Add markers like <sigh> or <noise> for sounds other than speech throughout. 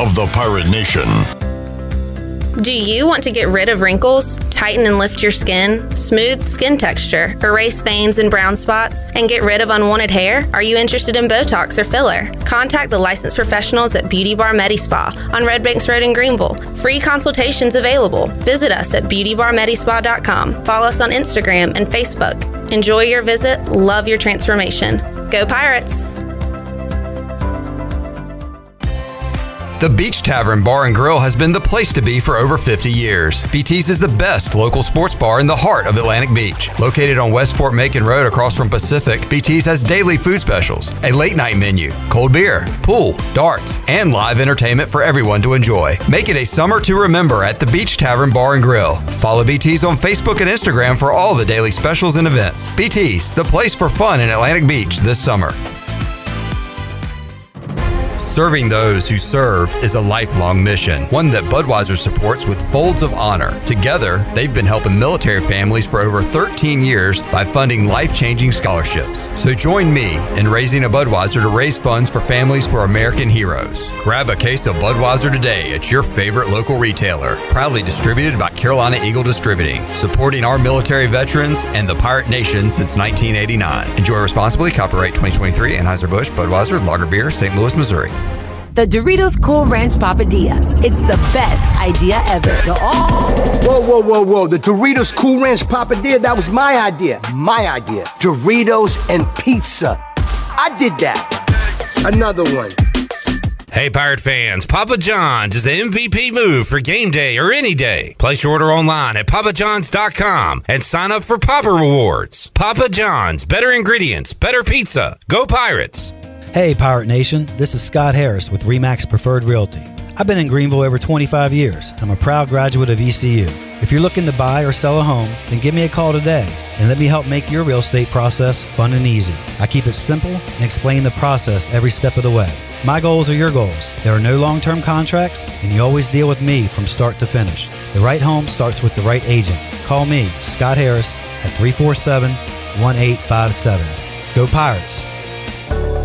of the Pirate Nation. Do you want to get rid of wrinkles, tighten and lift your skin, smooth skin texture, erase veins and brown spots, and get rid of unwanted hair? Are you interested in Botox or filler? Contact the licensed professionals at Beauty Bar MediSpa on Red Banks Road in Greenville. Free consultations available. Visit us at beautybarmedispa.com. Follow us on Instagram and Facebook. Enjoy your visit, love your transformation. Go Pirates! The Beach Tavern Bar and Grill has been the place to be for over 50 years. BT's is the best local sports bar in the heart of Atlantic Beach. Located on West Fort Macon Road across from Pacific, BT's has daily food specials, a late night menu, cold beer, pool, darts, and live entertainment for everyone to enjoy. Make it a summer to remember at the Beach Tavern Bar and Grill. Follow BT's on Facebook and Instagram for all the daily specials and events. BT's, the place for fun in Atlantic Beach this summer. Serving those who serve is a lifelong mission, one that Budweiser supports with Folds of Honor. Together, they've been helping military families for over 13 years by funding life changing scholarships. So join me in raising a Budweiser to raise funds for families for American heroes. Grab a case of Budweiser today at your favorite local retailer. Proudly distributed by Carolina Eagle Distributing, supporting our military veterans and the Pirate Nation since 1989. Enjoy responsibly. Copyright 2023 Anheuser-Busch, Budweiser, Lager Beer, St. Louis, Missouri. The Doritos Cool Ranch Papadilla. It's the best idea ever. Oh. Whoa, whoa, whoa, whoa. The Doritos Cool Ranch Papadilla, that was my idea. My idea. Doritos and pizza. I did that. Another one. Hey, Pirate fans, Papa John's is the MVP move for game day or any day. Place your order online at papajohns.com and sign up for Papa Rewards. Papa John's, better ingredients, better pizza. Go Pirates! Hey, Pirate Nation, this is Scott Harris with REMAX Preferred Realty. I've been in Greenville over 25 years. I'm a proud graduate of ECU. If you're looking to buy or sell a home, then give me a call today and let me help make your real estate process fun and easy. I keep it simple and explain the process every step of the way. My goals are your goals. There are no long term contracts, and you always deal with me from start to finish. The right home starts with the right agent. Call me, Scott Harris, at 347 1857. Go Pirates!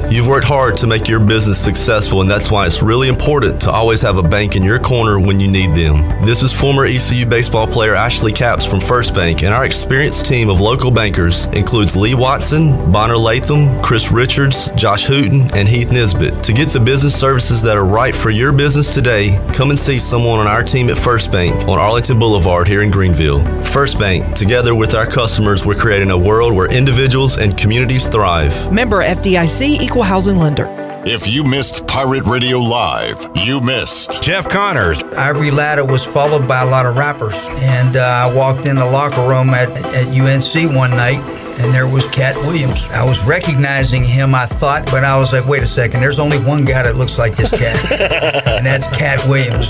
You've worked hard to make your business successful, and that's why it's really important to always have a bank in your corner when you need them. This is former ECU baseball player Ashley Caps from First Bank, and our experienced team of local bankers includes Lee Watson, Bonner Latham, Chris Richards, Josh Hooten, and Heath Nisbet. To get the business services that are right for your business today, come and see someone on our team at First Bank on Arlington Boulevard here in Greenville. First Bank, together with our customers, we're creating a world where individuals and communities thrive. Member FDIC Equal Housing Lender. If you missed Pirate Radio Live, you missed Jeff Connors. Ivory Latta was followed by a lot of rappers. And uh, I walked in the locker room at, at UNC one night and there was Katt Williams. I was recognizing him, I thought, but I was like, wait a second, there's only one guy that looks like this cat, <laughs> and that's Katt Williams.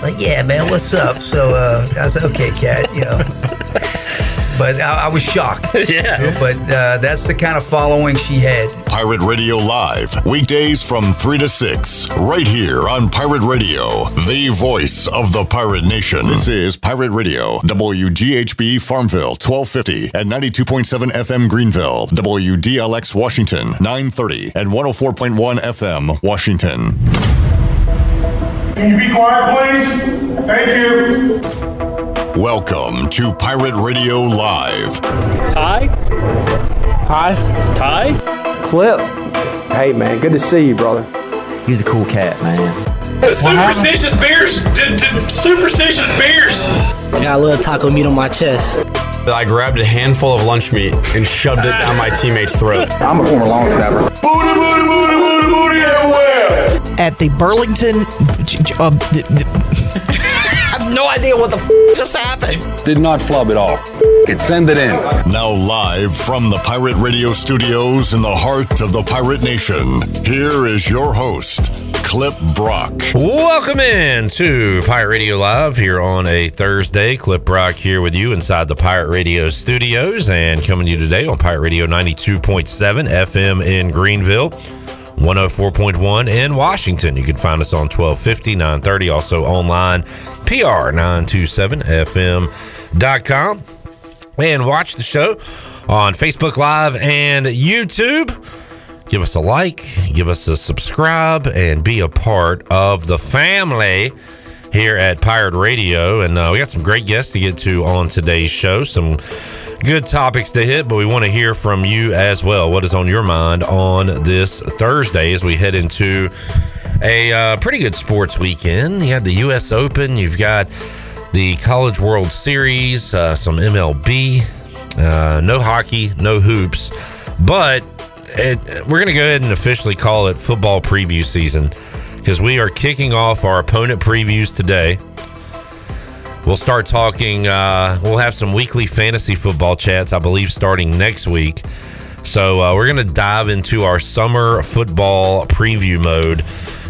like, yeah, man, what's up? So uh, I said, okay, Cat, you know. But I, I was shocked. <laughs> yeah. But uh, that's the kind of following she had. Pirate Radio Live, weekdays from 3 to 6, right here on Pirate Radio, the voice of the Pirate Nation. This is Pirate Radio, WGHB Farmville, 1250 and 92.7 FM Greenville, WDLX Washington, 930 and 104.1 FM Washington. Can you be quiet, please? Thank you. Welcome to Pirate Radio Live. Ty? Hi. Ty? Clip. Hey, man, good to see you, brother. He's a cool cat, man. Superstitious beers! D- d- superstitious beers! I got a little taco meat on my chest. I grabbed a handful of lunch meat and shoved it down my teammate's throat. I'm a former long snapper. Booty, booty, booty, booty, booty everywhere! At the Burlington. Uh, I have no idea what the f- just happened. Did not flub at all. Could send it in. Now, live from the Pirate Radio studios in the heart of the Pirate Nation, here is your host, Clip Brock. Welcome in to Pirate Radio Live here on a Thursday. Clip Brock here with you inside the Pirate Radio studios and coming to you today on Pirate Radio 92.7 FM in Greenville. 104.1 in Washington. You can find us on 1250, 930, also online, pr927fm.com. And watch the show on Facebook Live and YouTube. give us a like, give us a subscribe, and be a part of the family here at Pirate Radio. And uh, we got some great guests to get to on today's show. Some good topics to hit, but we want to hear from you as well. What is on your mind on this Thursday as we head into a uh, pretty good sports weekend? You had the U.S. Open, you've got the College World Series, uh, some MLB, uh, no hockey, no hoops, but it, we're going to go ahead and officially call it football preview season because we are kicking off our opponent previews today. We'll start talking. Uh, we'll have some weekly fantasy football chats, I believe, starting next week. So uh, we're going to dive into our summer football preview mode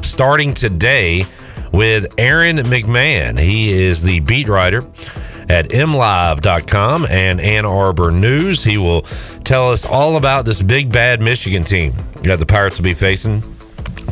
starting today with Aaron McMann. He is the beat writer at mlive.com and Ann Arbor News. He will tell us all about this big bad Michigan team that the Pirates will be facing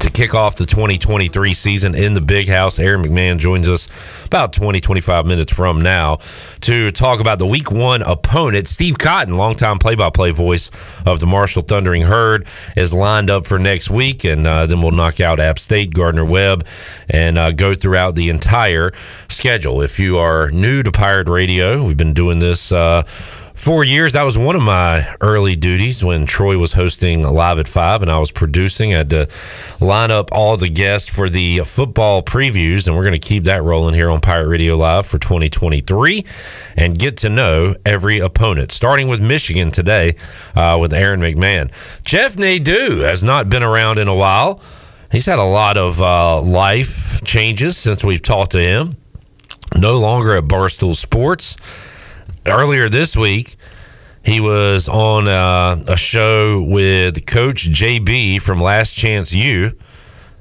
to kick off the 2023 season in the big house. Aaron McMann joins us about 20, 25 minutes from now to talk about the week one opponent. Steve Cotton, longtime play by play voice of the Marshall Thundering Herd, is lined up for next week. And uh, then we'll knock out App State, Gardner Webb, and uh, go throughout the entire schedule. If you are new to Pirate Radio, we've been doing this. Uh, four years. That was one of my early duties when Troy was hosting Live at Five and I was producing. I had to line up all the guests for the football previews, and we're going to keep that rolling here on Pirate Radio Live for 2023 and get to know every opponent. Starting with Michigan today uh, with Aaron McMann. Jeff Nadu has not been around in a while. He's had a lot of uh, life changes since we've talked to him. No longer at Barstool Sports earlier this week, he was on uh, a show with Coach JB from Last Chance U.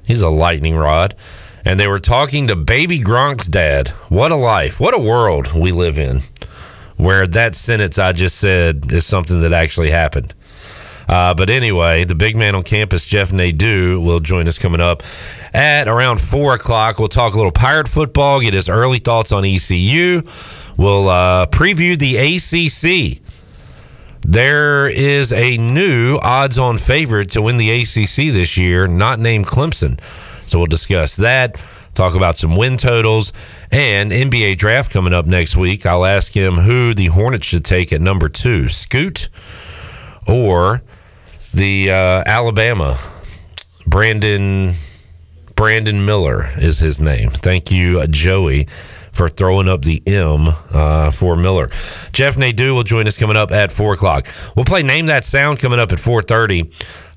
He's a lightning rod. And they were talking to Baby Gronk's dad. What a life. What a world we live in where that sentence I just said is something that actually happened. Uh, but anyway, the big man on campus, Jeff Nadu, will join us coming up at around 4 o'clock. We'll talk a little pirate football, get his early thoughts on ECU. We'll uh, preview the ACC. There is a new odds on favorite to win the ACC this year, not named Clemson. So we'll discuss that, talk about some win totals, and NBA draft coming up next week. I'll ask him who the Hornets should take at number two Scoot or the uh, Alabama. Brandon Brandon Miller is his name. Thank you, Joey for throwing up the M uh, for Miller. Jeff Nadu will join us coming up at four o'clock. We'll play Name That Sound coming up at four thirty,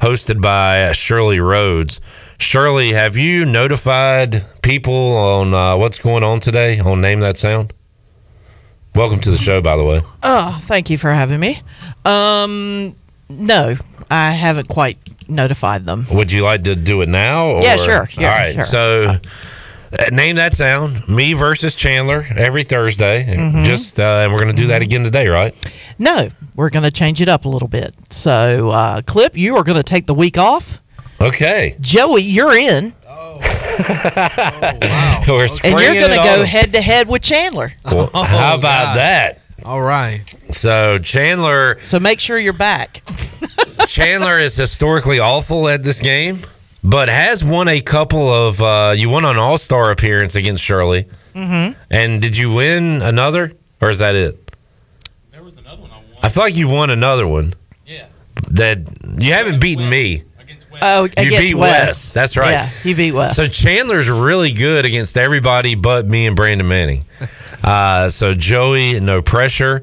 hosted by Shirley Rhodes. Shirley, have you notified people on uh, what's going on today on Name That Sound? Welcome to the show, by the way. Oh, thank you for having me. Um, no, I haven't quite notified them. Would you like to do it now? Or? Yeah, sure. Yeah, All right. sure. So, uh, name that sound. Me versus Chandler every Thursday. Mhm. Just uh, and we're going to do that again today, right? No, we're going to change it up a little bit. So, uh, Clip, you are going to take the week off. Okay. Joey, you're in. oh, <laughs> <laughs> We're And you're going to go head to head with Chandler. Well, <laughs> how about that? All right. So Chandler. So make sure you're back. Chandler is historically awful at this game, but has won a couple of. Uh, you won an All Star appearance against Shirley, Mm-hmm. and did you win another, or is that it? There was another one I won. I feel like you won another one. Yeah. That you haven't beaten me. against West. Oh, You against beat Wes. Wes. That's right. Yeah, he beat West. So Chandler's really good against everybody but me and Brandon Manning. <laughs> Uh, so Joey, no pressure.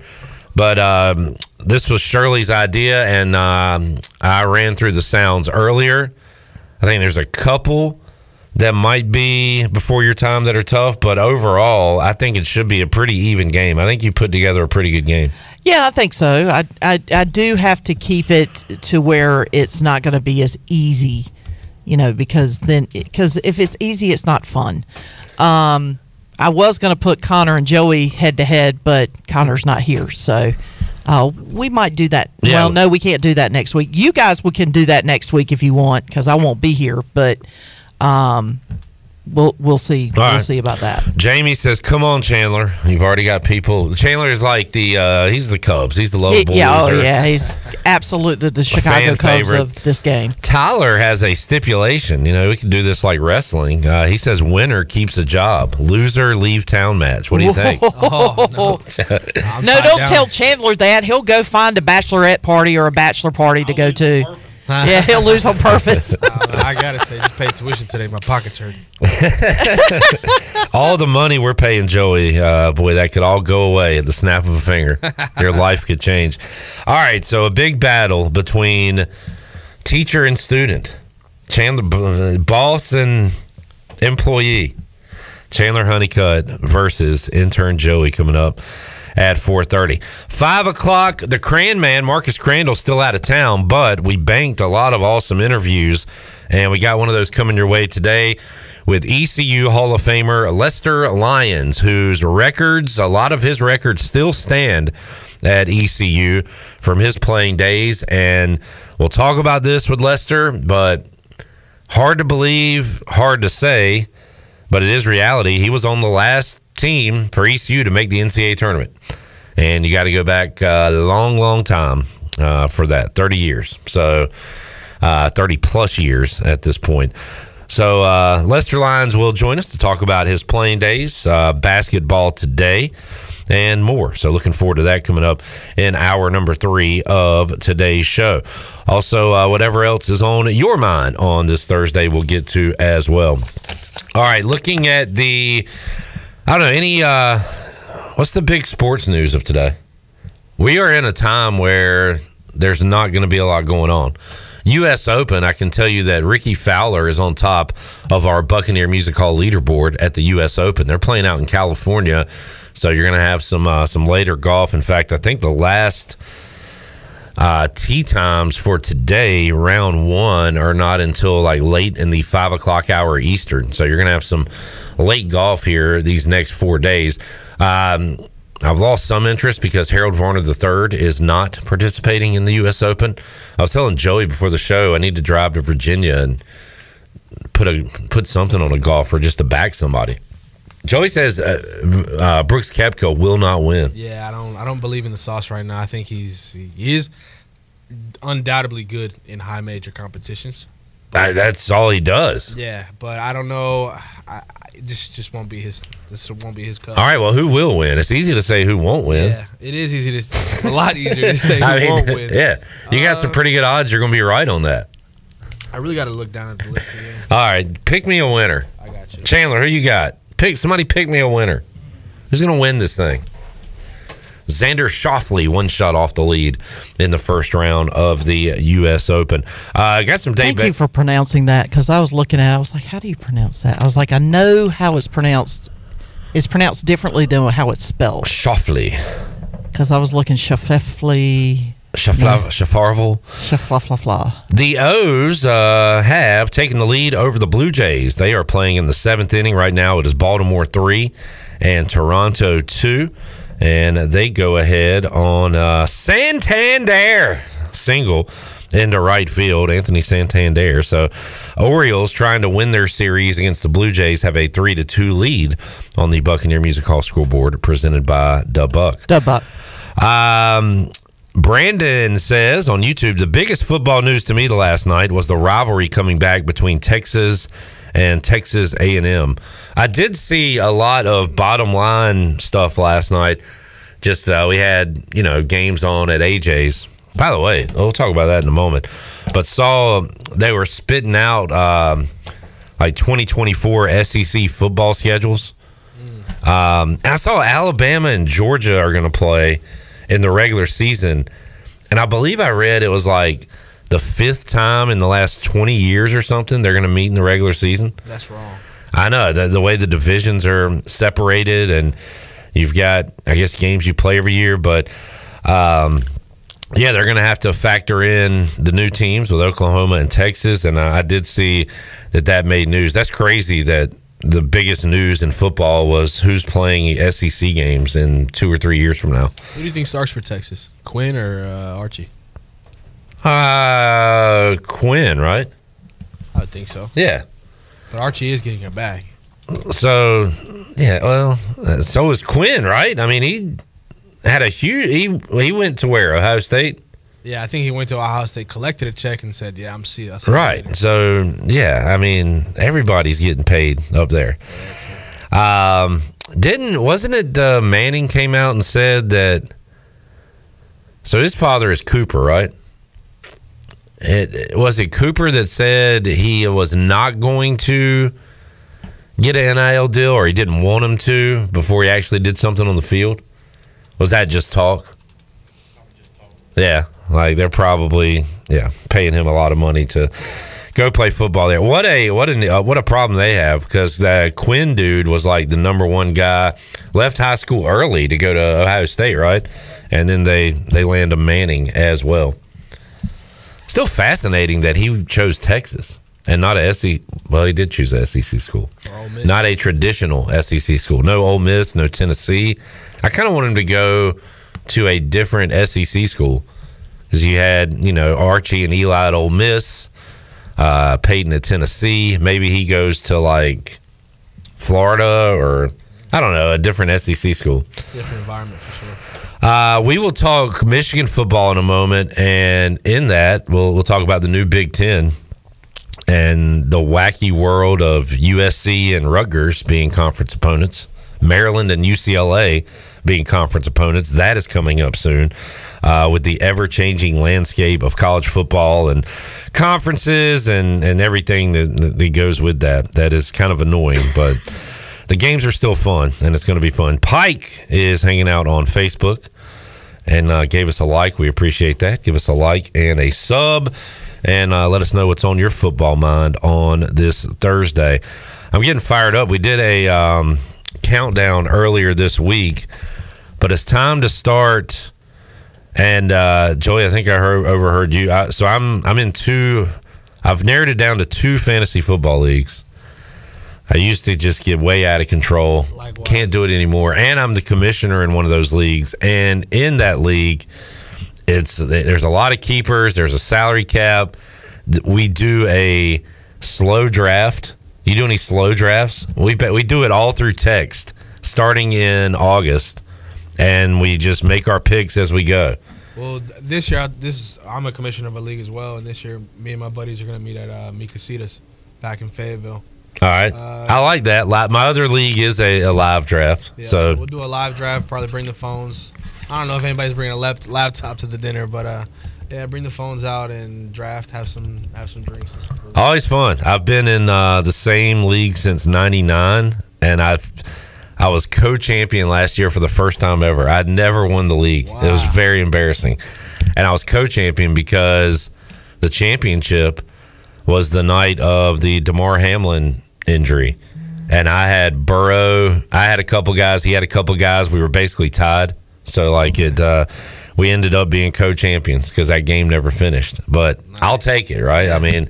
But um, this was Shirley's idea, and um, I ran through the sounds earlier. I think there's a couple that might be before your time that are tough, but overall, I think it should be a pretty even game. I think you put together a pretty good game. Yeah, I think so. I, I, I do have to keep it to where it's not going to be as easy, you know, because then because if it's easy, it's not fun. Um, I was going to put Connor and Joey head to head, but Connor's not here, so uh, we might do that. Yeah. Well, no, we can't do that next week. You guys, we can do that next week if you want, because I won't be here. But um, we'll we'll see. All we'll right. see about that. Jamie says, "Come on, Chandler. You've already got people. Chandler is like the uh, he's the Cubs. He's the low He- boy. yeah, oh yeah, he's absolutely the Chicago Cubs favorite. of this game. Tyler has a stipulation. You know, we can do this like wrestling. Uh, he says, "Winner keeps a job. Loser leave town match." What do you think? <laughs> Oh, no, <laughs> no, don't tell Chandler that. He'll go find a bachelorette party or a bachelor party to go to. <laughs> yeah, he'll lose on purpose. <laughs> I gotta say, just paid tuition today. My pockets hurt. <laughs> all the money we're paying Joey, uh, boy, that could all go away at the snap of a finger. Your life could change. All right, so a big battle between teacher and student, Chandler, b- boss and employee, Chandler Honeycutt versus intern Joey coming up at 4.30 5 o'clock the cran man marcus crandell's still out of town but we banked a lot of awesome interviews and we got one of those coming your way today with ecu hall of famer lester lyons whose records a lot of his records still stand at ecu from his playing days and we'll talk about this with lester but hard to believe hard to say but it is reality. He was on the last team for ECU to make the NCAA tournament, and you got to go back a long, long time uh, for that thirty years. So, uh, thirty plus years at this point. So, uh, Lester Lyons will join us to talk about his playing days, uh, basketball today, and more. So, looking forward to that coming up in hour number three of today's show. Also, uh, whatever else is on your mind on this Thursday, we'll get to as well. All right, looking at the, I don't know, any, uh, what's the big sports news of today? We are in a time where there's not going to be a lot going on. U.S. Open, I can tell you that Rickie Fowler is on top of our Buccaneer Music Hall leaderboard at the U.S. Open. They're playing out in California, so you're going to have some uh, some later golf. In fact, I think the last uh, tee times for today, round one, are not until like late in the five o'clock hour Eastern. So you're going to have some late golf here these next four days. Um, I've lost some interest because Harold Varner III is not participating in the U.S. Open. I was telling Joey before the show I need to drive to Virginia and put a put something on a golfer just to back somebody. Joey says uh, uh, Brooks Koepka will not win. Yeah, I don't. I don't believe in the sauce right now. I think he's he is undoubtedly good in high major competitions. That- that's all he does. Yeah, but I don't know. I, I, this just won't be his. This won't be his cup. All right, well, who will win? It's easy to say who won't win. Yeah, it is easy to. Say a lot easier to say <laughs> who I mean, won't win. yeah, you got some uh, pretty good odds. You're going to be right on that. I really got to look down at the list again. All right, pick me a winner. I got you. Chandler, who you got? Pick somebody. Pick me a winner. Who's going to win this thing? Xander Schauffele, one shot off the lead in the first round of the U.S. Open. Uh, I got some Thank date. you for pronouncing that because I was looking at. it, I was like, how do you pronounce that? I was like, I know how it's pronounced. It's pronounced differently than how it's spelled. Shoffley. Because I was looking Shafefli. Shafla- Shafarval. Shaflaflafla. The O's uh, have taken the lead over the Blue Jays. They are playing in the seventh inning right now. It is Baltimore three and Toronto two, and they go ahead on uh, Santander single into right field. Anthony Santander. So Orioles trying to win their series against the Blue Jays have a three to two lead on the Buccaneer Music Hall scoreboard presented by Dub Buck. Dub Buck. Um, Brandon says on YouTube, the biggest football news to me the last night was the rivalry coming back between Texas and Texas A&M. I did see a lot of bottom line stuff last night. Just uh, we had you know games on at AJ's. By the way, we'll talk about that in a moment. But saw they were spitting out um, like 2024 SEC football schedules. Um, and I saw Alabama and Georgia are going to play in the regular season, and I believe I read it was like the fifth time in the last 20 years or something they're going to meet in the regular season. That's wrong. I know the, the way the divisions are separated, and you've got I guess games you play every year, but um, yeah, they're going to have to factor in the new teams with Oklahoma and Texas, and I, I did see that that made news. That's crazy that the biggest news in football was who's playing SEC games in two or three years from now. Who do you think starts for Texas? Quinn or uh, Archie? Uh, Quinn, right? I think so. Yeah. But Archie is getting a bag. so yeah, well, uh, so is Quinn, right? I mean, he had a huge. He he went to where Ohio State, Yeah, I think he went to Ohio State, collected a check, and said, "Yeah, I'm see us." right? So yeah, I mean, everybody's getting paid up there. Um, didn't wasn't it uh, Manning came out and said that? So his father is Cooper, right? It was it Cooper that said he was not going to get an NIL deal, or he didn't want him to before he actually did something on the field. Was that just talk? Yeah, like they're probably yeah paying him a lot of money to go play football there. What a what a uh, what a problem they have because the Quinn dude was like the number one guy. Left high school early to go to Ohio State, right? And then they they land a Manning as well. Still fascinating that he chose Texas and not a SEC. Well, he did choose a SEC school, not a traditional SEC school. No Ole Miss, no Tennessee. I kind of want him to go to a different SEC school because you had you know Archie and Eli at Ole Miss, uh, Peyton at Tennessee. Maybe he goes to like Florida or I don't know a different SEC school. Different environment for sure. Uh, we will talk Michigan football in a moment, and in that, we'll we'll talk about the new Big Ten and the wacky world of USC and Rutgers being conference opponents, Maryland and UCLA being conference opponents. That is coming up soon. Uh, with the ever changing landscape of college football and conferences and, and everything that, that goes with that, that is kind of annoying, but the games are still fun and it's going to be fun. Pike is hanging out on Facebook and uh, gave us a like. We appreciate that. Give us a like and a sub, and uh, let us know what's on your football mind on this Thursday. I'm getting fired up. We did a um, countdown earlier this week, but it's time to start. And uh, Joey, I think I heard, overheard you. I, so I'm I'm in two. I've narrowed it down to two fantasy football leagues. I used to just get way out of control. Can't do it anymore. And I'm the commissioner in one of those leagues. And in that league, it's there's a lot of keepers. There's a salary cap. We do a slow draft. You do any slow drafts? We we do it all through text, starting in August, and we just make our picks as we go. Well, this year, I, this is, I'm a commissioner of a league as well, and this year, me and my buddies are going to meet at uh, Mikasitas back in Fayetteville. All right, I like that. My other league is a, a live draft, Yeah, so we'll do a live draft. Probably bring the phones. I don't know if anybody's bringing a lap- laptop to the dinner, but uh, yeah, bring the phones out and draft. Have some have some drinks. and some food. Always fun. I've been in uh, the same league since '99, and I I was co-champion last year for the first time ever. I'd never won the league. It was very embarrassing, and I was co-champion because the championship was the night of the Damar Hamlin injury, and I had Burrow. I had a couple guys. He had a couple guys. We were basically tied. So like it. Uh, we ended up being co-champions because that game never finished. But I'll take it, right? I mean,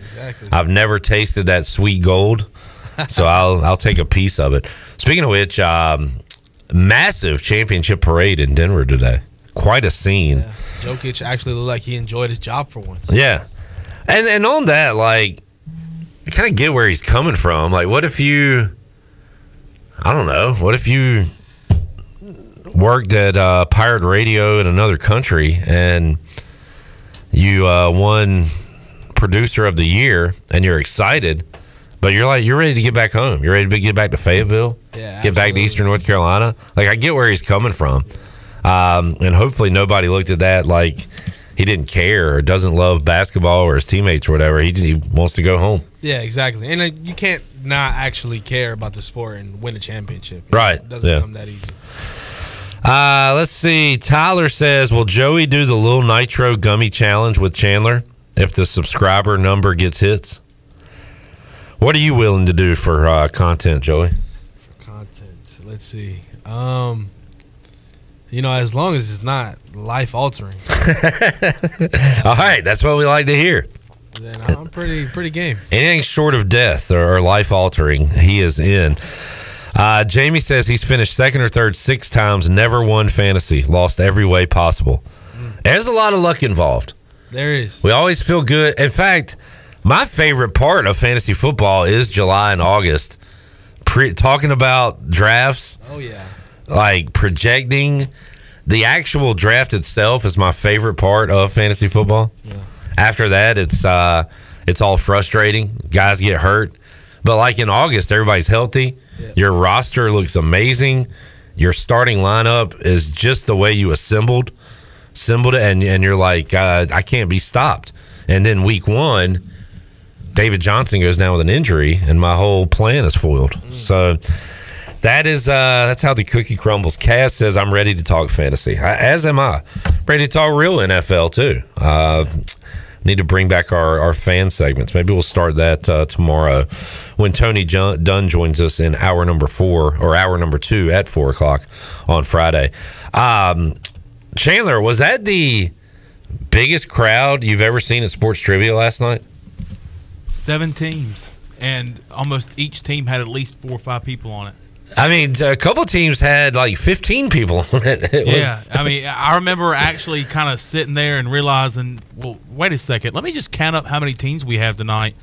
I've never tasted that sweet gold, so I'll I'll take a piece of it. Speaking of which, um, massive championship parade in Denver today. Quite a scene. Jokic actually looked like he enjoyed his job for once. Yeah. And and on that, like I kind of get where he's coming from. Like what if you I don't know, what if you worked at uh, pirate radio in another country and you uh, won producer of the year and you're excited, but you're like you're ready to get back home. You're ready to get back to Fayetteville, Yeah, get back to Eastern North Carolina. Like I get where he's coming from, um, and hopefully nobody looked at that like he didn't care or doesn't love basketball or his teammates or whatever. He just, he wants to go home. Yeah, exactly. And uh, you can't not actually care about the sport and win a championship. Right, It doesn't yeah. come that easy. Uh, let's see. Tyler says, "Will Joey do the little nitro gummy challenge with Chandler if the subscriber number gets hits?" What are you willing to do for uh, content, Joey? For content. Let's see. Um, you know, as long as it's not life altering, <laughs> All right, that's what we like to hear. then I'm pretty pretty game. Anything short of death or, life altering, he is in. Uh, Jamie says he's finished second or third six times, never won fantasy, lost every way possible. There's a lot of luck involved. There is. We always feel good. In fact, my favorite part of fantasy football is July and August. pre- talking about drafts. Oh yeah. Like projecting the actual draft itself is my favorite part of fantasy football. After that, it's uh, it's all frustrating. Guys get hurt, but like in August, everybody's healthy. Your roster looks amazing. Your starting lineup is just the way you assembled, assembled it, and and you're like, uh, I can't be stopped. And then week one, David Johnson goes down with an injury, and my whole plan is foiled. So that is uh, that's how the cookie crumbles. Cass says I'm ready to talk fantasy, as am I. Ready to talk real NFL too. Uh, need to bring back our, our fan segments. Maybe we'll start that uh, tomorrow when Tony Dunn joins us in hour number four or hour number two at four o'clock on Friday. Um, Chandler, was that the biggest crowd you've ever seen at sports trivia last night? Seven teams, and almost each team had at least four or five people on it. I mean, a couple teams had like 15 people <laughs> Yeah, I mean, I remember actually kind of sitting there and realizing, well, wait a second, let me just count up how many teams we have tonight.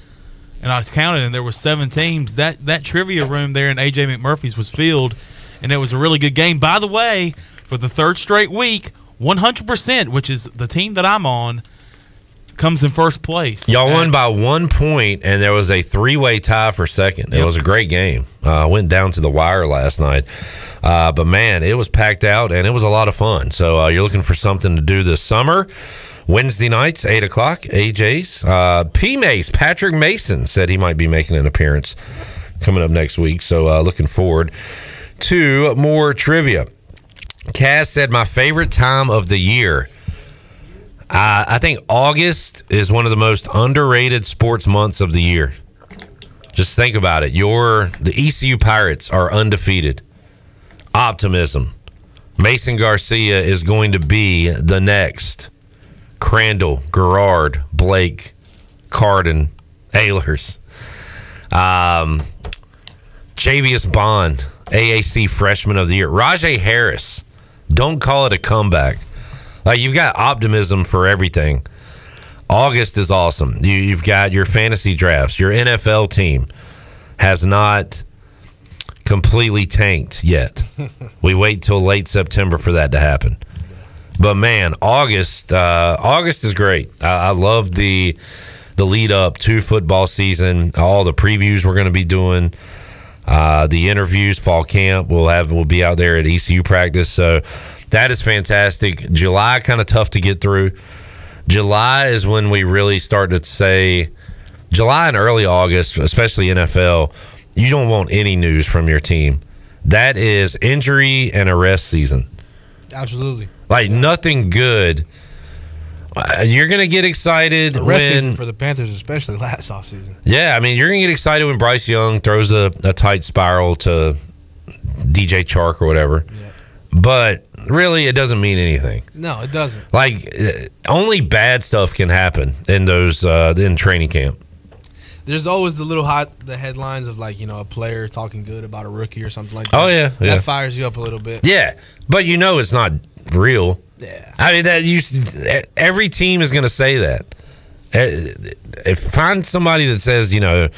And I counted, and there were seven teams. That that trivia room there in AJ McMurphy's was filled, and it was a really good game. By the way, for the third straight week, 100%, which is the team that I'm on, comes in first place. Y'all won by one point, and there was a three-way tie for second. It Yep. was a great game. Uh, went down to the wire last night, uh, but man, it was packed out, and it was a lot of fun. So uh, you're looking for something to do this summer. Wednesday nights, eight o'clock. AJ's uh, P Mace Patrick Mason said he might be making an appearance coming up next week. So uh, looking forward to more trivia. Cass said my favorite time of the year. I think August is one of the most underrated sports months of the year. Just think about it. Your the ECU Pirates are undefeated. Optimism. Mason Garcia is going to be the next Crandell, Garrard, Blake, Carden, Ahlers. Um, Javius Bond, AAC Freshman of the Year. Rahjai Harris. Don't call it a comeback. Like you've got optimism for everything. August is awesome. You, you've got your fantasy drafts. Your NFL team has not completely tanked yet. <laughs> we wait till late September for that to happen. But man, August uh, August is great. I, I love the the lead up to football season. All the previews we're going to be doing, uh, the interviews, fall camp. We'll have we'll be out there at ECU practice. So that is fantastic. July kind of tough to get through. July is when we really start to say July and early August, especially NFL. You don't want any news from your team. That is injury and arrest season. Absolutely. Like nothing good. Uh, You're gonna get excited The rest season when for the Panthers, especially <laughs> last offseason. yeah, I mean, you're gonna get excited when Bryce Young throws a, a tight spiral to DJ Chark or whatever. But really, it doesn't mean anything. No, it doesn't. Like uh, only bad stuff can happen in those uh, in training camp. There's always the little hot the headlines of like you know a player talking good about a rookie or something like that. Oh, yeah, that yeah. fires you up a little bit. Yeah, but you know it's not real. Yeah. I mean that you every team is going to say that. If find somebody that says, you know,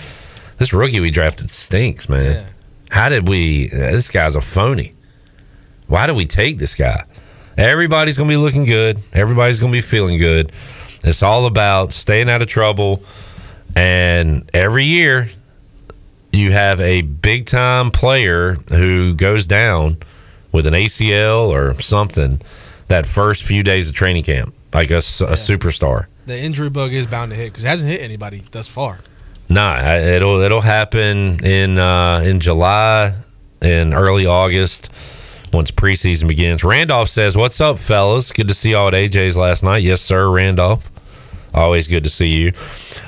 this rookie we drafted stinks, man. How did we? eh, This guy's a phony. Why do we take this guy? Everybody's going to be looking good. Everybody's going to be feeling good. It's all about staying out of trouble. And every year, you have a big time player who goes down with an ACL or something that first few days of training camp, like a, a superstar. The injury bug is bound to hit because it hasn't hit anybody thus far. Nah, it'll it'll happen in uh, in July, in early August, once preseason begins. Randolph says, "What's up, fellas? Good to see y'all at AJ's last night." Yes, sir, Randolph. Always good to see you.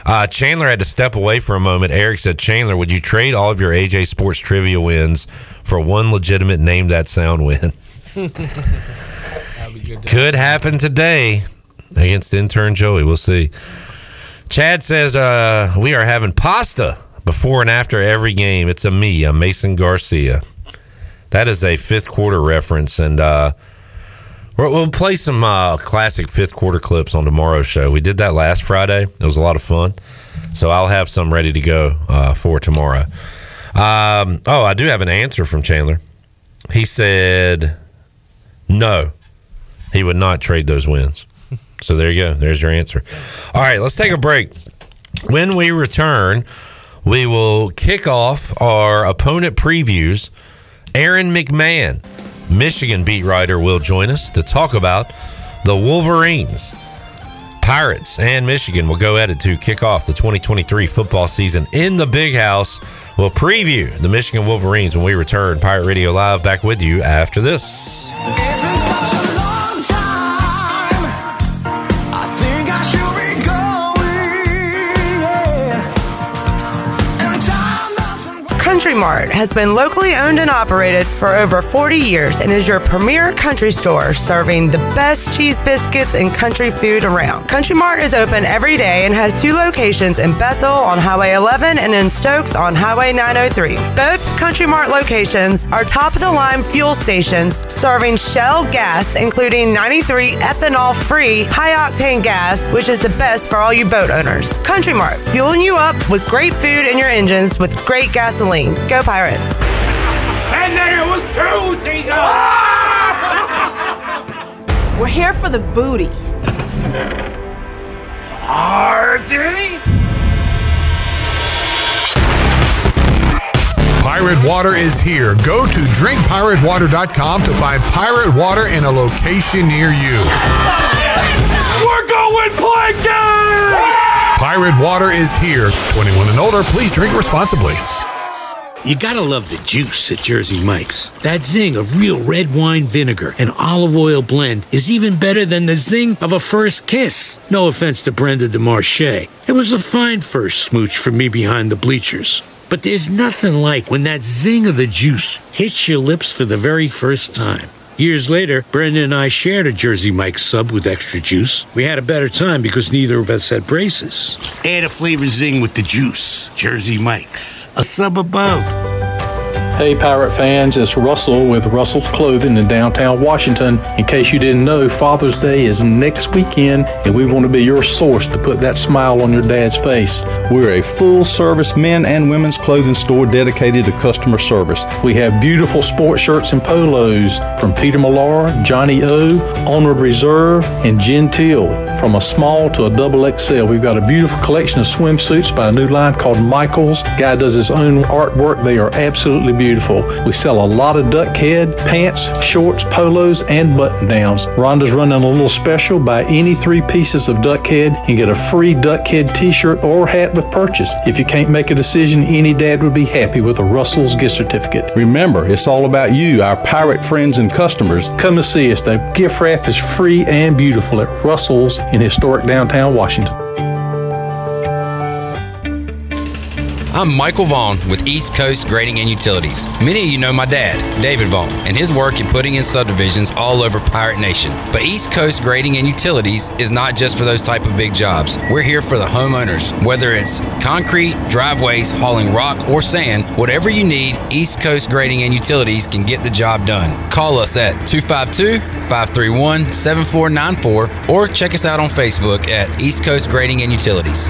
Uh, Chandler had to step away for a moment. Eric said, "Chandler, would you trade all of your AJ Sports trivia wins for one legitimate name that sound win?" <laughs> Could happen today against intern Joey. We'll see. Chad says uh, we are having pasta before and after every game. It's a me, a Mason Garcia. That is a fifth quarter reference, and uh, we'll, we'll play some uh, classic fifth quarter clips on tomorrow's show. We did that last Friday. It was a lot of fun, so I'll have some ready to go uh, for tomorrow. Um, oh, I do have an answer from Chandler. He said no, he would not trade those wins. So there you go. There's your answer. All right, let's take a break. When we return, we will kick off our opponent previews. Aaron McMann, Michigan beat writer, will join us to talk about the Wolverines. Pirates and Michigan will go at it to kick off the 2023 football season in the big house. We'll preview the Michigan Wolverines when we return. Pirate Radio Live back with you after this. Country Mart has been locally owned and operated for over 40 years and is your premier country store serving the best cheese biscuits and country food around. Country Mart is open every day and has two locations in Bethel on Highway 11 and in Stokes on Highway 903. Both Country Mart locations are top of the line fuel stations serving Shell gas, including 93 ethanol free high octane gas, which is the best for all you boat owners. Country Mart, fueling you up with great food in your engines with great gasoline. Go Pirates! And then it was two seagulls. We're here for the booty. Party. Pirate Water is here. Go to drinkpiratewater.com to find pirate water in a location near you. We're going plankton. Pirate Water is here. 21 and older, please drink responsibly. You gotta love the juice at Jersey Mike's. That zing of real red wine vinegar and olive oil blend is even better than the zing of a first kiss. No offense to Brenda DeMarche. It was a fine first smooch for me behind the bleachers. But there's nothing like when that zing of the juice hits your lips for the very first time. Years later, Brenda and I shared a Jersey Mike's sub with extra juice. We had a better time because neither of us had braces. Add a flavor zing with the juice. Jersey Mike's. A sub above. Hey, Pirate fans, it's Russell with Russell's Clothing in downtown Washington. In case you didn't know, Father's Day is next weekend, and we want to be your source to put that smile on your dad's face. We're a full service men and women's clothing store dedicated to customer service. We have beautiful sports shirts and polos from Peter Millar, Johnny O, Onward Reserve, and Gentile. From a small to a double XL, we've got a beautiful collection of swimsuits by a new line called Michaels. Guy does his own artwork. They are absolutely beautiful. We sell a lot of duck head, pants, shorts, polos, and button downs. Rhonda's running a little special. Buy any three pieces of duck head and get a free duck head t-shirt or hat with purchase. If you can't make a decision, any dad would be happy with a Russell's gift certificate. Remember, it's all about you, our pirate friends and customers. Come and see us. The gift wrap is free and beautiful at Russell's in historic downtown Washington. I'm Michael Vaughn with East Coast Grading and Utilities. Many of you know my dad, David Vaughn, and his work in putting in subdivisions all over Pirate Nation. But East Coast Grading and Utilities is not just for those type of big jobs. We're here for the homeowners. Whether it's concrete, driveways, hauling rock, or sand, whatever you need, East Coast Grading and Utilities can get the job done. Call us at 252 531 7494 or check us out on Facebook at East Coast Grading and Utilities.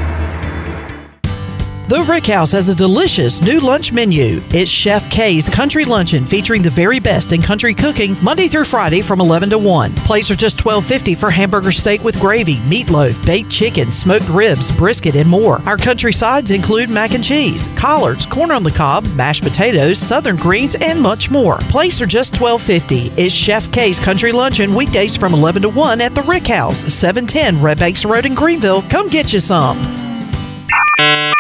The Rick House has a delicious new lunch menu. It's Chef K's Country Luncheon featuring the very best in country cooking Monday through Friday from 11 to 1. Plates are just $12.50 for hamburger steak with gravy, meatloaf, baked chicken, smoked ribs, brisket, and more. Our country sides include mac and cheese, collards, corn on the cob, mashed potatoes, southern greens, and much more. Plates are just $12.50. It's Chef K's Country Luncheon weekdays from 11 to 1 at the Rick House, 710 Red Banks Road in Greenville. Come get you some.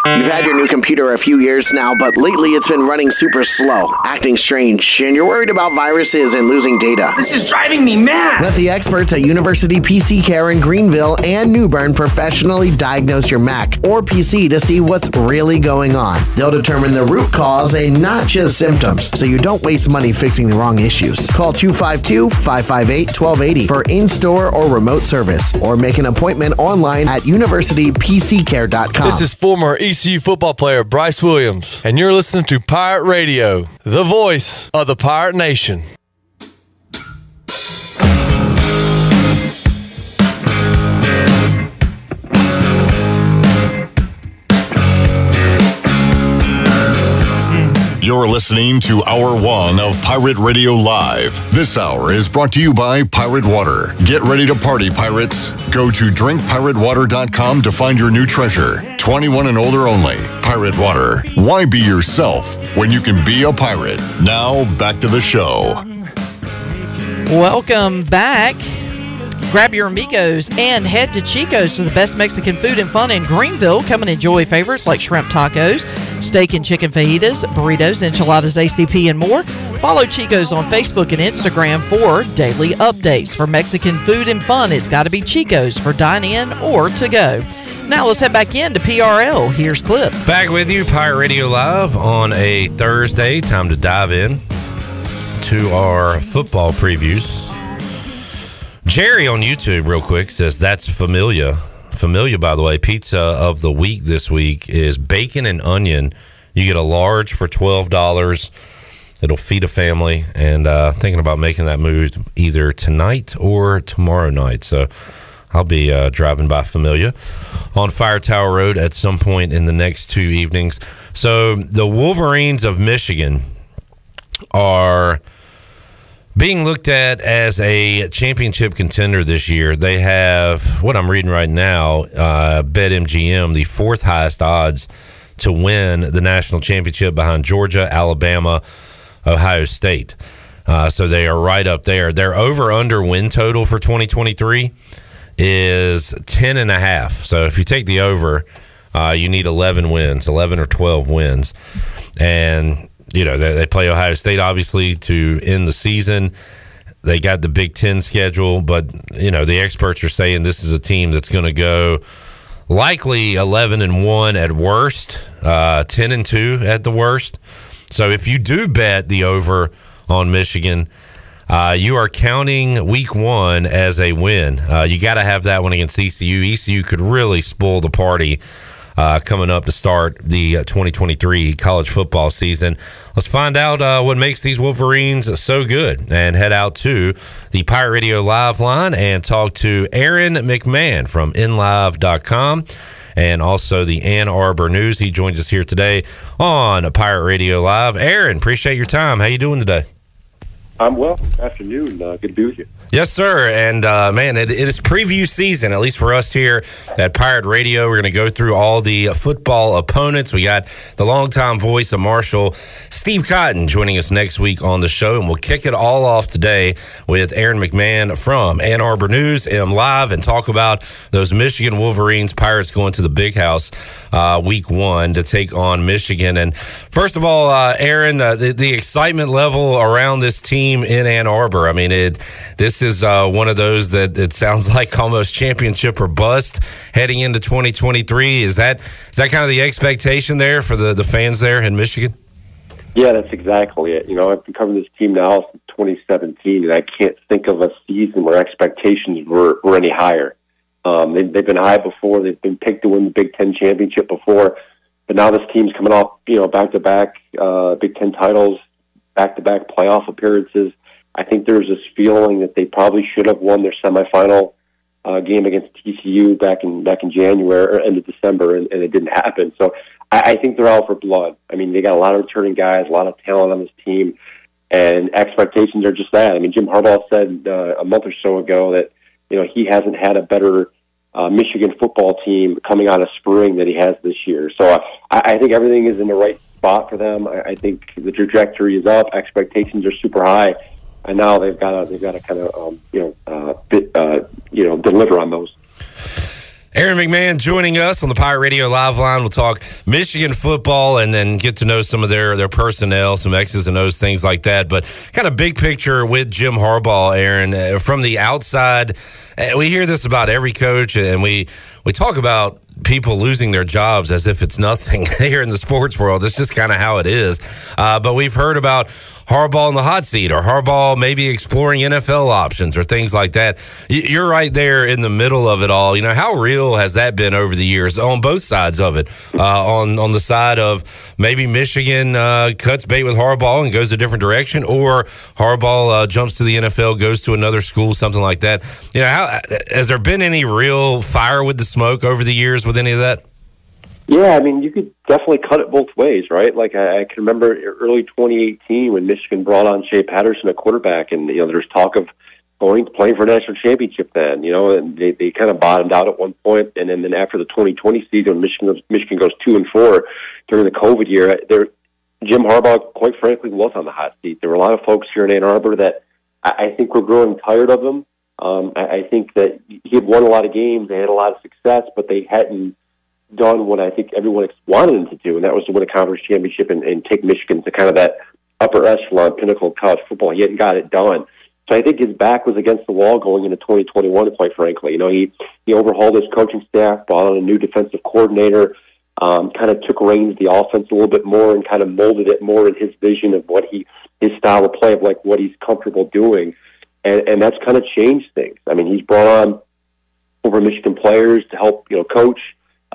You've had your new computer a few years now, but lately it's been running super slow, acting strange, and you're worried about viruses and losing data. This is driving me mad! Let the experts at University PC Care in Greenville and New Bern professionally diagnose your Mac or PC to see what's really going on. They'll determine the root cause and not just symptoms, so you don't waste money fixing the wrong issues. Call 252 558 1280 for in store or remote service, or make an appointment online at universitypccare.com. This is former ECU football player Bryce Williams, and you're listening to Pirate Radio, the voice of the Pirate Nation. You're listening to Hour One of Pirate Radio Live. This hour is brought to you by Pirate Water. Get ready to party, pirates. Go to drinkpiratewater.com to find your new treasure. 21 and older only. Pirate Water. Why be yourself when you can be a pirate? Now, back to the show. Welcome back. Grab your amigos and head to Chico's for the best Mexican food and fun in Greenville. Come and enjoy favorites like shrimp tacos, steak and chicken fajitas, burritos, enchiladas, ACP, and more. Follow Chico's on Facebook and Instagram for daily updates. For Mexican food and fun, it's got to be Chico's for dine in or to go. Now let's head back in to PRL. Here's Clip. Back with you, Pirate Radio Live on a Thursday. Time to dive in to our football previews. Jerry on YouTube, real quick, says that's Familia. Familia, by the way. Pizza of the week this week is bacon and onion. You get a large for twelve dollars. It'll feed a family, and uh, thinking about making that move either tonight or tomorrow night. So I'll be uh, driving by Familia on Fire Tower Road at some point in the next two evenings. So the Wolverines of Michigan are being looked at as a championship contender this year. They have what I'm reading right now, uh, BetMGM, the fourth highest odds to win the national championship behind Georgia, Alabama, Ohio State. Uh, so they are right up there. Their over under win total for 2023 is 10 and a half. So if you take the over, uh, you need 11 wins, 11 or 12 wins. And you know they, they play Ohio State obviously to end the season. They got the Big Ten schedule, but you know the experts are saying this is a team that's going to go likely eleven and one at worst, uh, ten and two at the worst. So if you do bet the over on Michigan, uh, you are counting week one as a win. Uh, you got to have that one against ECU. ECU could really spoil the party uh, coming up to start the uh, 2023 college football season. Let's find out uh, what makes these Wolverines so good and head out to the Pirate Radio Live line and talk to Aaron McMann from MLive.com and also the Ann Arbor News. He joins us here today on Pirate Radio Live. Aaron, appreciate your time. How you doing today? I'm well. Afternoon. Uh, good to be with you. Yes, sir. And uh, man, it, it is preview season, at least for us here at Pirate Radio. We're going to go through all the football opponents. We got the longtime voice of Marshall, Steve Cotton, joining us next week on the show. And we'll kick it all off today with Aaron McMann from Ann Arbor News, M Live, and talk about those Michigan Wolverines Pirates going to the big house uh, week one to take on Michigan. And first of all, uh, Aaron, uh, the, the excitement level around this team in Ann Arbor. I mean, it this is uh, one of those that it sounds <laughs> like almost championship or bust heading into 2023. Is that is that kind of the expectation there for the, the fans there in Michigan? Yeah, that's exactly it. You know, I've been covering this team now since 2017, and I can't think of a season where expectations were, were any higher. Um, they, they've been high before. They've been picked to win the Big Ten championship before, but now this team's coming off, you know, back to back Big Ten titles, back to back playoff appearances. I think there's this feeling that they probably should have won their semifinal uh, game against TCU back in back in January or end of December, and, and it didn't happen. So I, I think they're out for blood. I mean, they got a lot of returning guys, a lot of talent on this team, and expectations are just that. I mean, Jim Harbaugh said uh, a month or so ago that you know he hasn't had a better uh, Michigan football team coming out of spring that he has this year. So I, I think everything is in the right spot for them. I, I think the trajectory is up. Expectations are super high and now they've got to they've got to kind of um, you know uh, bit, uh, you know deliver on those. Aaron McMann joining us on the Pirate Radio Live line. We'll talk Michigan football and then get to know some of their, their personnel, some X's and O's, things like that. But kind of big picture with Jim Harbaugh, Aaron, uh, from the outside, uh, we hear this about every coach, and we, we talk about people losing their jobs as if it's nothing <laughs> here in the sports world. It's just kind of how it is. Uh, but we've heard about Harbaugh in the hot seat or Harbaugh maybe exploring NFL options or things like that. You're right there in the middle of it all. You know, how real has that been over the years on both sides of it? Uh, on, on the side of maybe Michigan uh, cuts bait with Harbaugh and goes a different direction, or Harbaugh uh, jumps to the NFL, goes to another school, something like that. You know, how, has there been any real fire with the smoke over the years with any of that? Yeah, I mean, you could definitely cut it both ways, right? Like I, I can remember early 2018 when Michigan brought on Shea Patterson a quarterback, and you know there's talk of going playing for a national championship. Then you know, and they they kind of bottomed out at one point, and then, then after the 2020 season, Michigan goes, Michigan goes two and four during the COVID year. There, Jim Harbaugh, quite frankly, was on the hot seat. There were a lot of folks here in Ann Arbor that I, I think were growing tired of him. Um, I, I think that he had won a lot of games, they had a lot of success, but they hadn't done what I think everyone wanted him to do, and that was to win a conference championship and, and take Michigan to kind of that upper echelon pinnacle of college football. He hadn't got it done. So I think his back was against the wall going into 2021, quite frankly. You know, he, he overhauled his coaching staff, brought on a new defensive coordinator, um, kind of took reins of the offense a little bit more and kind of molded it more in his vision of what he, his style of play of like what he's comfortable doing. And, and that's kind of changed things. I mean, he's brought on over Michigan players to help, you know, coach.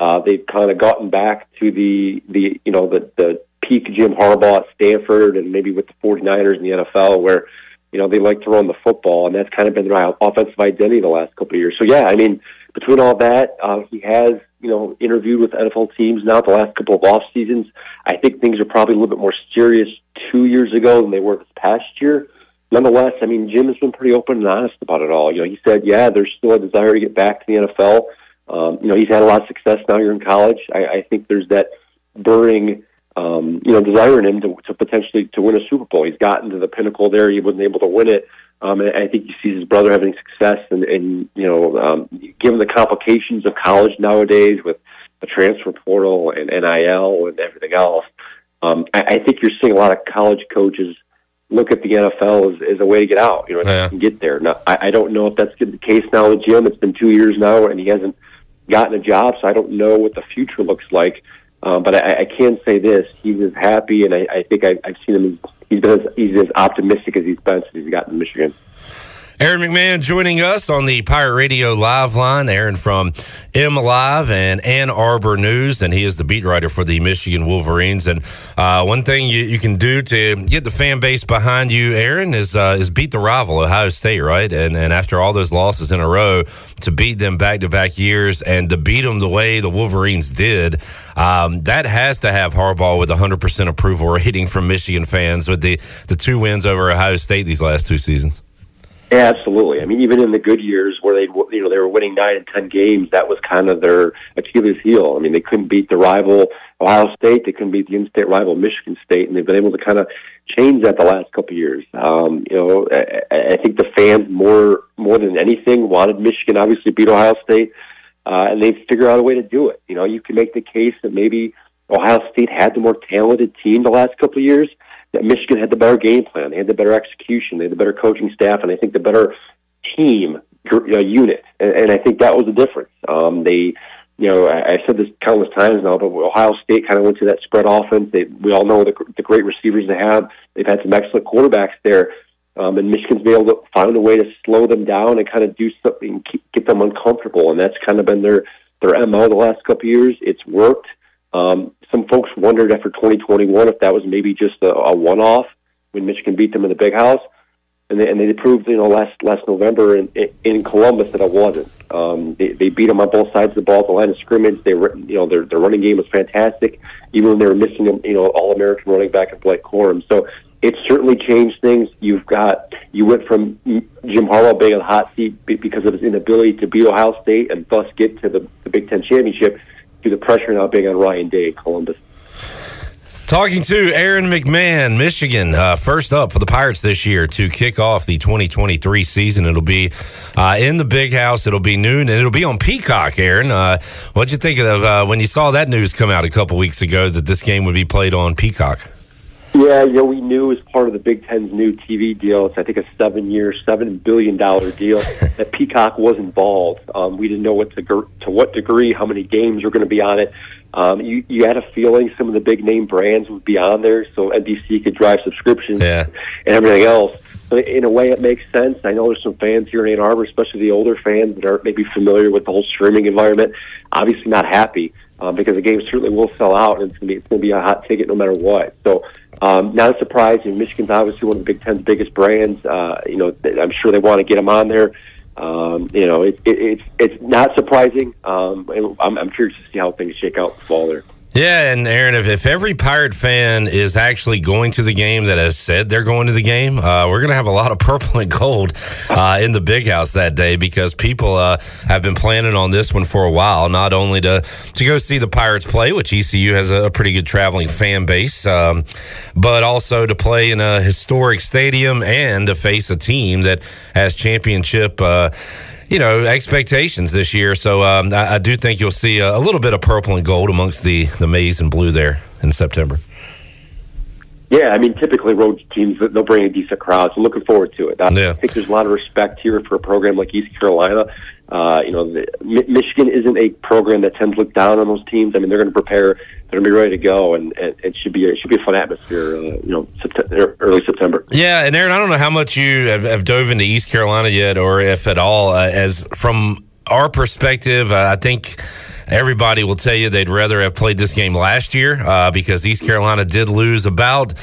Uh, they've kind of gotten back to the the you know the the peak Jim Harbaugh at Stanford and maybe with the 49ers in the NFL where you know they like to run the football and that's kind of been their offensive identity the last couple of years. So yeah, I mean between all that, uh, he has you know interviewed with NFL teams now the last couple of off seasons. I think things are probably a little bit more serious two years ago than they were this past year. Nonetheless, I mean Jim has been pretty open and honest about it all. You know, he said, yeah, there's still a desire to get back to the NFL. Um, you know, he's had a lot of success now here in college. I, I think there's that burning, um, you know, desire in him to, to potentially to win a Super Bowl. He's gotten to the pinnacle there. He wasn't able to win it. Um, and I think he sees his brother having success, and, and you know, um, given the complications of college nowadays with the transfer portal and NIL and everything else, um, I, I think you're seeing a lot of college coaches look at the NFL as, as a way to get out. You know, Yeah. and get there. Now, I, I don't know if that's the case now with Jim. It's been two years now, and he hasn't gotten a job, so I don't know what the future looks like. Um, but I, I can say this: he's as happy, and I, I think I, I've seen him. He's been as, he's as optimistic as he's been since he's gotten to Michigan. Aaron McMann joining us on the Pirate Radio Live line. Aaron from M Live and Ann Arbor News, and he is the beat writer for the Michigan Wolverines. And uh, one thing you, you can do to get the fan base behind you, Aaron, is uh, is beat the rival, Ohio State, right? And and after all those losses in a row, to beat them back to back years and to beat them the way the Wolverines did, um, that has to have Harbaugh with 100% approval rating from Michigan fans with the the two wins over Ohio State these last two seasons. Yeah, absolutely. I mean, even in the good years where they, you know, they were winning nine and ten games, that was kind of their Achilles heel. I mean, they couldn't beat the rival Ohio State, they couldn't beat the in-state rival Michigan State, and they've been able to kind of change that the last couple of years. Um, you know, I, I think the fans more more than anything wanted Michigan obviously beat Ohio State, uh, and they figured out a way to do it. You know, you can make the case that maybe Ohio State had the more talented team the last couple of years that Michigan had the better game plan, they had the better execution, they had the better coaching staff, and I think the better team uh, unit. And, and I think that was the difference. Um, they, you know, I, I've said this countless times now, but Ohio State kind of went to that spread offense. They, we all know the, the great receivers they have. They've had some excellent quarterbacks there. Um, and Michigan's been able to find a way to slow them down and kind of do something, keep, get them uncomfortable, and that's kind of been their their mo the last couple of years. It's worked. Um, some folks wondered after 2021 if that was maybe just a, a one-off when Michigan beat them in the Big House, and they, and they proved you know last last November in, in Columbus that it wasn't. Um, they, they beat them on both sides of the ball the line of scrimmage. They were you know their their running game was fantastic, even when they were missing you know all American running back and Blake Corum. So it's certainly changed things. You've got you went from Jim Harbaugh being on the hot seat because of his inability to beat Ohio State and thus get to the, the Big Ten championship to the pressure not being on Ryan Day Columbus. Talking to Aaron McMann, Michigan, uh, first up for the Pirates this year to kick off the 2023 season. It'll be uh, in the big house. It'll be noon, and it'll be on Peacock. Aaron, uh, what'd you think of uh, when you saw that news come out a couple weeks ago that this game would be played on Peacock? Yeah, you know, we knew as part of the Big Ten's new TV deal, it's I think a seven-year, seven billion dollar deal, <laughs> that Peacock was involved. Um, we didn't know what to, to what degree, how many games were going to be on it. Um, you, you had a feeling some of the big name brands would be on there, so NBC could drive subscriptions Yeah. and everything else. So in a way, it makes sense. I know there's some fans here in Ann Arbor, especially the older fans that aren't maybe familiar with the whole streaming environment, obviously not happy um, because the game certainly will sell out, and it's going to be a hot ticket no matter what. So. Um, not a surprise. And Michigan's obviously one of the Big Ten's biggest brands. Uh, you know, I'm sure they want to get them on there. Um, you know, it, it, it's it's not surprising. Um, I'm, I'm curious to see how things shake out in fall there. Yeah, and Aaron, if, if every Pirate fan is actually going to the game that has said they're going to the game, uh, we're going to have a lot of <laughs> purple and gold uh, in the big house that day because people uh, have been planning on this one for a while, not only to, to go see the Pirates play, which ECU has a, a pretty good traveling fan base, um, but also to play in a historic stadium and to face a team that has championship uh, you know expectations this year. So um, I, I, do think you'll see a, a, little bit of purple and gold amongst the the maize and blue there in September. Yeah, I mean, typically road teams they'll bring a decent crowd. So looking forward to it. I, yeah. Think there's a lot of respect here for a program like East Carolina. Uh, you know, the, Michigan isn't a program that tends to look down on those teams. I mean, they're going to prepare, they're going to be ready to go, and, and it should be it should be a fun atmosphere. Uh, you know, September, early September. Yeah, and Aaron, I don't know how much you have, have dove into East Carolina yet, or if at all. Uh, as from our perspective, uh, I think everybody will tell you they'd rather have played this game last year uh, because East Carolina did lose about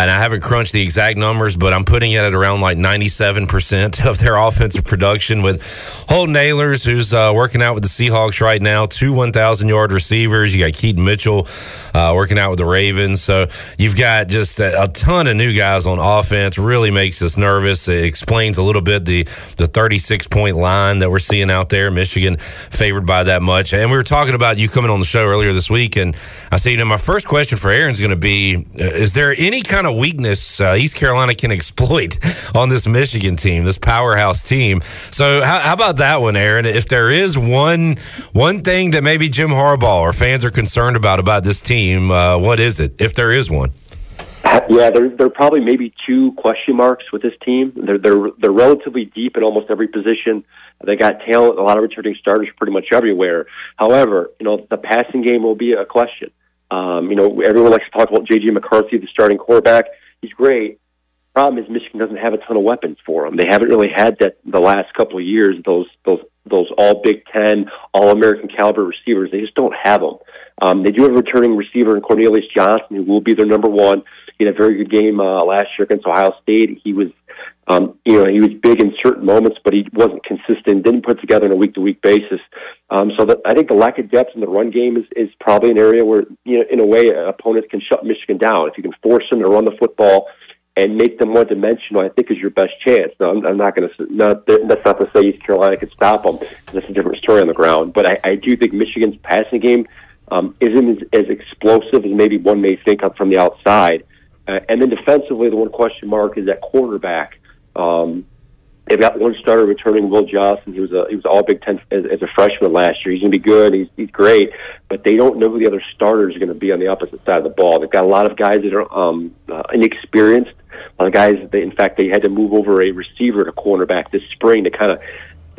and I haven't crunched the exact numbers, but I'm putting it at around like 97% of their <laughs> offensive production with Holton Ahlers, who's uh, working out with the Seahawks right now, two 1,000 yard receivers. You got Keaton Mitchell uh, working out with the Ravens. So you've got just a, a, ton of new guys on offense. Really makes us nervous. It explains a little bit the, the 36 point line that we're seeing out there. Michigan favored by that much. And we were talking about you coming on the show earlier this week, and I said, you know, my first question for Aaron's going to be uh, Is there any kind of weakness uh, East Carolina can <laughs> exploit on this Michigan team, this powerhouse team. So, how, how, about that one, Aaron? If there is one one thing that maybe Jim Harbaugh or fans are concerned about about this team, uh, what is it? If there is one. Yeah, there there are probably maybe two question marks with this team. They're they're they're relatively deep in almost every position. They got talent, a lot of returning starters pretty much everywhere. However, you know the passing game will be a question. Um, you know, everyone likes to talk about J.J. McCarthy, the starting quarterback. He's great. Problem is, Michigan doesn't have a ton of weapons for him. They haven't really had that the last couple of years. Those those those all Big Ten, all American caliber receivers. They just don't have them. Um, they do have a returning receiver in Cornelius Johnson, who will be their number one. He had a very good game uh, last year against Ohio State. He was um, you know, he was big in certain moments, but he wasn't consistent. Didn't put together on a week to week basis. Um, so that, I think the lack of depth in the run game is, is probably an area where, you know, in a way, opponents can shut Michigan down. If you can force them to run the football and make them one dimensional, I think is your best chance. Now, I'm, I'm not going to. Not that's not to say East Carolina could stop them. That's a different story on the ground. But I, I do think Michigan's passing game um, isn't as, as explosive as maybe one may think from the outside. Uh, and then defensively, the one question mark is that quarterback. Um, they've got one starter returning, Will Johnson. He was a he was all Big Ten as, as a freshman last year. He's going to be good. He's he's great, but they don't know who the other starters are going to be on the opposite side of the ball. They've got a lot of guys that are um, uh, inexperienced. A lot of guys. That, in fact, they had to move over a receiver to cornerback this spring to kind of.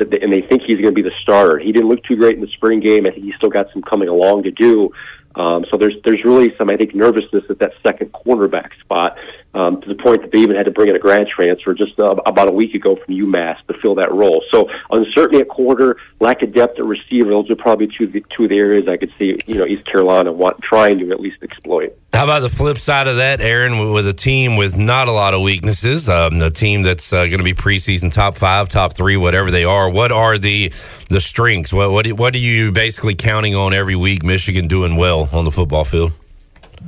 And they think he's going to be the starter. He didn't look too great in the spring game. I think he's still got some coming along to do. Um, so there's there's really some I think nervousness at that second cornerback spot um, to the point that they even had to bring in a grad transfer just uh, about a week ago from UMass to fill that role. So uncertainty at quarter, lack of depth at receiver, those are probably two of the, two of the areas I could see you know East Carolina want, trying to at least exploit. How about the flip side of that, Aaron, with a team with not a lot of weaknesses, um, a team that's uh, going to be preseason top five, top three, whatever they are. What are the the strengths? What what what are you basically counting on every week? Michigan doing well on the football field.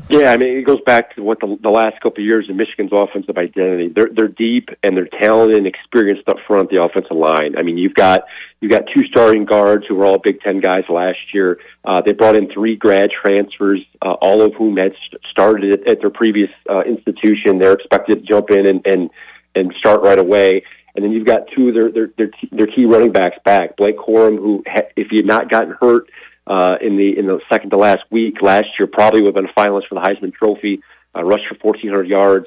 Yeah, I mean, it goes back to what the, the last couple of years of Michigan's offensive identity. They're they're deep and they're talented and experienced up front the offensive line. I mean, you've got you've got two starting guards who were all Big Ten guys last year. Uh, they brought in three grad transfers, uh, all of whom had started at, at their previous uh, institution. They're expected to jump in and and and start right away. And then you've got two of their their their, their key running backs back. Blake Corum, who if he had not gotten hurt uh, in the in the second to last week last year. Probably would have been a finalist for the Heisman Trophy. Uh, rushed for 1,400 yards.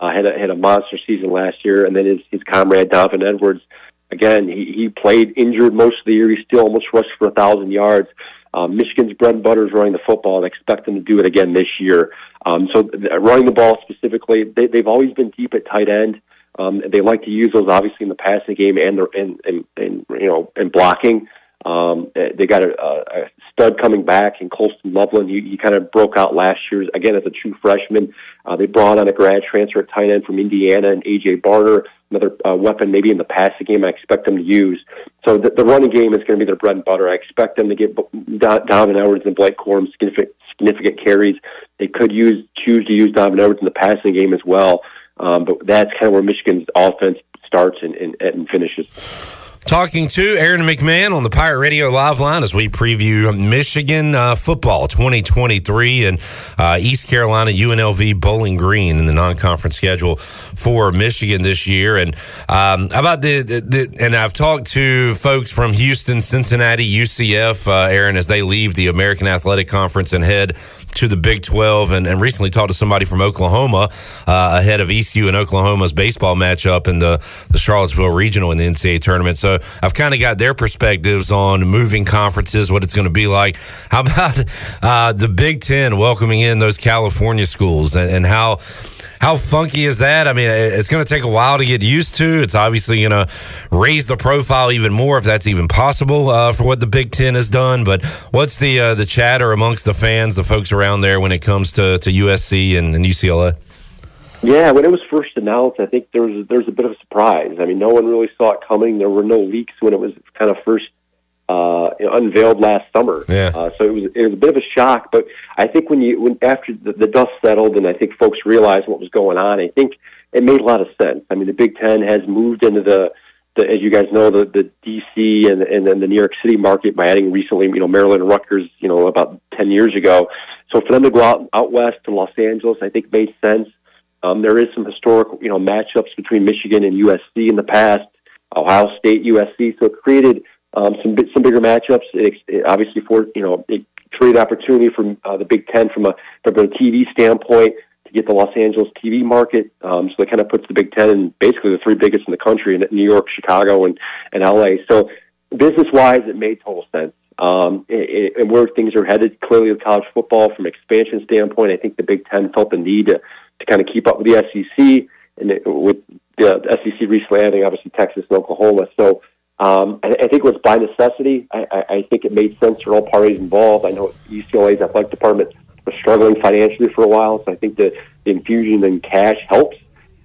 Uh, had a, had a monster season last year, and then his his comrade Donovan Edwards. Again, he, he played injured most of the year. He still almost rushed for a thousand yards. Um, Michigan's bread and butter is running the football, and I expect them to do it again this year. Um, so, running the ball specifically, they, they've always been deep at tight end. Um, they like to use those obviously in the passing game and the and, and, and you know and blocking. Um, they got a, a stud coming back in Colston Loveland. He, he kind of broke out last year again as a true freshman. Uh, they brought on a grad transfer at tight end from Indiana and AJ Barner. another uh, weapon maybe in the passing game. I expect them to use. So the, the running game is going to be their bread and butter. I expect them to get Donovan Edwards and Blake Corum significant, significant carries. They could use choose to use Donovan Edwards in the passing game as well. Um, but that's kind of where Michigan's offense starts and, and, and finishes. Talking to Aaron McMann on the Pirate Radio Live Line as we preview Michigan uh, football 2023 and uh, East Carolina UNLV Bowling Green in the non-conference schedule for Michigan this year. And um, about the, the, the, and I've talked to folks from Houston, Cincinnati, UCF, uh, Aaron, as they leave the American Athletic Conference and head to the Big 12 and, and recently talked to somebody from Oklahoma uh, ahead of ECU and Oklahoma's baseball matchup in the, the Charlottesville Regional in the NCAA tournament. So I've kind of got their perspectives on moving conferences, what it's going to be like. How about uh, the Big Ten welcoming in those California schools and, and how how funky is that? I mean, it's going to take a while to get used to. It's obviously going to raise the profile even more if that's even possible uh, for what the Big Ten has done. But what's the uh, the chatter amongst the fans, the folks around there, when it comes to, to USC and, and UCLA? Yeah, when it was first announced, I think there was there was a bit of a surprise. I mean, no one really saw it coming. There were no leaks when it was kind of first uh, unveiled last summer. Yeah. Uh, so it was it was a bit of a shock, but I think when you when after the, the dust settled and I think folks realized what was going on, I think it made a lot of sense. I mean, the Big Ten has moved into the, the as you guys know, the the DC and and then the New York City market by adding recently, you know, Maryland and Rutgers, you know, about ten years ago. So for them to go out out west to Los Angeles, I think made sense. Um, there is some historic, you know, matchups between Michigan and USC in the past, Ohio State, USC. So it created um, some some bigger matchups. It, it obviously for you know it created opportunity from uh, the Big Ten from a from a TV standpoint to get the Los Angeles TV market. Um, so that kind of puts the Big Ten in basically the three biggest in the country in New York, Chicago, and and LA. So business wise, it made total sense. Um, it, and where things are headed, clearly with college football from expansion standpoint, I think the Big Ten felt the need to, to kind of keep up with the SEC and it, with the SEC recently adding obviously Texas and Oklahoma. So um, I, I think it was by necessity. I, I, I think it made sense for all parties involved. I know UCLA's athletic department was struggling financially for a while, so I think the, the infusion in cash helps.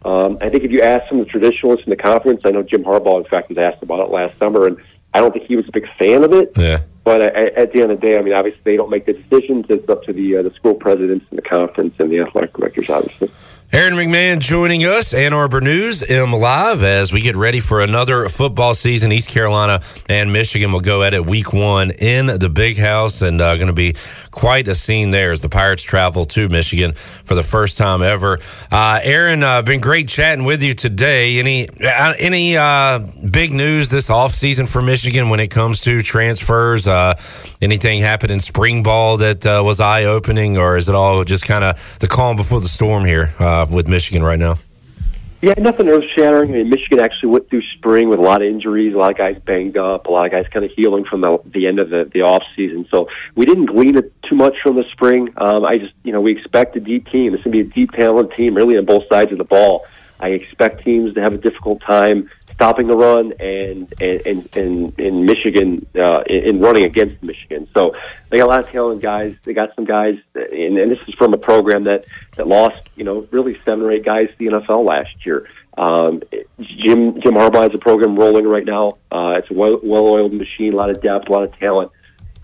Um, I think if you ask some of the traditionalists in the conference, I know Jim Harbaugh, in fact, was asked about it last summer, and I don't think he was a big fan of it. Yeah. But I, I, at the end of the day, I mean, obviously they don't make the decisions. It's up to the uh, the school presidents and the conference and the athletic directors, obviously. Aaron McMann joining us, Ann Arbor News, M Live, as we get ready for another football season. East Carolina and Michigan will go at it week one in the big house, and uh, going to be quite a scene there as the Pirates travel to Michigan for the first time ever. Uh, Aaron, uh, been great chatting with you today. Any uh, any uh, big news this off season for Michigan when it comes to transfers? Uh, anything happen in spring ball that uh, was eye opening, or is it all just kind of the calm before the storm here with Michigan right now? Yeah, nothing earth shattering. I mean, Michigan actually went through spring with a lot of injuries, a lot of guys banged up, a lot of guys kind of healing from the, the end of the, the off season. So we didn't glean it too much from the spring. Um, I just, you know, we expect a deep team. This is going to be a deep talent team, really on both sides of the ball. I expect teams to have a difficult time stopping the run and and and, in Michigan uh, in running against Michigan. So they got a lot of talented guys. They got some guys, and, and this is from a program that that lost you know really seven or eight guys to the NFL last year. Um, Jim Jim Harbaugh has a program rolling right now. Uh, it's a well oiled machine, a lot of depth, a lot of talent,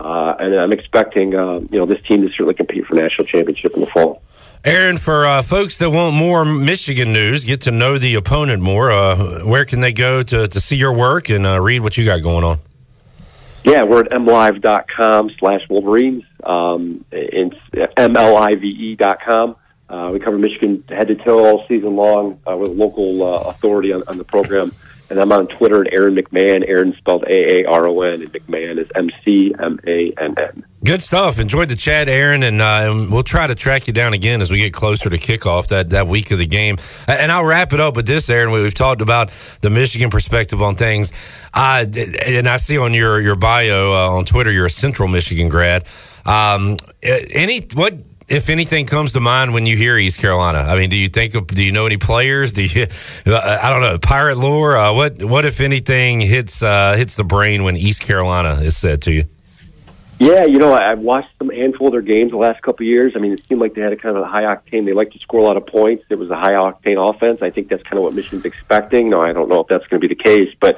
uh, and I'm expecting uh, you know this team to certainly compete for national championship in the fall. Aaron, for uh, folks that want more Michigan news, get to know the opponent more, uh, where can they go to, to see your work and uh, read what you got going on? Yeah, we're at mlive.com slash Wolverines. Um, it's mlive.com. Uh, we cover Michigan head to toe all season long uh, with local uh, authority on, on the program. And I'm on Twitter at Aaron McMann. Aaron spelled A A R O N, and McMann is M C M A N N. Good stuff. Enjoyed the chat, Aaron, and uh, we'll try to track you down again as we get closer to kickoff that, that week of the game. And I'll wrap it up with this, Aaron. We've talked about the Michigan perspective on things. Uh, and I see on your, your bio uh, on Twitter, you're a Central Michigan grad. Um, any what if anything comes to mind when you hear East Carolina? I mean, do you think of, do you know any players? Do you <laughs> I don't know pirate lore? Uh, what what if anything hits uh, hits the brain when East Carolina is said to you? Yeah, you know, I- I've watched some handful of their games the last couple of years. I mean, it seemed like they had a kind of a high octane. They like to score a lot of points. It was a high octane offense. I think that's kind of what Michigan's expecting. No, I don't know if that's going to be the case, but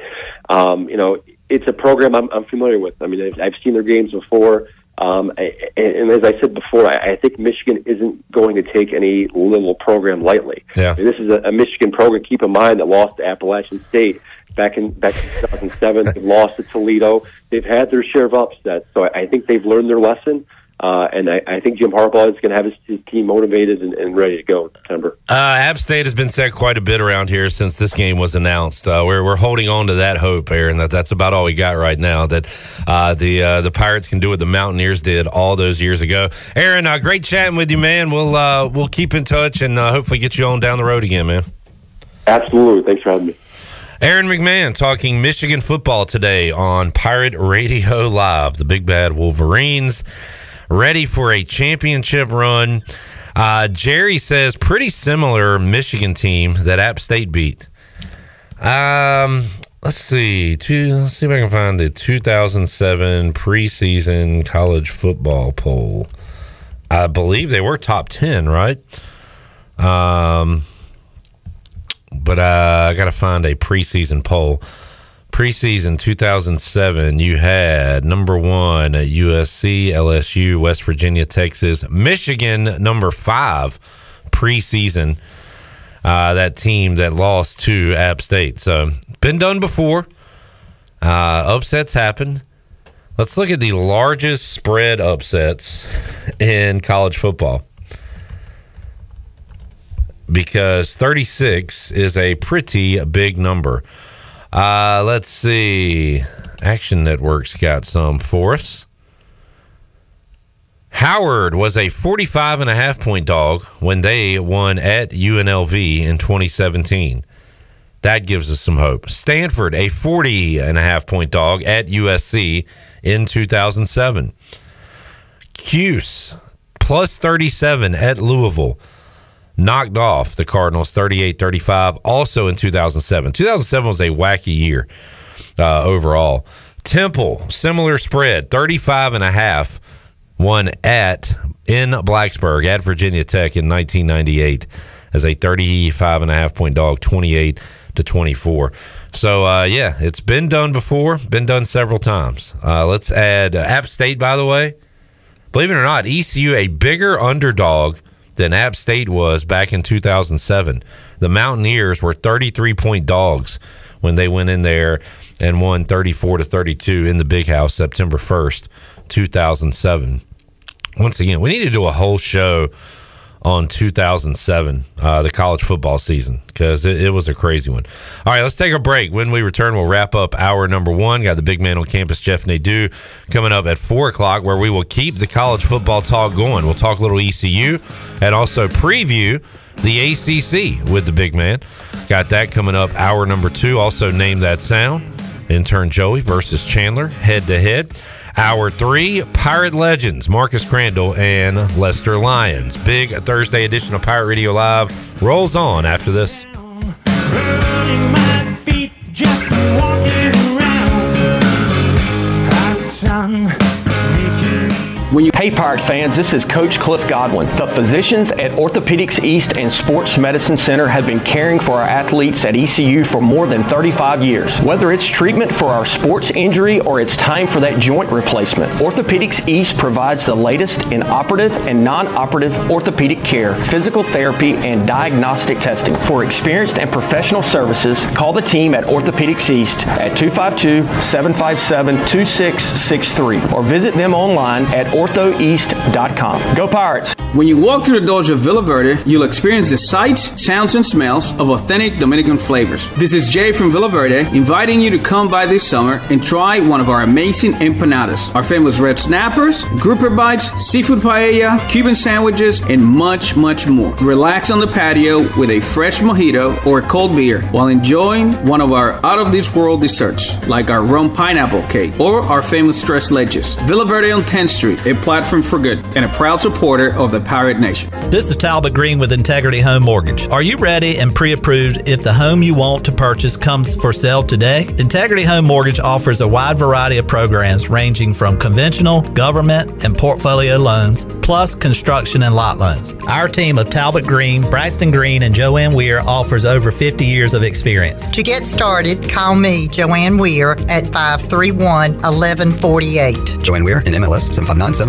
um, you know, it's a program I'm, I'm familiar with. I mean, I've, I've seen their games before. Um, I- and, and as I said before, I, I think Michigan isn't going to take any little program lightly. Yeah. Mean, this is a, a Michigan program. Keep in mind that lost to Appalachian State back in back in 2007. They've lost to Toledo. They've had their share of upsets, so I, I think they've learned their lesson. Uh, and I, I think Jim Harbaugh is going to have his, his team motivated and, and ready to go in September. Uh, App State has been said quite a bit around here since this game was announced. Uh, we're, we're holding on to that hope, Aaron. That that's about all we got right now. That uh, the uh, the Pirates can do what the Mountaineers did all those years ago. Aaron, uh, great chatting with you, man. We'll uh, we'll keep in touch and uh, hopefully get you on down the road again, man. Absolutely. Thanks for having me. Aaron McMann talking Michigan football today on Pirate Radio Live. The Big Bad Wolverines ready for a championship run. Uh, Jerry says pretty similar Michigan team that App State beat. Um, let's see. Two, let's see if I can find the 2007 preseason college football poll. I believe they were top 10, right? Um, but uh, I got to find a preseason poll. Preseason 2007, you had number one at USC, LSU, West Virginia, Texas, Michigan, number five preseason. Uh, that team that lost to App State. So, been done before. Uh, upsets happen. Let's look at the largest spread upsets <laughs> in college football because 36 is a pretty big number. Uh, let's see. Action Network's got some for us. Howard was a 45 and a half point dog when they won at UNLV in 2017. That gives us some hope. Stanford, a 40 and a half point dog at USC in 2007. Cuse, plus 37 at Louisville knocked off the Cardinals 38 35 also in 2007. 2007 was a wacky year uh, overall. Temple, similar spread 35 and a half, won at in Blacksburg at Virginia Tech in 1998 as a 35 and a half point dog 28 to 24. So uh, yeah, it's been done before, been done several times. Uh, let's add uh, App State by the way. Believe it or not, ECU a bigger underdog than App State was back in 2007. The Mountaineers were 33 point dogs when they went in there and won 34 to 32 in the Big House September 1st, 2007. Once again, we need to do a whole show on 2007, uh, the college football season, because it, it was a crazy one. All right, let's take a break. When we return, we'll wrap up hour number one. Got the big man on campus, Jeff Nadu, coming up at 4 o'clock, where we will keep the college football talk going. We'll talk a little ECU and also preview the ACC with the big man. Got that coming up hour number two. Also, name that sound. Intern Joey versus Chandler head to head. Hour three, Pirate Legends, Marcus Crandell and Lester Lyons. Big Thursday edition of Pirate Radio Live rolls on after this. When you, hey Pirate fans, this is Coach Cliff Godwin. The physicians at Orthopedics East and Sports Medicine Center have been caring for our athletes at ECU for more than 35 years. Whether it's treatment for our sports injury or it's time for that joint replacement, Orthopedics East provides the latest in operative and non-operative orthopedic care, physical therapy, and diagnostic testing. For experienced and professional services, call the team at Orthopedics East at 252-757-2663 or visit them online at orthoeast.com. Go Pirates! When you walk through the doors of Villa Verde, you'll experience the sights, sounds, and smells of authentic Dominican flavors. This is Jay from Villa Verde, inviting you to come by this summer and try one of our amazing empanadas. Our famous red snappers, grouper bites, seafood paella, Cuban sandwiches, and much, much more. Relax on the patio with a fresh mojito or a cold beer while enjoying one of our out of this world desserts, like our rum pineapple cake or our famous tres leches. Villa Verde on 10th Street, a platform for good and a proud supporter of the Pirate Nation. This is Talbot Green with Integrity Home Mortgage. Are you ready and pre approved if the home you want to purchase comes for sale today? Integrity Home Mortgage offers a wide variety of programs ranging from conventional, government, and portfolio loans, plus construction and lot loans. Our team of Talbot Green, Braxton Green, and Joanne Weir offers over 50 years of experience. To get started, call me, Joanne Weir, at 531 1148. Joanne Weir in MLS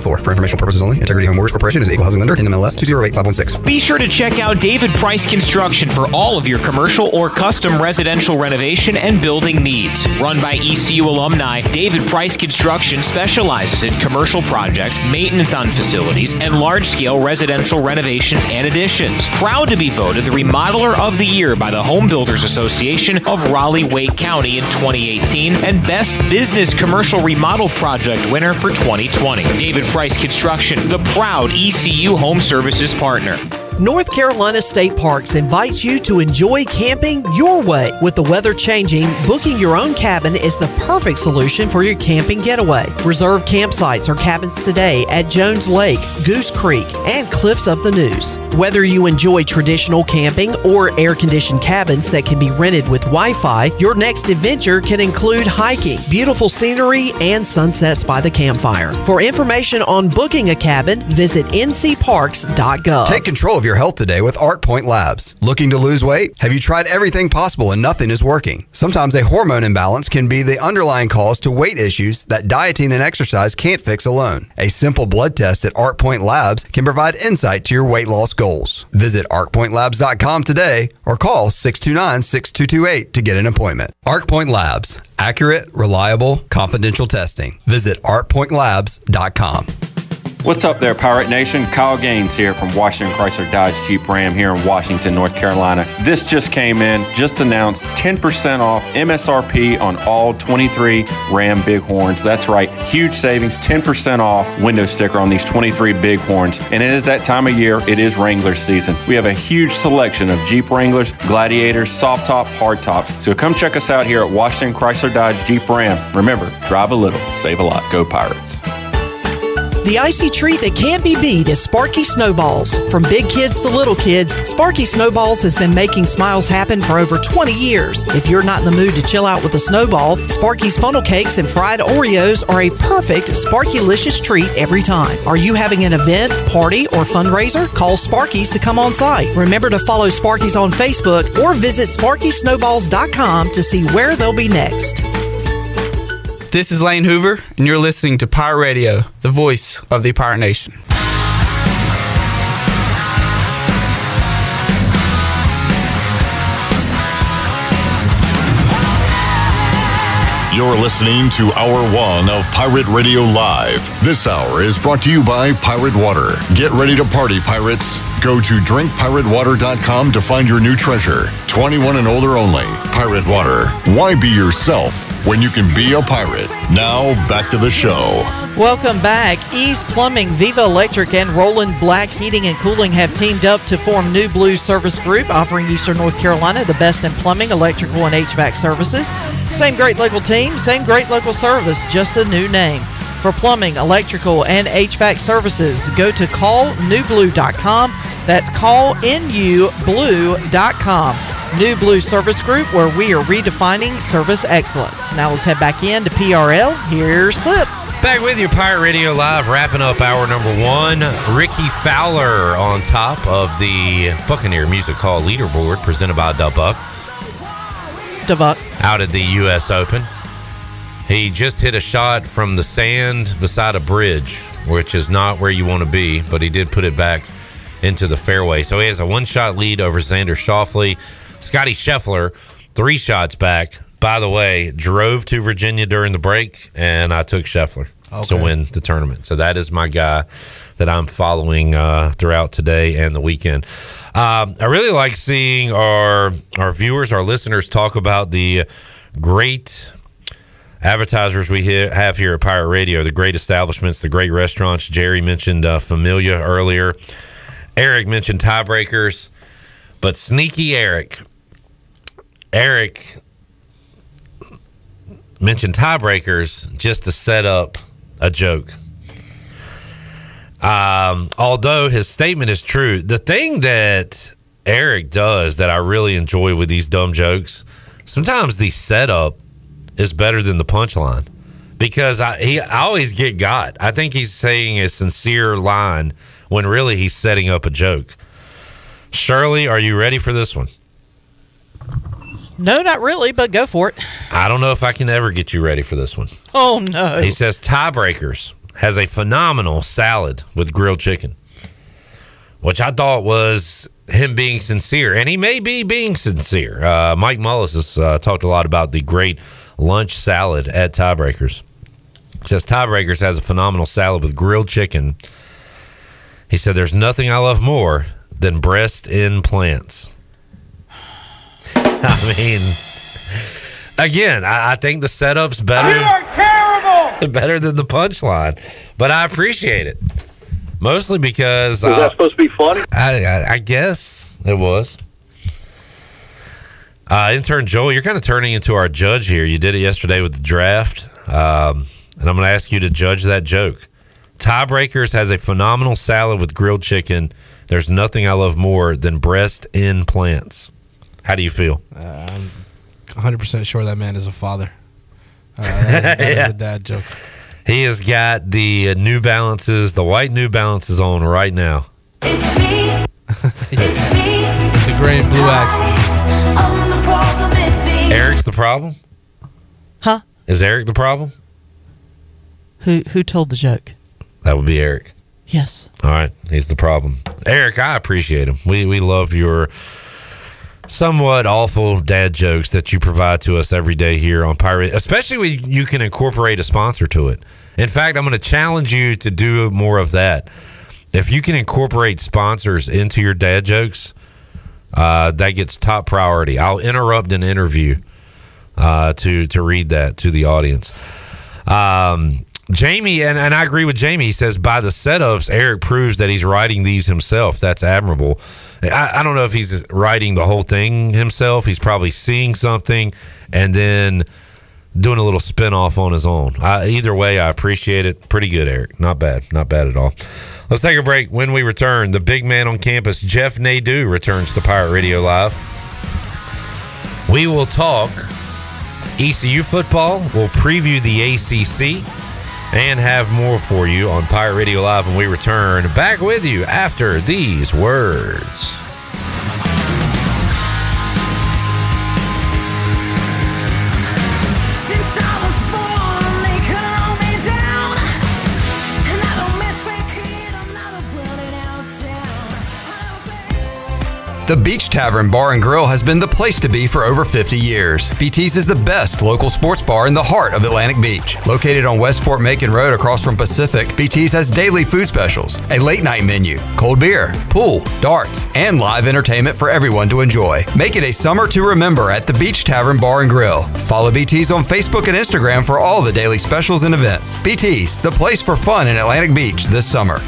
75974. For informational purposes only, Integrity Home Mortgage Corporation is equal housing lender in MLS 208516. Be sure to check out David Price Construction for all of your commercial or custom residential renovation and building needs. Run by ECU alumni, David Price Construction specializes in commercial projects, maintenance on facilities, and large scale residential renovations and additions. Proud to be voted the Remodeler of the Year by the Home Builders Association of Raleigh Wake County in 2018 and Best Business Commercial Remodel Project winner for 2020. David Price Construction, the proud ECU Home Services partner. North Carolina State Parks invites you to enjoy camping your way. With the weather changing, booking your own cabin is the perfect solution for your camping getaway. Reserve campsites or cabins today at Jones Lake, Goose Creek, and Cliffs of the Neuse. Whether you enjoy traditional camping or air conditioned cabins that can be rented with Wi Fi, your next adventure can include hiking, beautiful scenery, and sunsets by the campfire. For information on booking a cabin, visit ncparks.gov. Take control of your health today with Arc Point Labs. Looking to lose weight? Have you tried everything possible and nothing is working? Sometimes a hormone imbalance can be the underlying cause to weight issues that dieting and exercise can't fix alone. A simple blood test at Arc Point Labs can provide insight to your weight loss goals. Visit arcpointlabs.com today or call 629-6228 to get an appointment. ArcPoint Labs. Accurate, reliable, confidential testing. Visit arcpointlabs.com. What's up there, Pirate Nation? Kyle Gaines here from Washington Chrysler Dodge Jeep Ram here in Washington, North Carolina. This just came in, just announced 10% off MSRP on all 23 Ram Bighorns. That's right, huge savings, 10% off window sticker on these 23 Bighorns. And it is that time of year, it is Wrangler season. We have a huge selection of Jeep Wranglers, Gladiators, soft top, hard tops. So come check us out here at Washington Chrysler Dodge Jeep Ram. Remember, drive a little, save a lot. Go Pirates. The icy treat that can't be beat is Sparky Snowballs. From big kids to little kids, Sparky Snowballs has been making smiles happen for over 20 years. If you're not in the mood to chill out with a snowball, Sparky's funnel cakes and fried Oreos are a perfect Sparkylicious treat every time. Are you having an event, party, or fundraiser? Call Sparky's to come on site. Remember to follow Sparky's on Facebook or visit sparkysnowballs.com to see where they'll be next. This is Lane Hoover, and you're listening to Pirate Radio, the voice of the Pirate Nation. You're listening to Hour One of Pirate Radio Live. This hour is brought to you by Pirate Water. Get ready to party, pirates. Go to drinkpiratewater.com to find your new treasure. 21 and older only. Pirate Water. Why be yourself when you can be a pirate? Now, back to the show. Welcome back. East Plumbing, Viva Electric, and Roland Black Heating and Cooling have teamed up to form New Blue Service Group, offering Eastern North Carolina the best in plumbing, electrical, and HVAC services. Same great local team, same great local service, just a new name. For plumbing, electrical, and HVAC services, go to callnewblue.com. That's callnublue.com. New Blue Service Group, where we are redefining service excellence. Now let's head back in to PRL. Here's Clip. Back with you, Pirate Radio Live, wrapping up hour number one. Rickie Fowler on top of the Buccaneer Music Hall leaderboard presented by Dubuck. Dubuck. Out at the U.S. Open. He just hit a shot from the sand beside a bridge, which is not where you want to be, but he did put it back into the fairway. So he has a one shot lead over Xander Schauffele. Scotty Scheffler, three shots back. By the way, drove to Virginia during the break, and I took Scheffler to win the tournament. So that is my guy that I'm following uh, throughout today and the weekend. Um, I really like seeing our our viewers, our listeners, talk about the great advertisers we have here at Pirate Radio, the great establishments, the great restaurants. Jerry mentioned uh, Familia earlier. Eric mentioned tiebreakers, but sneaky Eric. Eric mentioned tiebreakers just to set up a joke. Um, although his statement is true, the thing that Eric does that I really enjoy with these dumb jokes, sometimes the setup is better than the punchline because I he I always get got. I think he's saying a sincere line when really he's setting up a joke. Shirley, are you ready for this one? No, not really, but go for it. I don't know if I can ever get you ready for this one. Oh no. He says Tiebreakers has a phenomenal salad with grilled chicken, which I thought was him being sincere, and he may be being sincere. Uh, Mike Mullis has uh, talked a lot about the great lunch salad at Tiebreakers. He says Tiebreakers has a phenomenal salad with grilled chicken. He said, "There's nothing I love more than breast implants." <laughs> I mean, again, I, I think the setup's better. You are terrible. <laughs> better than the punchline, but I appreciate it mostly because Was that supposed to be funny? I, I, I guess it was. Uh, intern Joel, you're kind of turning into our judge here. You did it yesterday with the draft, um, and I'm going to ask you to judge that joke. Tiebreakers has a phenomenal salad with grilled chicken. There's nothing I love more than breast implants. How do you feel? Uh, I'm 100 percent sure that man is a father. Uh, that, that <laughs> is Yeah. a dad joke. He has got the uh, New Balances, the white New Balances on right now. It's me. <laughs> it's me. The gray and blue accent. Eric's the problem? Huh? Is Eric the problem? Who who told the joke? That would be Eric. Yes. All right, he's the problem. Eric, I appreciate him. We we love your somewhat awful dad jokes that you provide to us every day here on Pirate, especially when you can incorporate a sponsor to it. In fact, I'm going to challenge you to do more of that. If you can incorporate sponsors into your dad jokes, uh, that gets top priority. I'll interrupt an interview uh, to to read that to the audience. Um, Jamie, and, and I agree with Jamie. He says by the setups, Eric proves that he's writing these himself. That's admirable. I, I don't know if he's writing the whole thing himself. He's probably seeing something and then doing a little spin off on his own. I, either way, I appreciate it. Pretty good, Eric. Not bad. Not bad at all. Let's take a break. When we return, the big man on campus, Jeff Nadu, returns to Pirate Radio Live. We will talk ECU football. We'll preview the ACC and have more for you on Pirate Radio Live when we return. Back with you after these words. The Beach Tavern Bar and Grill has been the place to be for over 50 years. BT's is the best local sports bar in the heart of Atlantic Beach. Located on West Fort Macon Road across from Pacific, BT's has daily food specials, a late night menu, cold beer, pool, darts, and live entertainment for everyone to enjoy. Make it a summer to remember at the Beach Tavern Bar and Grill. Follow BT's on Facebook and Instagram for all the daily specials and events. BT's, the place for fun in Atlantic Beach this summer.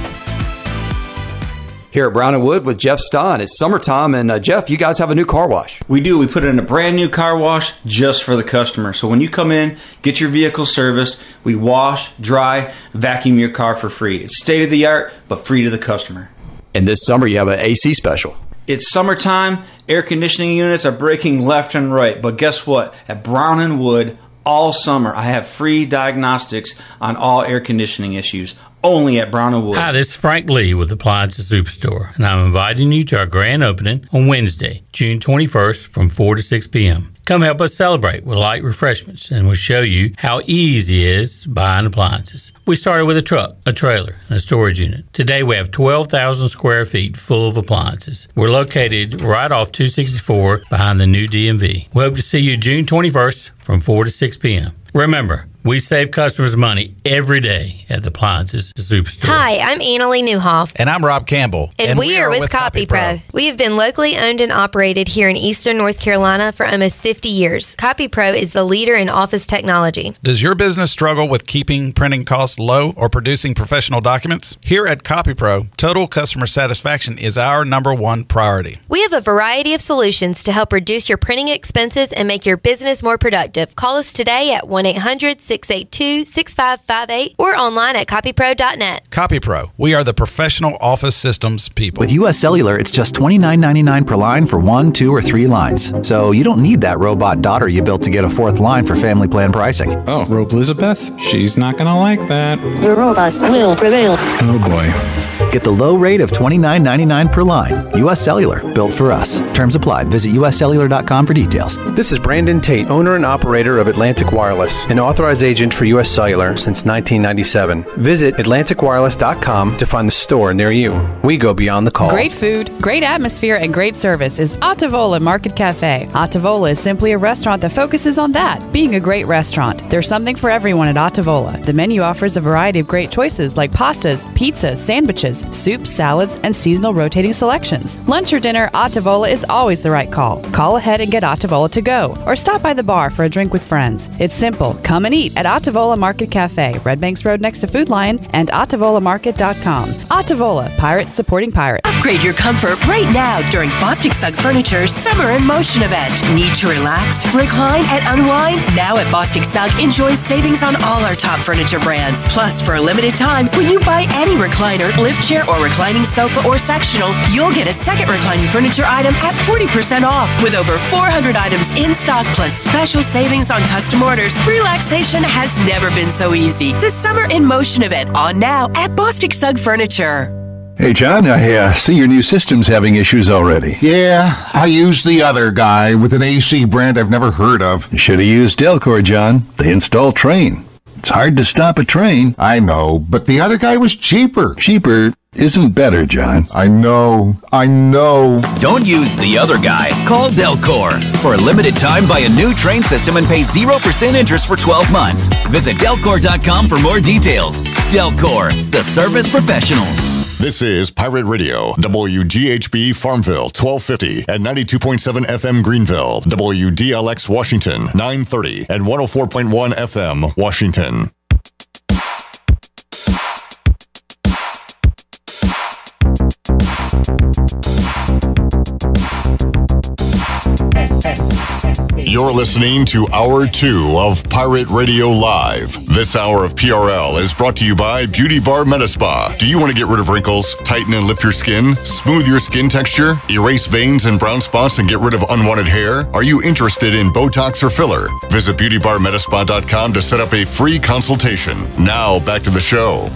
Here at Brown and Wood with Jeff Stein. It's summertime, and uh, Jeff, you guys have a new car wash. We do. We put in a brand new car wash just for the customer. So when you come in, get your vehicle serviced, we wash, dry, vacuum your car for free. It's state of the art, but free to the customer. And this summer, you have an AC special. It's summertime. Air conditioning units are breaking left and right. But guess what? At Brown and Wood, all summer, I have free diagnostics on all air conditioning issues. Only at Brown and Wood. Hi, this is Frank Lee with Appliances Superstore, and I'm inviting you to our grand opening on Wednesday, June 21st from 4 to 6 p.m. Come help us celebrate with light refreshments, and we'll show you how easy it is buying appliances. We started with a truck, a trailer, and a storage unit. Today we have 12,000 square feet full of appliances. We're located right off 264 behind the new DMV. We hope to see you June 21st from 4 to 6 p.m. Remember, we save customers money every day at the Appliances Superstore. Hi, I'm Annalie Newhoff. And I'm Rob Campbell. And, we, are, with, Copy Pro. We have been locally owned and operated here in Eastern North Carolina for almost 50 years. Copy Pro is the leader in office technology. Does your business struggle with keeping printing costs low or producing professional documents? Here at CopyPro, total customer satisfaction is our number one priority. We have a variety of solutions to help reduce your printing expenses and make your business more productive. Call us today at 1 800 682-6558 or online at copypro.net. CopyPro, we are the professional office systems people. With US Cellular, it's just $29.99 per line for one, two, or three lines. So you don't need that robot daughter you built to get a fourth line for family plan pricing. Oh, Rope Elizabeth? She's not gonna like that. The robots will prevail. Oh boy. Get the low rate of $29.99 per line. US Cellular, built for us. Terms apply. Visit uscellular.com for details. This is Brandon Tate, owner and operator of Atlantic Wireless, an authorized agent for U.S. Cellular since 1997. Visit AtlanticWireless.com to find the store near you. We go beyond the call. Great food, great atmosphere, and great service is Ottavola Market Cafe. Ottavola is simply a restaurant that focuses on that, being a great restaurant. There's something for everyone at Ottavola. The menu offers a variety of great choices like pastas, pizzas, sandwiches, soups, salads, and seasonal rotating selections. Lunch or dinner, Ottavola is always the right call. Call ahead and get Ottavola to go, or stop by the bar for a drink with friends. It's simple. Come and eat at Ottavola Market Cafe, Red Banks Road next to Food Lion, and OttavolaMarket.com. Ottavola, pirates supporting pirates. Upgrade your comfort right now during Bostic Sugg Furniture's Summer in Motion event. Need to relax, recline, and unwind? Now at Bostic Sugg, enjoy savings on all our top furniture brands. Plus, for a limited time, when you buy any recliner, lift chair, or reclining sofa or sectional, you'll get a second reclining furniture item at 40% off. With over 400 items in stock plus special savings on custom orders, relaxation has never been so easy. The Summer in Motion event on now at Bostic Sugg Furniture. Hey, John, I uh, see your new system's having issues already. Yeah, I used the other guy with an AC brand I've never heard of. You should have used Delcor, John. They install Trane. It's hard to stop a Trane. I know, but the other guy was cheaper. Cheaper isn't better, John. I know. I know. Don't use the other guy. Call Delcor. For a limited time, buy a new Trane system and pay 0% interest for 12 months. Visit Delcor.com for more details. Delcor, the service professionals. This is Pirate Radio, WGHB Farmville, 1250 and 92.7 FM Greenville, WDLX Washington, 930 and 104.1 FM Washington. You're listening to Hour 2 of Pirate Radio Live. This hour of PRL is brought to you by Beauty Bar Metaspa. Do you want to get rid of wrinkles, tighten and lift your skin, smooth your skin texture, erase veins and brown spots, and get rid of unwanted hair? Are you interested in Botox or filler? Visit BeautyBarMetaspa.com to set up a free consultation. Now, back to the show.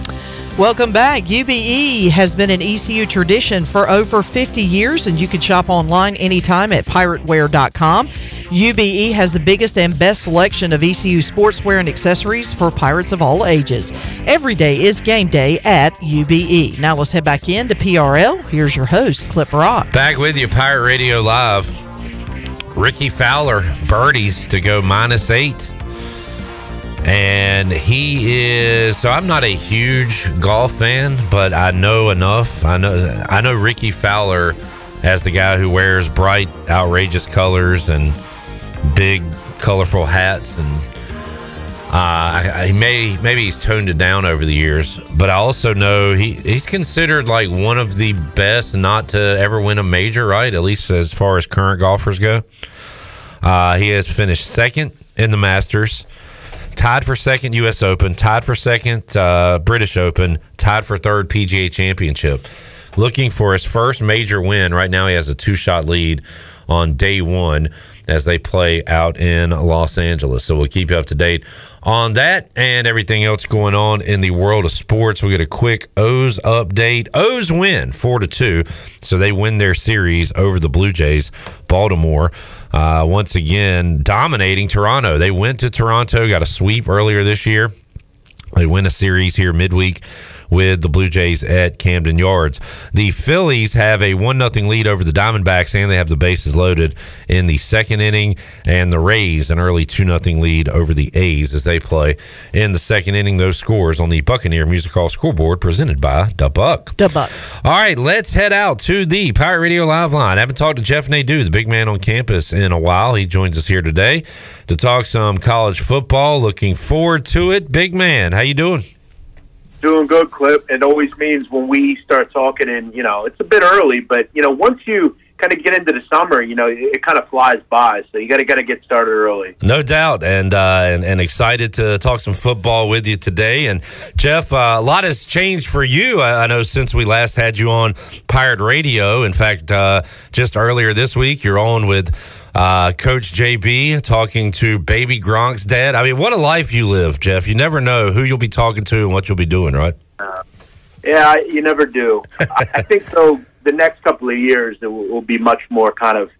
Welcome back. UBE has been an ECU tradition for over 50 years, and you can shop online anytime at pirateware.com. UBE has the biggest and best selection of ECU sportswear and accessories for pirates of all ages. Every day is game day at UBE. Now let's head back in to PRL. Here's your host, Clip Rock. Back with you, Pirate Radio Live. Rickie Fowler, birdies to go minus eight. And he is so I'm not a huge golf fan, but I know enough. I know I know Rickie Fowler as the guy who wears bright, outrageous colors and big, colorful hats, and uh, he may maybe he's toned it down over the years. But I also know he he's considered like one of the best not to ever win a major, right? At least as far as current golfers go. Uh, he has finished second in the Masters tied for second U.S. Open, tied for second uh, British Open, tied for third PGA Championship. Looking for his first major win. Right now, he has a two shot lead on day one as they play out in Los Angeles. So we'll keep you up to date on that and everything else going on in the world of sports. We'll get a quick O's update. O's win four to two. So they win their series over the Blue Jays, Baltimore. Uh, once again, dominating Toronto. They went to Toronto, got a sweep earlier this year. They win a series here midweek with the Blue Jays at Camden Yards. The Phillies have a 1 0 lead over the Diamondbacks, and they have the bases loaded in the second inning. And the Rays, an early 2 0 lead over the A's as they play in the second inning. Those scores on the Buccaneer Music Hall scoreboard presented by Da Buck. Da Buck. All right, let's head out to the Pirate Radio Live line. I haven't talked to Jeff Nadu, the big man on campus, in a while. He joins us here today to talk some college football. Looking forward to it. Big man, how you doing? Doing good, Clip. It always means when we start talking, and you know, it's a bit early, but you know, once you kind of get into the summer, you know, it, it kind of flies by. So you got to got to get started early. No doubt, and, uh, and and excited to talk some football with you today. And Jeff, uh, a lot has changed for you. I, I know since we last had you on Pirate Radio. In fact, uh, just earlier this week, you're on with uh, Coach JB talking to Baby Gronk's dad. I mean, what a life you live, Jeff. You never know who you'll be talking to and what you'll be doing, right? Yeah, you never do. I, think though the next couple of years it will, will be much more kind of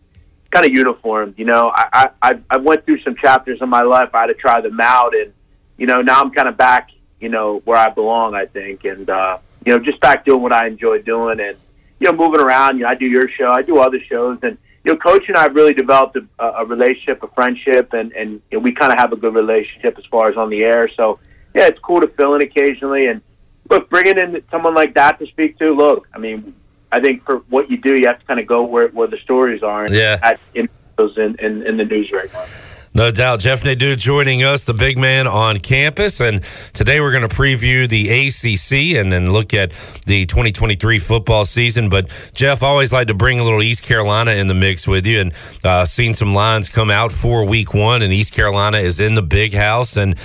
kind of uniform. You know, I, I I went through some chapters in my life. I had to try them out, and you know now I'm kind of back. You know where I belong, I think, and uh, you know just back doing what I enjoy doing, and you know moving around. You know, I do your show, I do other shows, and you know, Coach and I have really developed a, a relationship, a friendship, and and you know, we kind of have a good relationship as far as on the air. So yeah, it's cool to fill in occasionally, and look, bringing in someone like that to speak to. Look, I mean, I think for what you do, you have to kind of go where where the stories are, and Yeah. at, in, in in in the news right now. No doubt. Jeff Nadu joining us, the big man on campus. And today we're going to preview the ACC and then look at the 2023 football season. But, Jeff, I always like to bring a little East Carolina in the mix with you and uh, seen some lines come out for week one. And East Carolina is in the big house. And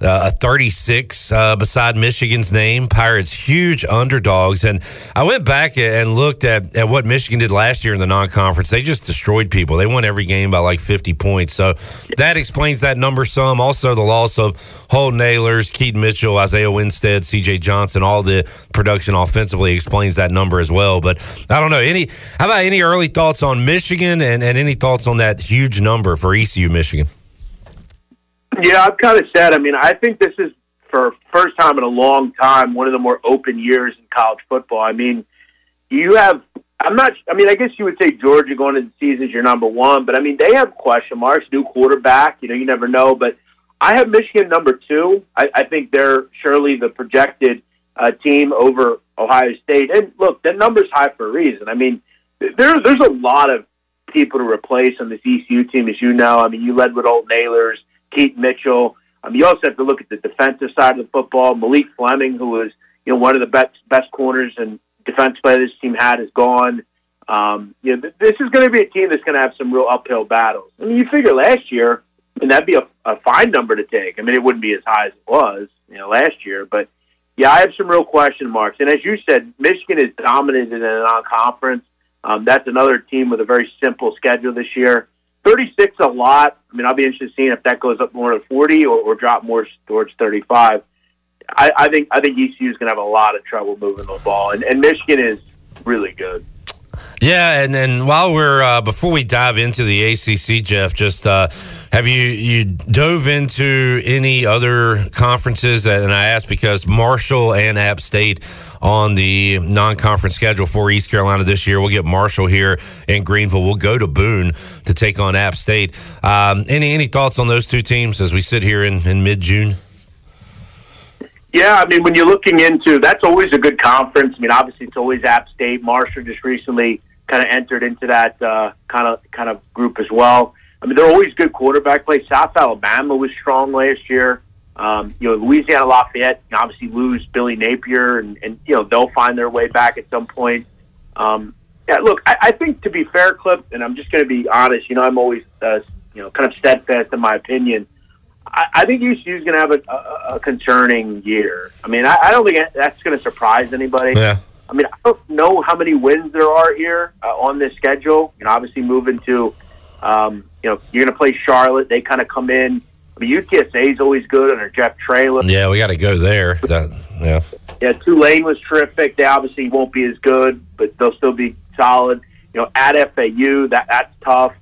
uh, a 36 uh, beside Michigan's name. Pirates huge underdogs, and I went back and looked at, at what Michigan did last year in the non-conference. They just destroyed people. They won every game by like 50 points. So that explains that number some. Also, the loss of Holton Ahlers, Keaton Mitchell, Isaiah Winstead, C.J. Johnson, all the production offensively explains that number as well. But I don't know any. How about any early thoughts on Michigan and, and any thoughts on that huge number for ECU Michigan? Yeah, I've kind of said. I mean, I think this is for first time in a long time one of the more open years in college football. I mean, you have. I'm not. I mean, I guess you would say Georgia going into the season is your number one, but I mean they have question marks. New quarterback. You know, you never know. But I have Michigan number two. I, I think they're surely the projected uh, team over Ohio State. And look, that number's high for a reason. I mean, there there's a lot of people to replace on this ECU team, as you know. I mean, you led with Holton Ahlers, Keaton Mitchell. Um, you also have to look at the defensive side of the football. Malik Fleming, who was you know one of the best best corners and defense player this team had, is gone. Um, you know, th- this is going to be a team that's going to have some real uphill battles. I mean, you figure last year, mean, that'd be a, a fine number to take. I mean, it wouldn't be as high as it was, you know, last year, but yeah, I have some real question marks. And as you said, Michigan is dominated in a non-conference. Um, that's another team with a very simple schedule this year. 36 a lot. I mean, I'll be interested in seeing if that goes up more to 40 or, or drop more towards 35. I, I think I think ECU is going to have a lot of trouble moving the ball, and, and Michigan is really good. Yeah, and then while we're uh, before we dive into the ACC, Jeff, just uh, have you you dove into any other conferences? And I asked because Marshall and App State on the non-conference schedule for East Carolina this year. We'll get Marshall here in Greenville. We'll go to Boone to take on App State. Um, any any thoughts on those two teams as we sit here in, in mid June? Yeah, I mean, when you're looking into that's always a good conference. I mean, obviously it's always App State. Marshall just recently kind of entered into that uh, kind of kind of group as well. I mean, they're always good quarterback play. South Alabama was strong last year. Um, you know, Louisiana Lafayette obviously lose Billy Napier, and, and you know they'll find their way back at some point. Um, yeah, look, I, I think to be fair, Clip, and I'm just going to be honest. You know, I'm always uh, you know kind of steadfast in my opinion. I, I think ECU is going to have a, a, a concerning year. I mean, I, I don't think that's going to surprise anybody. Yeah. I mean, I don't know how many wins there are here uh, on this schedule. You know, obviously moving to, um, you know, you're going to play Charlotte. They kind of come in. Mean, UTSA is always good under Jeff Traylor. Yeah, we got to go there. That, yeah. Yeah, Tulane was terrific. They obviously won't be as good, but they'll still be solid. You know, at FAU, that that's tough.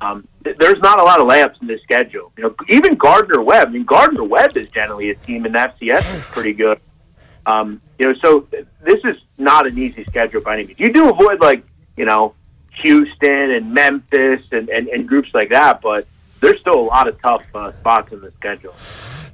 Um, th- there's not a lot of layups in this schedule. You know, even Gardner Webb. I mean, Gardner Webb is generally a team in the FCS is pretty good. Um, you know, so th- this is not an easy schedule by any means. You do avoid like you know Houston and Memphis and, and, and groups like that, but there's still a lot of tough uh, spots in the schedule.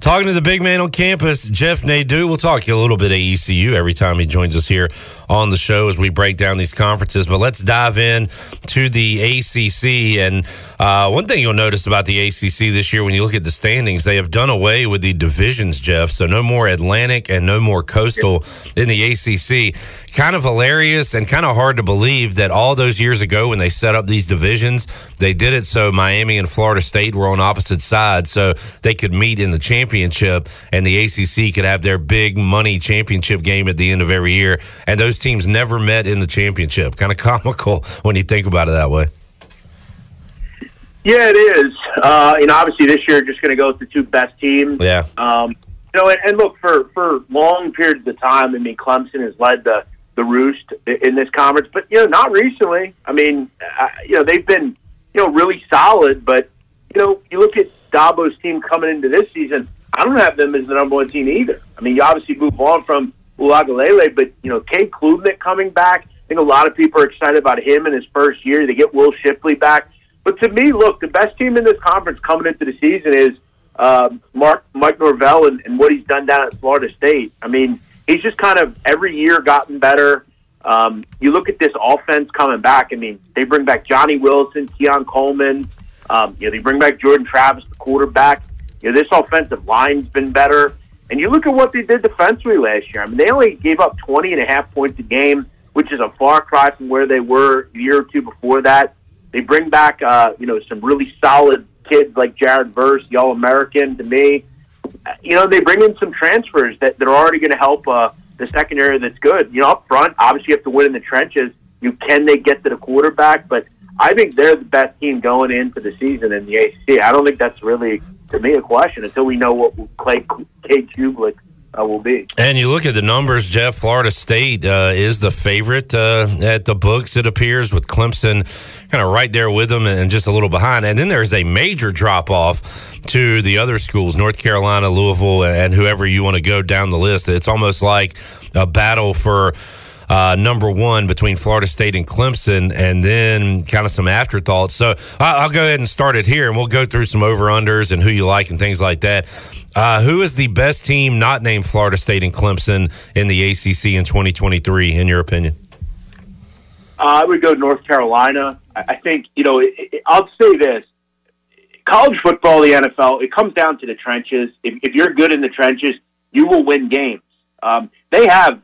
Talking to the big man on campus, Jeff Nadu. We'll talk a little bit of ECU every time he joins us here on the show as we break down these conferences. But let's dive in to the ACC. And uh, one thing you'll notice about the ACC this year, when you look at the standings, they have done away with the divisions, Jeff. So no more Atlantic and no more Coastal in the ACC kind of hilarious and kind of hard to believe that all those years ago when they set up these divisions, they did it so Miami and Florida State were on opposite sides so they could meet in the championship and the ACC could have their big money championship game at the end of every year. And those teams never met in the championship. Kind of <laughs> comical when you think about it that way. Yeah, it is. Uh, you know, obviously this year just going to go with the two best teams. Yeah. Um, you know, and, and look for for long periods of time. I mean, Clemson has led the the roost in this conference, but you know, not recently. I mean, uh, you know, they've been you know really solid, but you know, you look at Dabo's team coming into this season. I don't have them as the number one team either. I mean, you obviously move on from Uiagalelei, but you know, Cade Klubnik coming back. I think a lot of people are excited about him in his first year. They get Will Shipley back, but to me, look, the best team in this conference coming into the season is uh, Mark Mike Norvell and, and what he's done down at Florida State. I mean, he's just kind of every year gotten better. Um, you look at this offense coming back. I mean, they bring back Johnny Wilson, Keon Coleman. Um, you know, they bring back Jordan Travis, the quarterback. You know, this offensive line's been better. And you look at what they did defensively last year. I mean, they only gave up 20 and a half points a game, which is a far cry from where they were a year or two before that. They bring back, uh, you know, some really solid kids like Jared Verse, the All American to me. You know, they bring in some transfers that, that are already going to help uh, the secondary that's good. You know, up front, obviously you have to win in the trenches. You can they get to the quarterback, but I think they're the best team going into the season in the ACC. I don't think that's really to me a question until we know what Clay Cade Klubnik uh, will be. And you look at the numbers, Jeff. Florida State uh, is the favorite uh, at the books. It appears with Clemson kind of right there with them and just a little behind. And then there's a major drop off to the other schools, North Carolina, Louisville, and whoever you want to go down the list. It's almost like a battle for. Uh, number one between Florida State and Clemson, and then kind of some afterthoughts. So I'll, I'll go ahead and start it here, and we'll go through some over unders and who you like and things like that. Uh, who is the best team not named Florida State and Clemson in the ACC in 2023, in your opinion? Uh, I would go North Carolina. I think you know. It, it, I'll say this: college football, the NFL, it comes down to the trenches. If, if you're good in the trenches, you will win games. Um, they have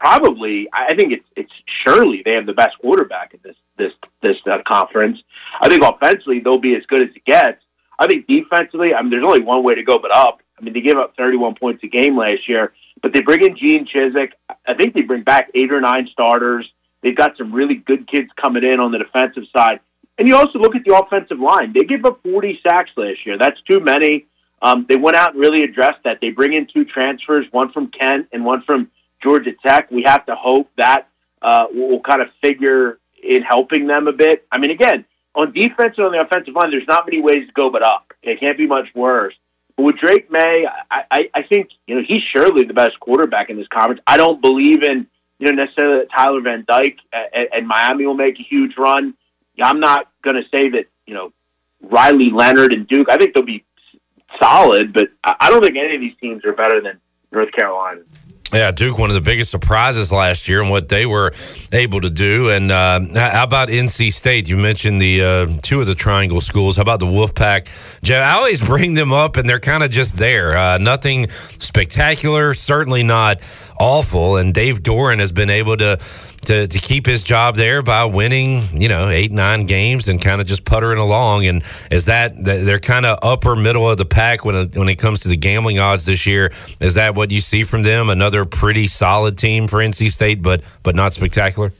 probably, I think it's it's surely they have the best quarterback in this this this uh, conference. I think offensively they'll be as good as it gets. I think defensively, I mean, there's only one way to go but up. I mean, they gave up 31 points a game last year, but they bring in Gene Chizik. I think they bring back eight or nine starters. They've got some really good kids coming in on the defensive side. And you also look at the offensive line. They gave up 40 sacks last year. That's too many. Um, they went out and really addressed that. They bring in two transfers, one from Kent and one from Georgia Tech. We have to hope that uh, will kind of figure in helping them a bit. I mean, again, on defense and on the offensive line, there's not many ways to go but up. It can't be much worse. But with Drake Maye, I, I, I think you know he's surely the best quarterback in this conference. I don't believe in you know necessarily that Tyler Van Dyke and, and Miami will make a huge run. I'm not going to say that you know Riley Leonard and Duke. I think they'll be solid, but I I don't think any of these teams are better than North Carolina. Yeah, Duke, one of the biggest surprises last year and what they were able to do. And uh, how about NC State? You mentioned the uh, two of the Triangle schools. How about the Wolfpack? Jeff, I always bring them up, and they're kind of just there. Uh, nothing spectacular, certainly not awful. And Dave Doeren has been able to to, to keep his job there by winning, you know, eight, nine games and kind of just puttering along. And is that they're kind of upper middle of the pack when it, when it comes to the gambling odds this year? Is that what you see from them? Another pretty solid team for NC State, but but not spectacular.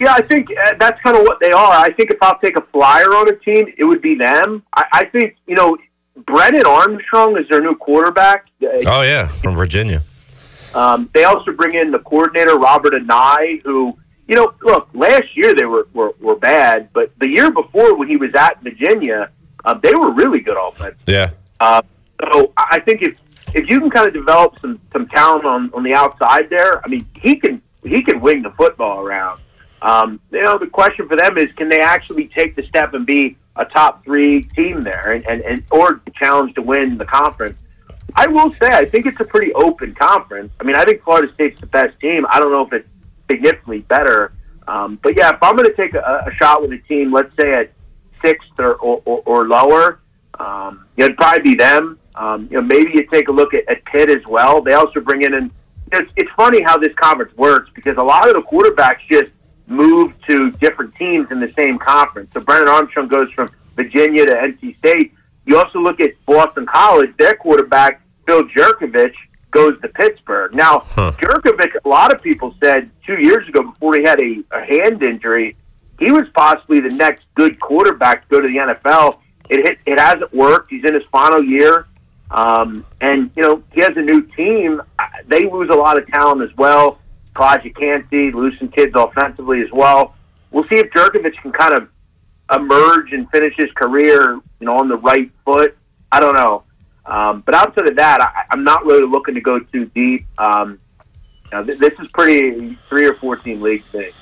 Yeah, I think uh, that's kind of what they are. I think if I'll take a flyer on a team, it would be them. I, I think you know Brennan Armstrong is their new quarterback. Oh yeah, from Virginia. Um, they also bring in the coordinator Robert Anae, who you know, look, last year they were were, were bad, but the year before when he was at Virginia, uh, they were really good offense. Yeah. Uh, so I think if if you can kind of develop some some talent on on the outside there, I mean, he can he can wing the football around. Um, you know, the question for them is, can they actually take the step and be a top three team there, and, and, and or challenge to win the conference? I will say, I think it's a pretty open conference. I mean, I think Florida State's the best team. I don't know if it's significantly better. Um, but yeah, if I'm going to take a, a shot with a team, let's say at sixth or, or, or, lower, um, it'd probably be them. Um, you know, maybe you take a look at, at Pitt as well. They also bring in, and it's, it's funny how this conference works because a lot of the quarterbacks just move to different teams in the same conference. So Brennan Armstrong goes from Virginia to NC State. You also look at Boston College; their quarterback Phil Jurkovec goes to Pittsburgh. Now, Jurkovec, a lot of people said two years ago before he had a, a hand injury, he was possibly the next good quarterback to go to the NFL. It hit, it hasn't worked. He's in his final year, um, and you know he has a new team. They lose a lot of talent as well. Calijah Kancey, lose some kids offensively as well. We'll see if Jurkovec can kind of emerge and finish his career, you know, on the right foot. I don't know. Um, but outside of that, I, I'm not really looking to go too deep. Um, you know, th- this is pretty three or four team league thing.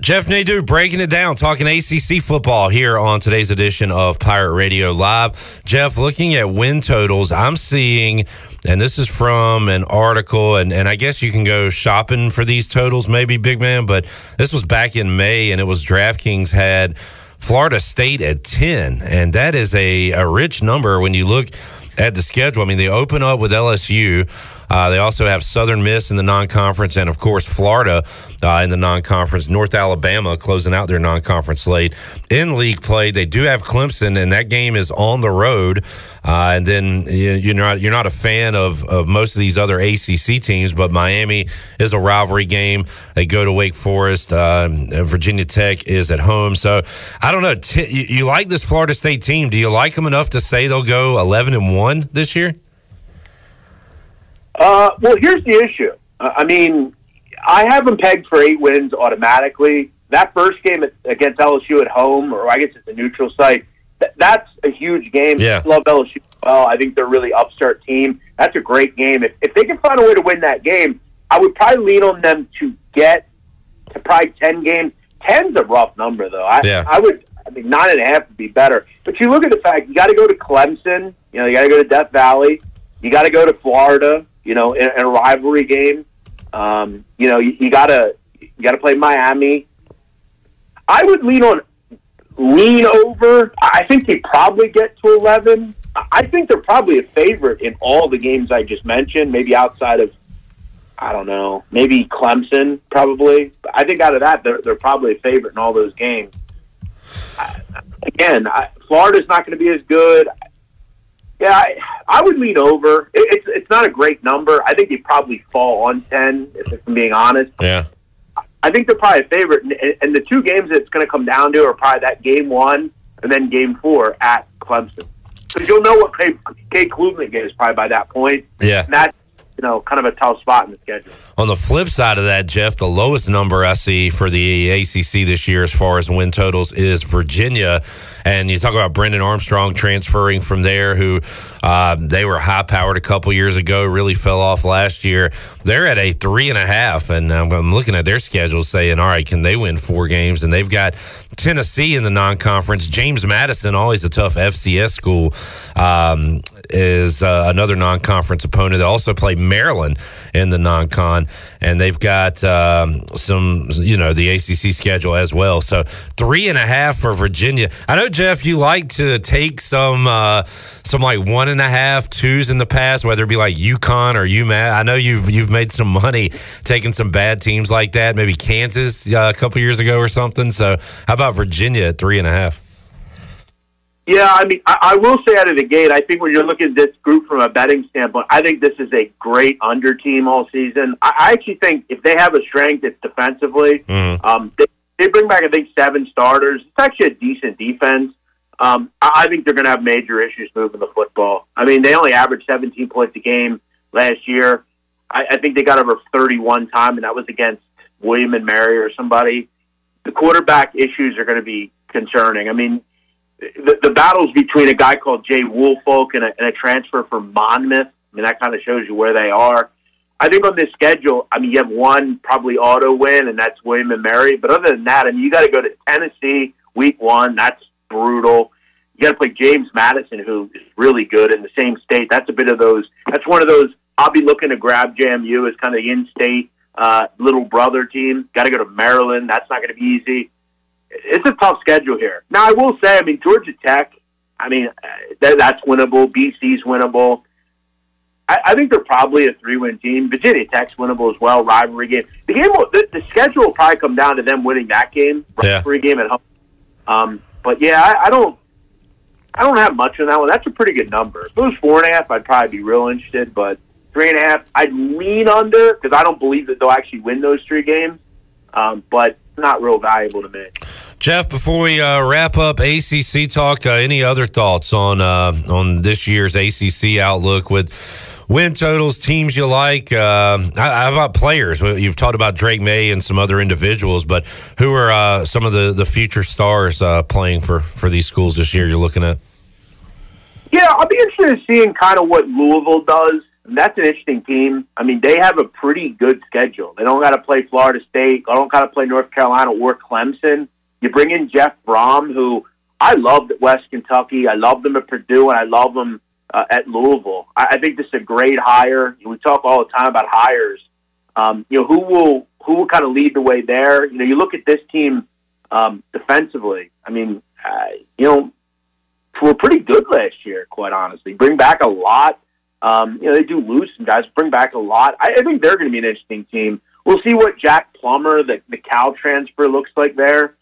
Jeff Nadu breaking it down, talking ACC football here on today's edition of Pirate Radio Live. Jeff, looking at win totals, I'm seeing, and this is from an article, and, and I guess you can go shopping for these totals, maybe, big man, but this was back in May, and it was DraftKings had Florida State at 10, and that is a, a rich number when you look at the schedule. I mean, they open up with LSU. Uh, they also have Southern Miss in the non-conference, and of course Florida uh, in the non-conference. North Alabama closing out their non-conference slate in league play. They do have Clemson, and that game is on the road. Uh, and then you, you're not you're not a fan of, of most of these other ACC teams, but Miami is a rivalry game. They go to Wake Forest. Uh, Virginia Tech is at home. So I don't know. T- you, you like this Florida State team? Do you like them enough to say they'll go 11 and one this year? Uh, well, here's the issue. Uh, I mean, I have them pegged for eight wins automatically. That first game against LSU at home, or I guess it's a neutral site, th- that's a huge game. Yeah. Love LSU well. I think they're a really upstart team. That's a great game. If, if they can find a way to win that game, I would probably lean on them to get to probably 10 games. Ten's a rough number, though. I, Yeah. I would, I think nine and a half would be better. But you look at the fact you got to go to Clemson, you know, you got to go to Death Valley, you got to go to Florida, you know, in, in a rivalry game. Um, you know, you, you got to you got to play Miami. I would lean on lean over. I think they probably get to eleven. I I think they're probably a favorite in all the games I just mentioned. Maybe outside of, I don't know, maybe Clemson. Probably. I think out of that, they're they're probably a favorite in all those games. I, again, I, Florida's not going to be as good. Yeah, I, I would lean over. It, it's it's not a great number. I think they probably fall on ten. If I'm being honest, Yeah. I think they're probably a favorite. And, and the two games it's going to come down to are probably that game one and then game four at Clemson. Because you'll know what Cade, Cade Klubnik is probably by that point. Yeah. And that's you know kind of a tough spot in the schedule. On the flip side of that, Jeff, the lowest number I see for the ACC this year as far as win totals is Virginia. And you talk about Brennan Armstrong transferring from there, who um, they were high powered a couple years ago, really fell off last year. They're at a three and a half, and I'm, I'm looking at their schedule saying, all right, can they win four games? And they've got Tennessee in the non conference. James Madison, always a tough FCS school, um, is uh, another non conference opponent. They also play Maryland in the non con, and they've got um, some, you know, the ACC schedule as well. So three and a half for Virginia. I know, Jeff, you like to take some. Uh, some like one and a half twos in the past, whether it be like UConn or UMass. I know you've you've made some money taking some bad teams like that, maybe Kansas uh, a couple years ago or something. So how about Virginia at three and a half? Yeah, I mean, I, I will say out of the gate, I think when you're looking at this group from a betting standpoint, I think this is a great under team all season. I, I actually think if they have a strength, it's defensively. Um, they, they bring back, I think, seven starters. It's actually a decent defense. Um, I, I think they're going to have major issues moving the football. I mean, they only averaged 17 points a game last year. I, I think they got over 31 time, and that was against William and Mary or somebody. The quarterback issues are going to be concerning. I mean, the, the battles between a guy called Jay Woolfolk and a, and a transfer from Monmouth. I mean, that kind of shows you where they are. I think on this schedule, I mean, you have one probably auto win, and that's William and Mary. But other than that, I mean, you got to go to Tennessee week one. That's brutal. You got to play James Madison, who is really good in the same state. That's a bit of those. That's one of those. I'll be looking to grab JMU as kind of the in-state uh, little brother team. Got to go to Maryland. That's not going to be easy. It's a tough schedule here. Now, I will say, I mean, Georgia Tech. I mean, uh, that, that's winnable. BC's winnable. I, I think they're probably a three-win team. Virginia Tech's winnable as well. Rivalry game. The game, will, the, the schedule will probably come down to them winning that game. Yeah. Rivalry game at home. Um, but yeah, I, I don't. I don't have much on that one. That's a pretty good number. If it was four and a half, I'd probably be real interested. But three and a half, I'd lean under because I don't believe that they'll actually win those three games. Um, but not real valuable to me. Jeff, before we uh, wrap up ACC talk, uh, any other thoughts on uh, on this year's ACC outlook with win totals, teams you like? Uh, how about players? You've talked about Drake Maye and some other individuals, but who are uh, some of the, the future stars uh, playing for, for these schools this year you're looking at? Yeah, I'll be interested in seeing kind of what Louisville does. That's an interesting team. I mean, they have a pretty good schedule. They don't got to play Florida State. They don't got to play North Carolina or Clemson. You bring in Jeff Brohm, who I loved at West Kentucky. I loved him at Purdue, and I love him uh, at Louisville. I, I think this is a great hire. We talk all the time about hires. Um, you know, who will who will kind of lead the way there? You know, you look at this team um, defensively. I mean, uh, you know, we're pretty good last year, quite honestly. Bring back a lot. Um, you know, they do lose some guys, bring back a lot. I, I think they're going to be an interesting team. We'll see what Jack Plummer, the, the Cal transfer, looks like there.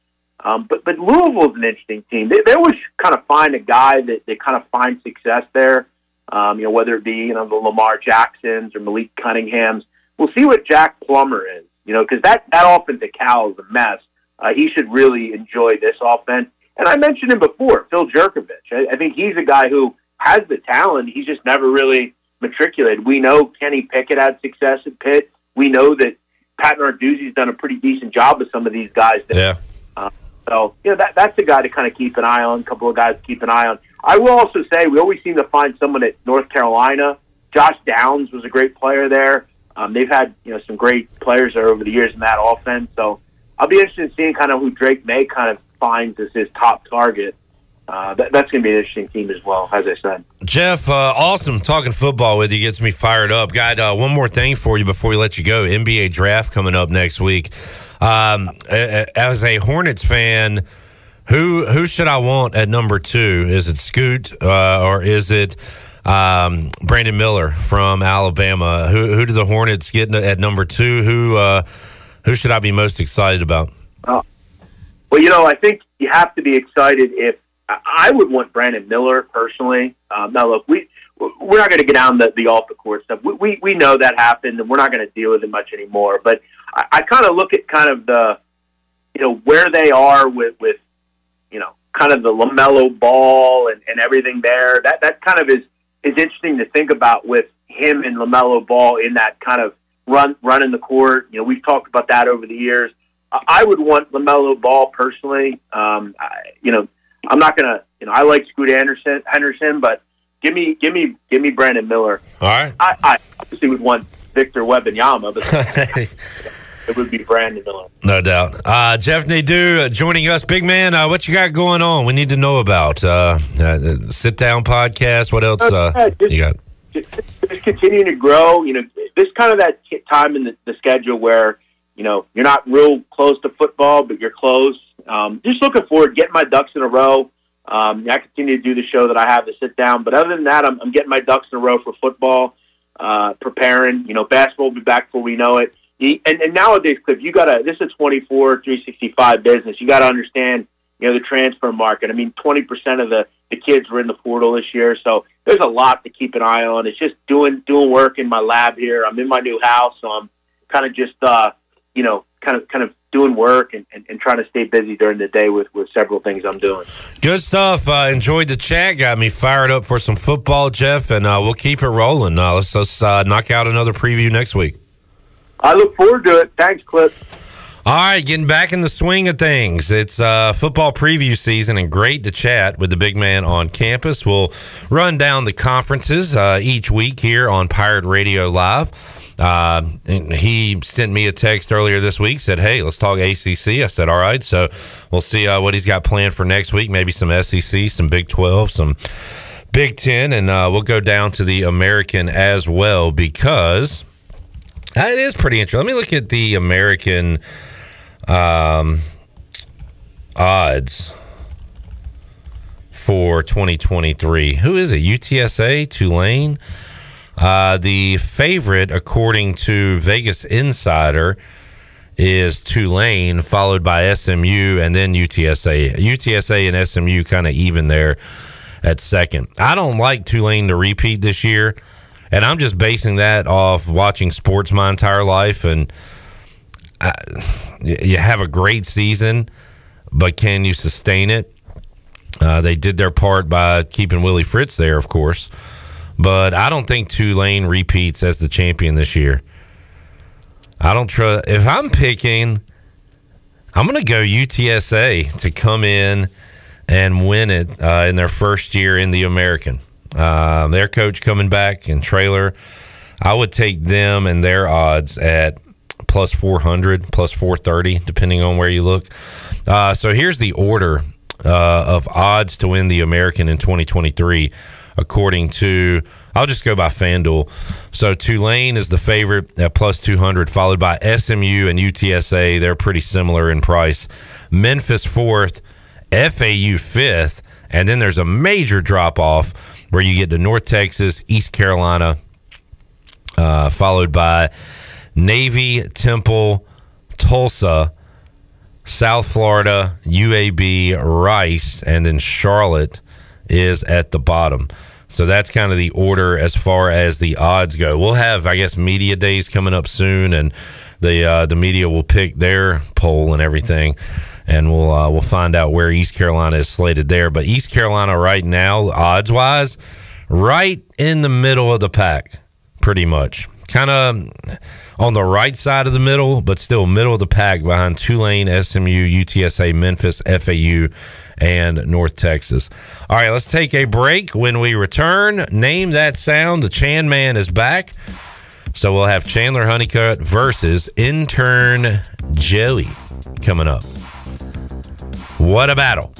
Um, but but Louisville's an interesting team. They, they always kind of find a guy that they kind of find success there. Um, you know, whether it be you know the Lamar Jacksons or Malik Cunninghams. We'll see what Jack Plummer is. You know, because that that offense at Cal is a mess. Uh, he should really enjoy this offense. And I mentioned him before, Phil Jurkovec. I, I think he's a guy who has the talent. He's just never really matriculated. We know Kenny Pickett had success at Pitt. We know that Pat Narduzzi's done a pretty decent job with some of these guys. That, Yeah. So, you know, that, that's a guy to kind of keep an eye on, a couple of guys to keep an eye on. I will also say we always seem to find someone at North Carolina. Josh Downs was a great player there. Um, they've had, you know, some great players there over the years in that offense. So I'll be interested in seeing kind of who Drake Maye kind of finds as his top target. Uh, that, that's going to be an interesting team as well, as I said. Jeff, uh, awesome talking football with you. Gets me fired up. Got uh, one more thing for you before we let you go. NBA draft coming up next week. Um, as a Hornets fan, who who should I want at number two? Is it Scoot uh, or is it um, Brandon Miller from Alabama? Who who do the Hornets get at number two? Who uh, who should I be most excited about? Uh, well, you know, I think you have to be excited if I I would want Brandon Miller personally. Um, now, look, we we're not going to get down the, the off the court stuff. We, we we know that happened, and we're not going to deal with it much anymore. But I, I kind of look at kind of the you know where they are with with you know kind of the Lamelo Ball and, and everything there. That that kind of is is interesting to think about with him and Lamelo Ball in that kind of run running the court. You know, we've talked about that over the years. I I would want Lamelo Ball personally. Um, I, you know, I'm not gonna. You know, I like Scoot Anderson, Henderson, but give me, give me, give me Brandon Miller. All right. I, I obviously would want Victor Wembanyama, but <laughs> it would be Brandon Miller. No doubt. Uh, Jeff Nadu uh, joining us. Big man, uh, what you got going on? We need to know about. Uh, uh, sit down podcast. What else uh, Uh, just- you got? just, just continuing to grow. You know, this kind of that time in the, the schedule where you know you're not real close to football, but you're close. Um, just looking forward, getting my ducks in a row. Um, I continue to do the show that I have to sit down, but other than that, I'm, I'm getting my ducks in a row for football. Uh, preparing, you know, basketball will be back before we know it. And, and nowadays, Cliff, you gotta. This is a 24, 365 business. You gotta understand, you know, the transfer market. I mean, 20 percent of the the kids were in the portal this year, so there's a lot to keep an eye on. It's just doing doing work in my lab here. I'm in my new house, so I'm kind of just uh, you know kind of kind of doing work and, and, and trying to stay busy during the day with with several things I'm doing. Good stuff. Uh, enjoyed the chat. Got me fired up for some football, Jeff, and uh, we'll keep it rolling. Uh, let's let's uh, knock out another preview next week. I look forward to it. Thanks, Cliff. All right, getting back in the swing of things. It's uh, football preview season, and great to chat with the big man on campus. We'll run down the conferences uh, each week here on Pirate Radio Live. Uh, he sent me a text earlier this week, said, Hey, let's talk ACC. I said, All right. So we'll see uh, what he's got planned for next week. Maybe some SEC, some Big 12, some Big 10, and uh, we'll go down to the American as well because It is pretty interesting. Let me look at the American um, odds for 2023. Who is it? UTSA, Tulane. Uh, the favorite, according to Vegas Insider, is Tulane, followed by SMU, and then UTSA. UTSA and SMU kind of even there at second. I don't like Tulane to repeat this year, and I'm just basing that off watching sports my entire life. And I, you have a great season, but can you sustain it? Uh, they did their part by keeping Willie Fritz there, of course, but I don't think Tulane repeats as the champion this year. I don't trust. If I'm picking, I'm going to go UTSA to come in and win it uh, in their first year in the American. Uh, their coach coming back and Traylor, I would take them and their odds at plus 400, plus 430, depending on where you look. Uh, so here's the order uh, of odds to win the American in 2023, according to. I'll just go by FanDuel. So Tulane is the favorite at plus 200, followed by SMU and UTSA. They're pretty similar in price. Memphis fourth, FAU fifth, and then there's a major drop off where you get to North Texas, East Carolina, uh, followed by Navy, Temple, Tulsa, South Florida, UAB, Rice, and then Charlotte is at the bottom. So that's kind of the order as far as the odds go. We'll have, I guess, media days coming up soon, and the uh, the media will pick their poll and everything, and we'll uh, we'll find out where East Carolina is slated there. But East Carolina right now, odds wise, right in the middle of the pack, pretty much, kind of on the right side of the middle, but still middle of the pack behind Tulane, SMU, UTSA, Memphis, FAU, and North Texas. All right, let's take a break. When we return, name that sound. The Chan Man is back. So we'll have Chandler Honeycutt versus intern Joey coming up. What a battle!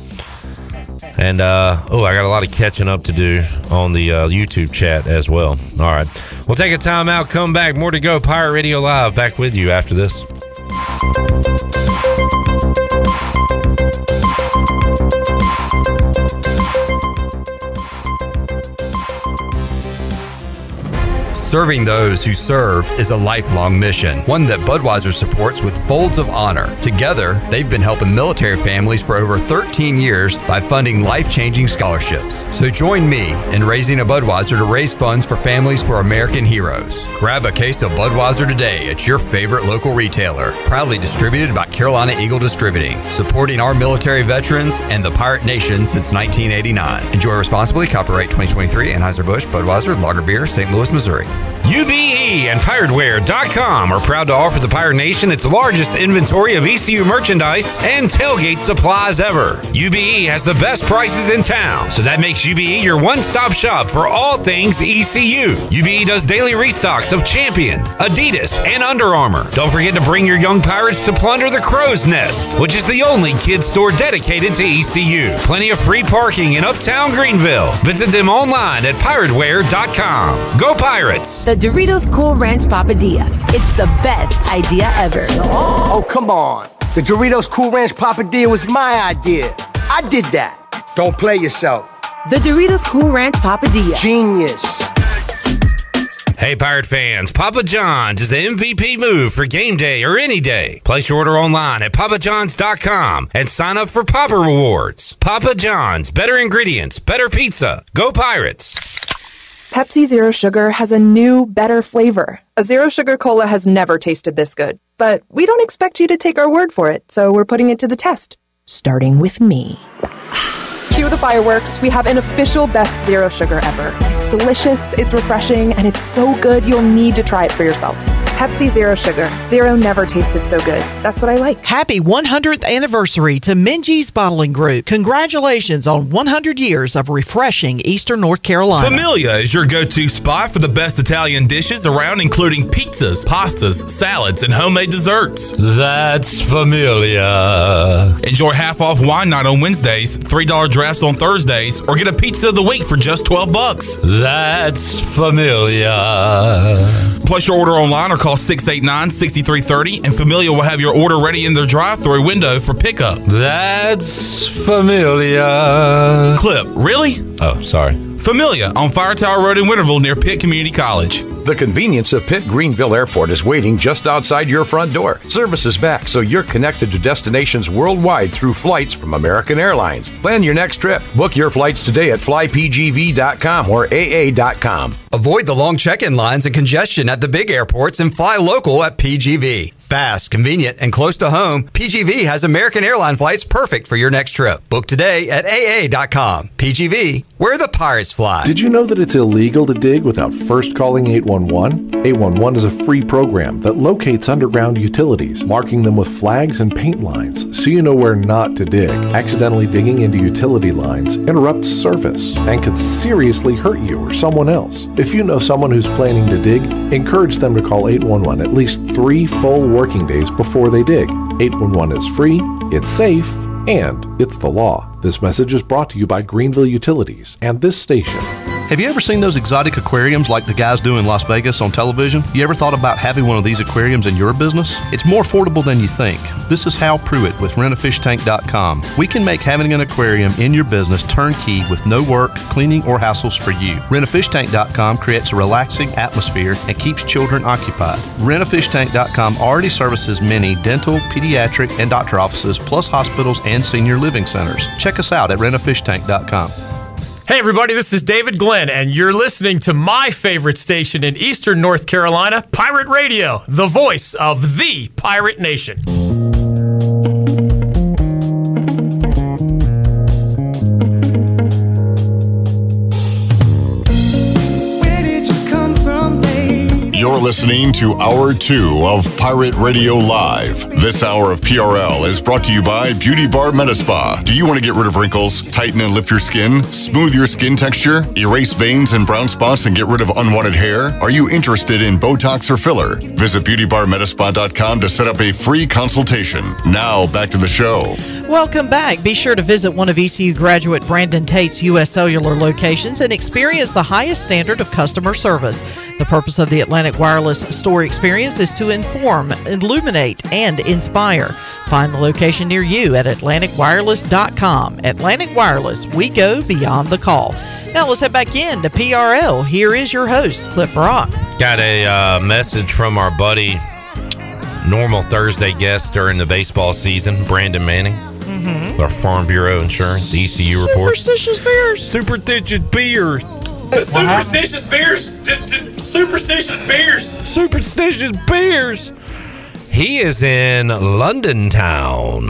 And uh, oh, I got a lot of catching up to do on the uh, YouTube chat as well. All right, we'll take a time out. Come back. More to go. Pirate Radio Live. Back with you after this. Serving those who serve is a lifelong mission, one that Budweiser supports with Folds of Honor. Together, they've been helping military families for over 13 years by funding life changing scholarships. So join me in raising a Budweiser to raise funds for families for American heroes. Grab a case of Budweiser today at your favorite local retailer. Proudly distributed by Carolina Eagle Distributing, supporting our military veterans and the pirate nation since 1989. Enjoy responsibly. Copyright 2023 Anheuser-Busch Budweiser Lager Beer, St. Louis, Missouri. UBE and PirateWear.com are proud to offer the Pirate Nation its largest inventory of ECU merchandise and tailgate supplies ever. UBE has the best prices in town, so that makes UBE your one stop shop for all things ECU. UBE does daily restocks of Champion, Adidas, and Under Armour. Don't forget to bring your young pirates to plunder the Crow's Nest, which is the only kids store dedicated to ECU. Plenty of free parking in Uptown Greenville. Visit them online at PirateWear.com. Go Pirates! The Doritos Cool Ranch Papadia. It's the best idea ever. Oh, come on. The Doritos Cool Ranch Papadia was my idea. I did that. Don't play yourself. The Doritos Cool Ranch Papadia. Genius. Hey, Pirate fans, Papa John's is the MVP move for game day or any day. Place your order online at papajohns.com and sign up for Papa Rewards. Papa John's, better ingredients, better pizza. Go Pirates! Pepsi Zero Sugar has a new, better flavor. A zero sugar cola has never tasted this good. But we don't expect you to take our word for it, so we're putting it to the test. Starting with me. Cue the fireworks. We have an official best zero sugar ever. It's delicious, it's refreshing, and it's so good you'll need to try it for yourself. Pepsi Zero Sugar. Zero never tasted so good. That's what I like. Happy 100th anniversary to Minges Bottling Group. Congratulations on 100 years of refreshing Eastern North Carolina. Familia is your go to spot for the best Italian dishes around, including pizzas, pastas, salads, and homemade desserts. That's Familia. Enjoy half off wine night on Wednesdays, $3 drafts on Thursdays, or get a pizza of the week for just 12 bucks. That's Familia. Place your order online or call call 689 6330 and Familia will have your order ready in their drive through window for pickup. That's Familia. Clip, really? Oh, sorry. Familia on Fire Tower Road in Winterville near Pitt Community College. The convenience of Pitt Greenville Airport is waiting just outside your front door. Service is back, so you're connected to destinations worldwide through flights from American Airlines. Plan your next trip. Book your flights today at flypgv.com or aa.com. Avoid the long check in lines and congestion at the big airports and fly local at PGV. Fast, convenient, and close to home, PGV has American airline flights perfect for your next trip. Book today at AA.com. PGV, where the pirates fly. Did you know that it's illegal to dig without first calling 811? 811 is a free program that locates underground utilities, marking them with flags and paint lines so you know where not to dig. Accidentally digging into utility lines interrupts service and could seriously hurt you or someone else. If you know someone who's planning to dig, encourage them to call 811 at least three full working days before they dig. 811 is free, it's safe, and it's the law. This message is brought to you by Greenville Utilities and this station. Have you ever seen those exotic aquariums like the guys do in Las Vegas on television? You ever thought about having one of these aquariums in your business? It's more affordable than you think. This is Hal Pruitt with rentafishtank.com. We can make having an aquarium in your business turnkey with no work, cleaning, or hassles for you. Rentafishtank.com creates a relaxing atmosphere and keeps children occupied. Rentafishtank.com already services many dental, pediatric, and doctor offices, plus hospitals and senior living centers. Check us out at rentafishtank.com. Hey, everybody, this is David Glenn, and you're listening to my favorite station in Eastern North Carolina, Pirate Radio, the voice of the Pirate Nation. You're listening to Hour 2 of Pirate Radio Live. This hour of PRL is brought to you by Beauty Bar Medi Spa. Do you want to get rid of wrinkles, tighten and lift your skin, smooth your skin texture, erase veins and brown spots, and get rid of unwanted hair? Are you interested in Botox or filler? Visit beautybarmedispa.com to set up a free consultation. Now, back to the show. Welcome back. Be sure to visit one of ECU graduate Brandon Tate's U.S. Cellular locations and experience the highest standard of customer service. The purpose of the Atlantic Wireless store experience is to inform, illuminate, and inspire. Find the location near you at AtlanticWireless.com. Atlantic Wireless, we go beyond the call. Now let's head back in to PRL. Here is your host, Cliff Rock. Got a uh, message from our buddy, normal Thursday guest during the baseball season, Brandon Manning. Mm-hmm. Our Farm Bureau Insurance, the ECU report. Superstitious beers. Superstitious beers. Superstitious beers. Superstitious beers. Superstitious beers. He is in London town.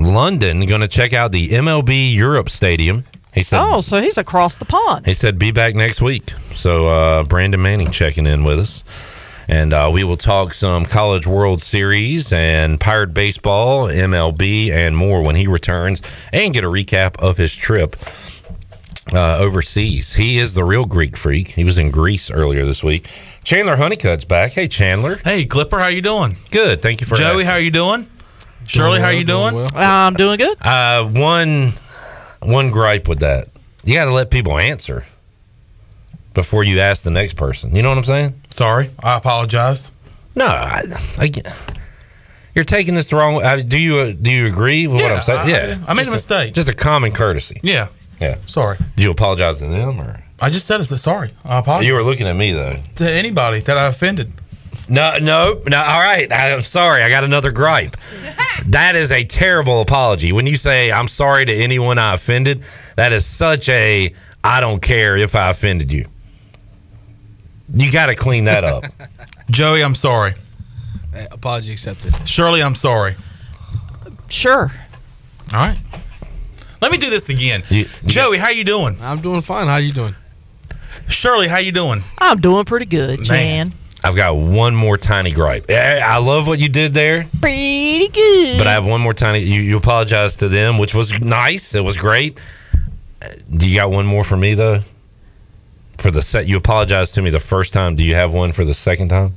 London, going to check out the MLB Europe Stadium. He said, Oh, so he's across the pond. He said, be back next week. So, uh, Brandon Manning checking in with us. And uh, we will talk some College World Series and Pirate Baseball, MLB, and more when he returns and get a recap of his trip uh, overseas. He is the real Greek freak. He was in Greece earlier this week. Chandler Honeycutt's back. Hey, Chandler. Hey, Clipper, how you doing? Good. Thank you for Joey, asking. how are you doing? Shirley, how are you doing? I'm doing good. Uh, one, one gripe with that. You got to let people answer before you ask the next person. You know what I'm saying? Sorry, I apologize. No, I, I you're taking this the wrong way. I- Do you uh, do you agree with what I'm saying? I- yeah, I made a Just mistake. Just a common courtesy. Yeah. Yeah. Sorry. Do you apologize to them or? I just said it. Sorry. I apologize. You were looking at me though. to anybody that I offended. No, no, no. All right. I'm sorry. I got another gripe. <laughs> that is a terrible apology. When you say I'm sorry to anyone I offended, that is such a I don't care if I offended you. You got to clean that up. <laughs> Joey, I'm sorry. apology accepted. Shirley, I'm sorry. Sure. All right. Let me do this again. Joey, how you doing? I'm doing fine. How you doing? Shirley, how you doing? I'm doing pretty good, Jan. I've got one more tiny gripe. Eh, I love what you did there, Pretty good. but I have one more tiny. You, you apologize to them, which was nice. It was great. Uh, Do you got one more for me though? For the set, you apologized to me the first time. Do you have one for the second time?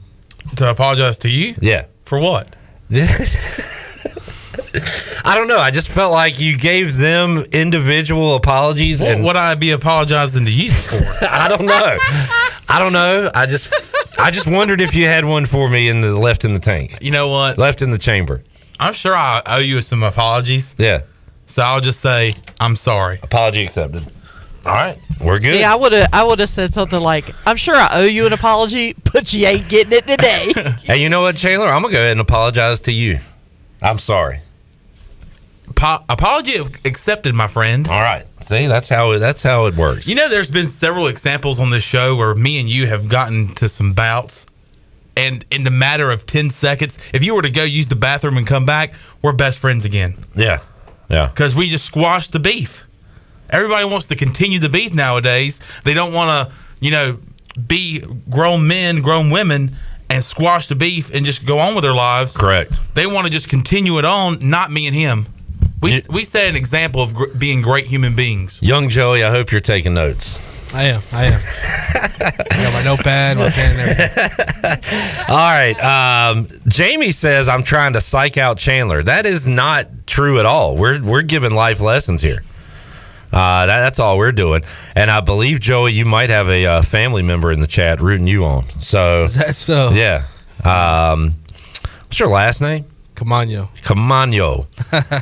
To apologize to you? Yeah. For what? <laughs> I don't know. I just felt like you gave them individual apologies, What and would I be apologizing to you for? <laughs> I don't know. I don't know. I just I just wondered if you had one for me in the left in the tank. You know what? Left in the chamber. I'm sure I owe you some apologies. Yeah. So I'll just say I'm sorry. Apology accepted. All right, we're good. See, I would have I would have said something like, "I'm sure I owe you an apology, but you ain't getting it today." <laughs> Hey, you know what, Chandler? I'm gonna go ahead and apologize to you. I'm sorry. Po- apology accepted, my friend. All right. See, that's how it, that's how it works. You know, there's been several examples on this show where me and you have gotten to some bouts, and in the matter of ten seconds, if you were to go use the bathroom and come back, we're best friends again. Yeah, yeah. Because we just squashed the beef. Everybody wants to continue the beef nowadays. They don't want to, you know, be grown men, grown women, and squash the beef and just go on with their lives. Correct. They want to just continue it on. Not me and him. We we set an example of gr- being great human beings. Young Joey, I hope you're taking notes. I am. I am. I got my notepad, my pen, and everything. <laughs> All right. Um, Jamie says I'm trying to psych out Chandler. That is not true at all. We're we're giving life lessons here. Uh, that, that's all we're doing. And I believe Joey, you might have a uh, family member in the chat rooting you on. So Is that so? Yeah. Um, what's your last name? Camano. Camano.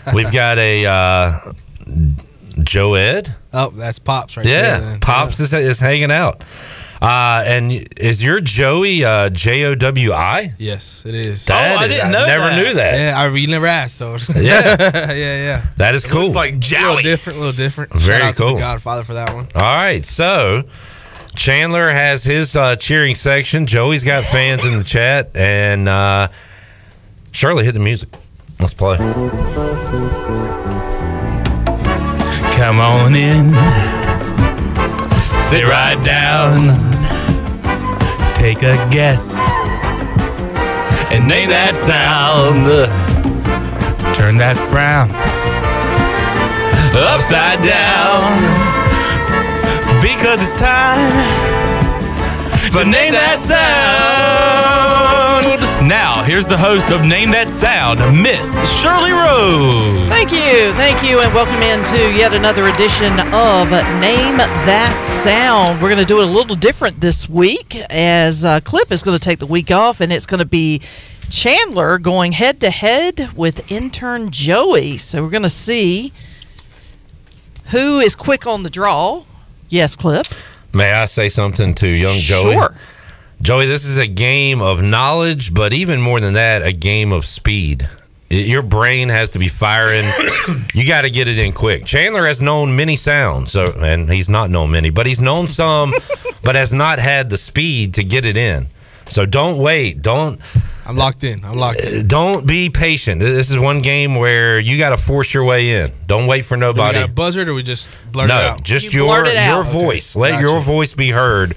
<laughs> We've got a uh, Joe Ed. Oh, that's pops right yeah, there. then. Pops is, is hanging out. Uh, and is your Joey uh, J O W I? Yes, it is. That is- never knew that. Yeah, I you never asked. So <laughs> Yeah. yeah, yeah. That is It cool. It's like a little different, a little different. Very Shout out To cool. the Godfather for that one. All right, so Chandler has his uh, cheering section. Joey's got fans in the chat, and uh, Shirley hit the music. Let's play. Come on in. Sit right down. Take a guess. And name that sound. Turn that frown upside down. Because it's time for Name That Sound. Now, here's the host of Name That Sound, Miss Shirley Rose. Thank you, thank you, and welcome into yet another edition of Name That Sound. We're going to do it a little different this week, as uh, Clip is going to take the week off, and it's going to be Chandler going head to head with intern Joey. So we're going to see who is quick on the draw. Yes, Clip. May I say something to young Joey? Sure. Joey, this is a game of knowledge, but even more than that, a game of speed. I- Your brain has to be firing. you got to get it in quick. Chandler has known many sounds, so and he's not known many, but he's known some, <laughs> but has not had the speed to get it in. So don't wait. Don't. I'm locked in. I'm locked in. uh, Don't be patient. This is one game where you got to force your way in. Don't wait for Do we nobody. got a buzzard or we just blurt no, it out? just your your voice. Let your voice be heard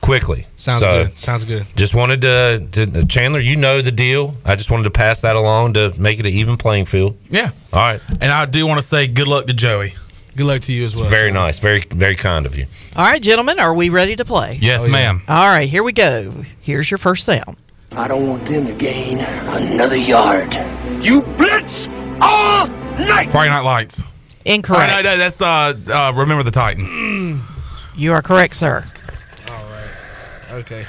quickly. Sounds So, good. Sounds good. Just wanted to, to Chandler, you know the deal. I just wanted to pass that along to make it an even playing field. Yeah. All right. And I do want to say good luck to Joey. Good luck to you as well. Very nice. Very very kind of you. All right, gentlemen, are we ready to play? Yes, ma'am. All right, here we go. Here's your first sound. I don't want them to gain another yard. You blitz all night. Friday Night Lights. Incorrect. Oh, no, no, that's uh, uh, Remember the Titans. You are correct, sir. Okay.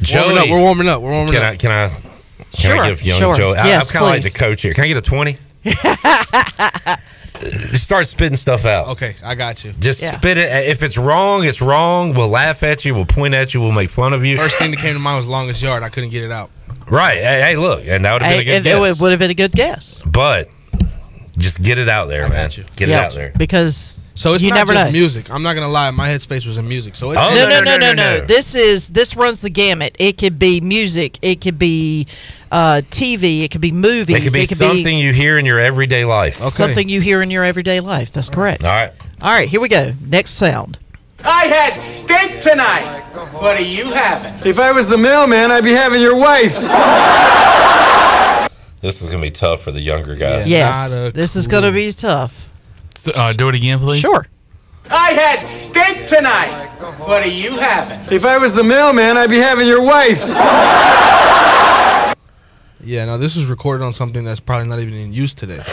Joey, warming up. We're warming up. We're warming can up. I can I can Sure, I give young sure. Joey? I, Yes, I'm kind of like the coach here. Can I get a twenty? <laughs> Start spitting stuff out. Okay, I got you. Just spit it. If it's wrong, it's wrong. We'll laugh at you. We'll point at you. We'll make fun of you. First thing that came to mind was longest yard. I couldn't get it out. Right. Hey, hey, look, and that would have been a good it, guess. it would- would have been a good guess. But just get it out there, man. Get Yeah, it out there. Because So it's you not never just know. music. I'm not gonna lie. My headspace was in music. So it's Oh, no, no, no, no, no, This is this runs the gamut. It could be music. It could be uh, TV. It could be movies. It could be something you hear in your everyday life. Okay. something you hear in your everyday life. That's correct. All right. All right, here we go. Next sound. I had steak tonight. What are you having? If I was the mailman, I'd be having your wife. This is gonna be tough for the younger guys. Yes, this is going to be tough. Uh, do it again, please. Sure. I had steak tonight. What are you having? If I was the mailman, I'd be having your wife. Yeah, no, this was recorded on something that's probably not even in use today. <laughs>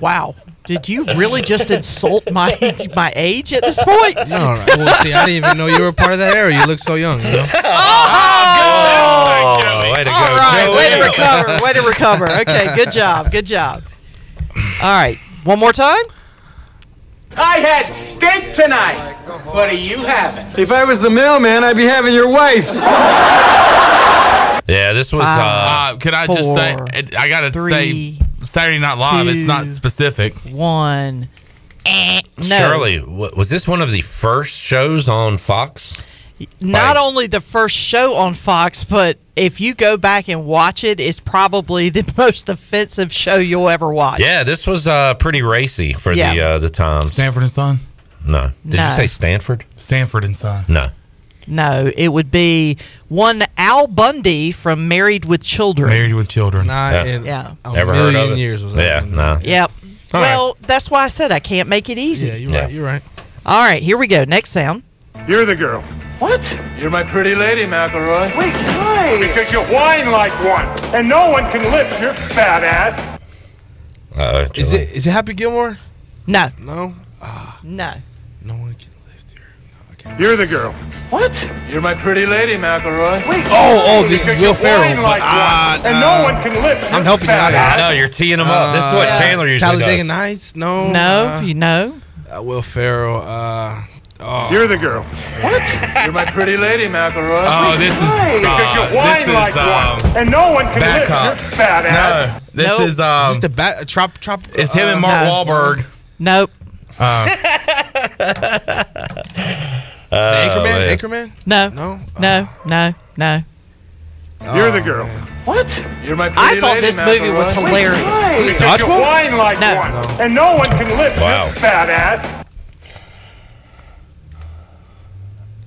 Wow. Did you really just insult my my age at this point? No, no. Well, see, I didn't even know you were part of that era. You look so young. You know. Oh, way to go, All right, Joey. way to recover. Way to recover. Okay, good job. Good job. All right, one more time. I had steak tonight. What are you having? If I was the mailman, I'd be having your wife. Yeah, this was. Uh, Uh, could I just say, it- I gotta say, Saturday Night Live. it's not specific. One. Eh, no. Shirley, was this one of the first shows on Fox? Not only the first show on Fox, but if you go back and watch it, it's probably the <laughs> most offensive show you'll ever watch. Yeah, this was uh, pretty racy for the Yeah. uh, the times. Stanford and Son. No, did No. you say Stanford? Stanford and Son. No. No, it would be one Al Bundy from Married with Children. Married with Children. Not Yeah. in Yeah. a Ever heard million of it? years was Yeah, that. no. Yep. All well, that's why I said I can't make it easy. Yeah, you're right. You're right. All right, here we go. Next sound. You're the girl. What? You're my pretty lady, McElroy. Wait, why? Because you whine like one, and no one can lift your fat ass. Uh, Is it is it Happy Gilmore? No. No. No. No one can. Lift your You're the girl. What? You're my pretty lady, McElroy. Wait. Oh, oh, this is Because Will you Ferrell. whine but, like ah, one, and uh, no one can lift your I'm helping you out. Ass. No, you're teeing them up. This is what Uh, Chandler usually Talladega does. Nights? No. No, uh, you know. uh, Will Ferrell. Uh, oh. You're the girl. What? You're my pretty lady, McElroy. Oh, this is, uh, because you whine this is, like um, one, and no one can Back lift Up. your fat ass. No, this Nope. is um. Is this the bat? Trop, trop, it's him and uh, Mark No. Wahlberg. Nope. Uh, <laughs> The Anchorman? man. Anchorman? No. No. No. No. No. You're the girl. What? You're my pretty I thought lady, this movie was hilarious. Because you Dodgeball? whine like No. one, and no one can lift Wow. your fat ass.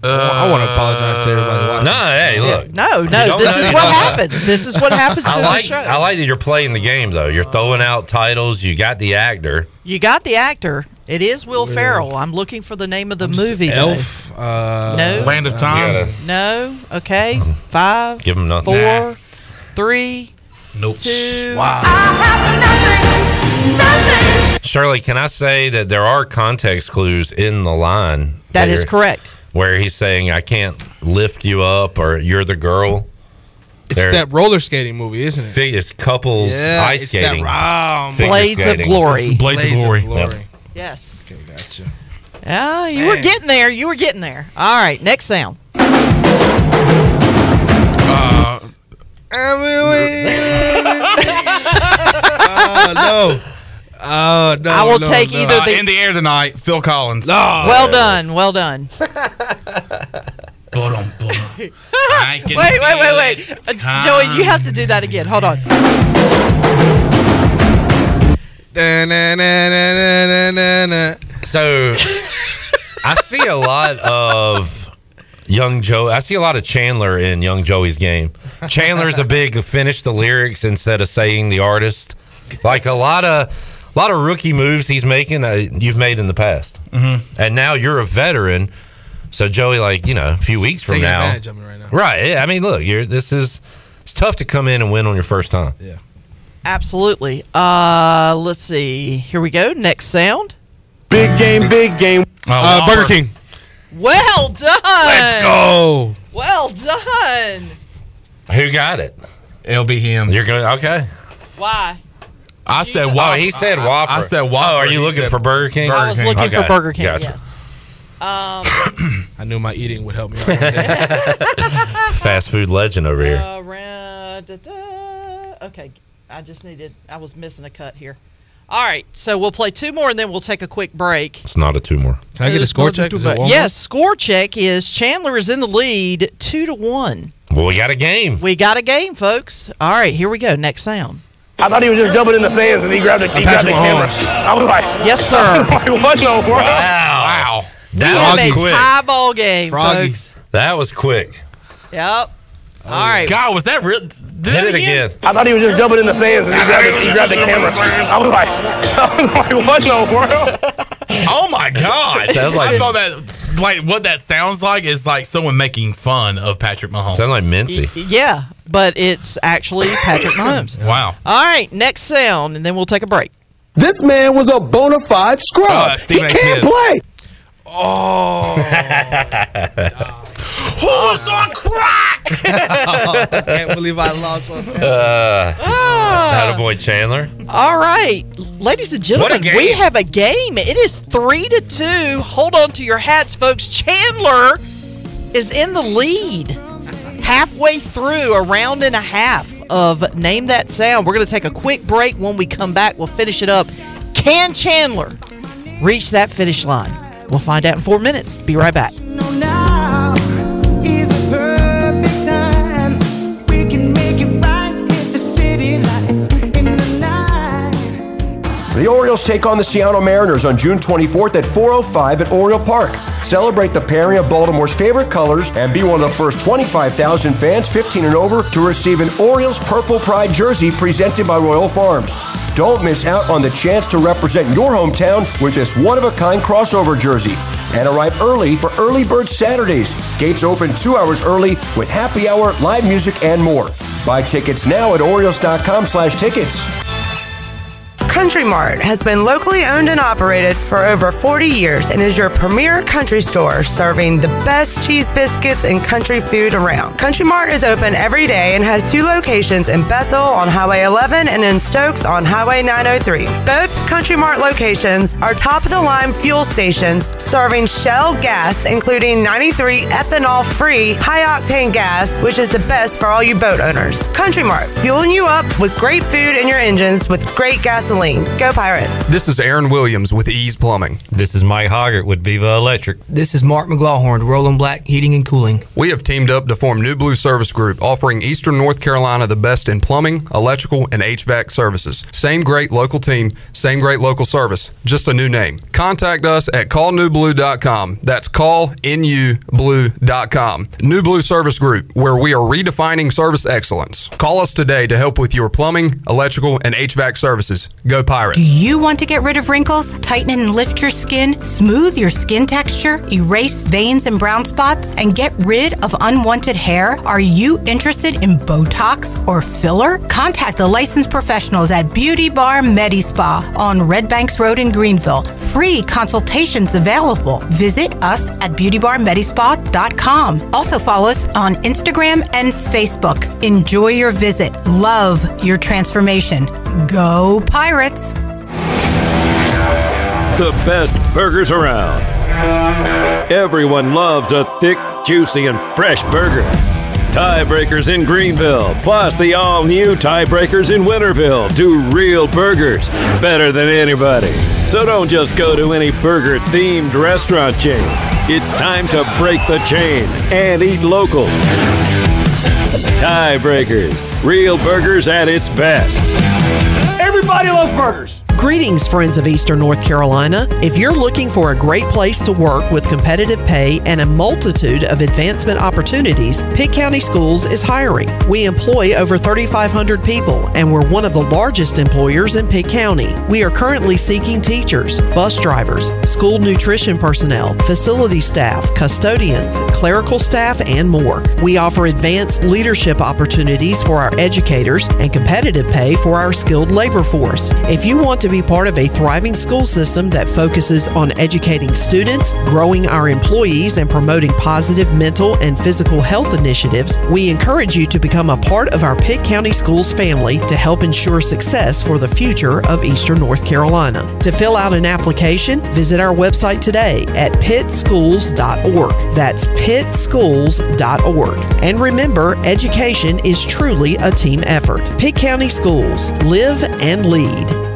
I want to apologize to everybody watching. No, hey, look. No, You no. This is what happens. This is what happens <laughs> to I the show. I like that you're playing the game though. You're throwing out titles. You got the actor. You got the actor. It is Will Ferrell. I'm looking for the name of the movie. though. Elf. Uh, No. Land of You Time. gotta No. Okay. Five, give him nothing. four, three, Nope. two. Wow. Shirley, can I say that there are context clues in the line? That is there correct. Where he's saying, "I can't lift you up," or "You're the girl." It's There- that roller skating movie, isn't it? It's couples Yeah, ice it's skating. that- oh, Figure Blades of. Glory. Blades, of Glory. Yep. Yes. Okay, gotcha. Yeah, you were getting there. You were getting there. All right. Next sound. Uh, oh <laughs> no! Oh no! I will no, take no. either uh, the. in the air tonight. Phil Collins. No. well done. Well done. <laughs> Boom, boom. Wait, wait, wait, wait. Uh, Joey, you have to do that again. Hold on. So <laughs> I see a lot of young Joe. I see a lot of Chandler in young Joey's game. Chandler's a big finish the lyrics instead of saying the artist. Like a lot of a lot of rookie moves he's making. Uh, you've made in the past, Mhm. and now you're a veteran. So Joey, like you know, a few weeks from now, of me right now. right? I mean, look, you're this is it's tough to come in and win on your first time. Yeah. Absolutely. Uh, let's see. Here we go. Next sound. Big game, big game. Uh, Burger King. Well done. Let's go. Well done. Who got it? It'll be him. You're going okay. Why? I said Oh, he said I- Whopper. I, said Whopper. Oh, are you He looking for Burger King? I was looking for Okay, Burger King. gotcha. Yes. Um, <laughs> I knew my eating would help me. Out one day. <laughs> <laughs> Fast food legend over here. uh, ra- da- da. Okay, I just needed. I was missing a cut here. All right, so we'll play two more and then we'll take a quick break. It's not a two more. Can I get a score check? Is it one Yes, score check is Chandler is in the lead, two to one. Well, we got a game. We got a game, folks. All right, here we go. Next sound. I thought he was just jumping in the stands and he grabbed the, he grabbed the camera. I was like, Yes, sir. <laughs> like, what in the world? Wow. we That was a quick. tie ball game, Froggy. folks. That was quick. Yep. Oh, All right. God, was that real? Did Hit it again. I thought he was just jumping in the stands and he grabbed the, he grabbed the camera. I was like, <laughs> I was like, what in the world? Oh my <laughs> God! Sounds like- I thought that like what that sounds like is like someone making fun of Patrick Mahomes. Sounds like Mincy. Yeah, but it's actually Patrick Mahomes. <coughs> Wow. All right, next sound, and then we'll take a break. This man was a bona fide scrub. Uh, he A. can't Smith. play. Oh. <laughs> Who's on crack? <laughs> I can't believe I lost on that. Uh, Ah. boy Chandler. All right, ladies and gentlemen, we have a game. It is three to two. Hold on to your hats, folks. Chandler is in the lead, halfway through a round and a half of Name That Sound. We're going to take a quick break. When we come back, we'll finish it up. Can Chandler reach that finish line? We'll find out in four minutes. Be right back. The Orioles take on the Seattle Mariners on June 24th at 4:05 at Oriole Park. Celebrate the pairing of Baltimore's favorite colors and be one of the first 25,000 fans 15 and over to receive an Orioles Purple Pride jersey presented by Royal Farms. Don't miss out on the chance to represent your hometown with this one-of-a-kind crossover jersey. And arrive early for Early Bird Saturdays. Gates open two hours early with happy hour, live music, and more. Buy tickets now at Orioles.com slash tickets. Country Mart has been locally owned and operated for over 40 years and is your premier country store serving the best cheese biscuits and country food around. Country Mart is open every day and has two locations in Bethel on Highway 11 and in Stokes on Highway 903. Both Country Mart locations are top of the line fuel stations serving Shell gas, including 93 ethanol free high octane gas, which is the best for all you boat owners. Country Mart, fueling you up with great food in your engines with great gasoline. Go Pirates! This is Aaron Williams with Ease Plumbing. This is Mike Hoggart with Viva Electric. This is Mark McGlawhorn, Roland Black Heating and Cooling. We have teamed up to form New Blue Service Group, offering Eastern North Carolina the best in plumbing, electrical, and HVAC services. Same great local team, same great local service, just a new name. Contact us at callnewblue.com. That's callnewblue.com. New Blue Service Group, where we are redefining service excellence. Call us today to help with your plumbing, electrical, and HVAC services. Go Pirates. Do you want to get rid of wrinkles, tighten and lift your skin, smooth your skin texture, erase veins and brown spots, and get rid of unwanted hair? Are you interested in Botox or filler? Contact the licensed professionals at Beauty Bar Medi Spa on Red Banks Road in Greenville. Free consultations available. Visit us at beautybarmedispa.com. Also follow us on Instagram and Facebook. Enjoy your visit. Love your transformation. Go Pirates! The best burgers around. Everyone loves a thick, juicy, and fresh burger. Tiebreakers in Greenville, plus the all new Tiebreakers in Winterville, do real burgers better than anybody. So don't just go to any burger themed restaurant chain. It's time to break the chain and eat local. Tiebreakers, real burgers at its best. Everybody loves burgers. Greetings, friends of Eastern North Carolina. If you're looking for a great place to work with competitive pay and a multitude of advancement opportunities, Pitt County Schools is hiring. We employ over 3,500 people, and we're one of the largest employers in Pitt County. We are currently seeking teachers, bus drivers, school nutrition personnel, facility staff, custodians, clerical staff, and more. We offer advanced leadership opportunities for our educators and competitive pay for our skilled labor force. If you want to be part of a thriving school system that focuses on educating students, growing our employees, and promoting positive mental and physical health initiatives, we encourage you to become a part of our Pitt County Schools family to help ensure success for the future of Eastern North Carolina. To fill out an application, visit our website today at pittschools.org. That's pittschools.org. And remember, education is truly a team effort. Pitt County Schools, live and lead.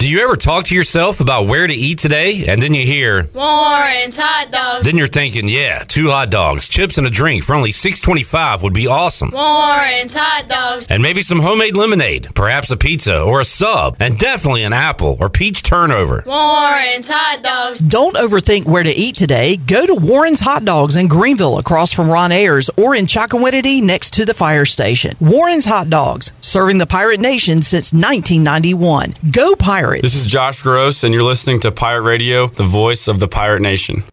Do you ever talk to yourself about where to eat today? And then you hear, Warren's hot dogs. then you're thinking, yeah, two hot dogs, chips, and a drink for only six twenty-five would be awesome. Warren's hot dogs. And maybe some homemade lemonade, perhaps a pizza or a sub, and definitely an apple or peach turnover. Warren's hot dogs. Don't overthink where to eat today. Go to Warren's Hot Dogs in Greenville across from Ron Ayers or in Chocowinity next to the fire station. Warren's Hot Dogs, serving the Pirate Nation since 1991. Go This is Josh Gross, and you're listening to Pirate Radio, the voice of the Pirate Nation.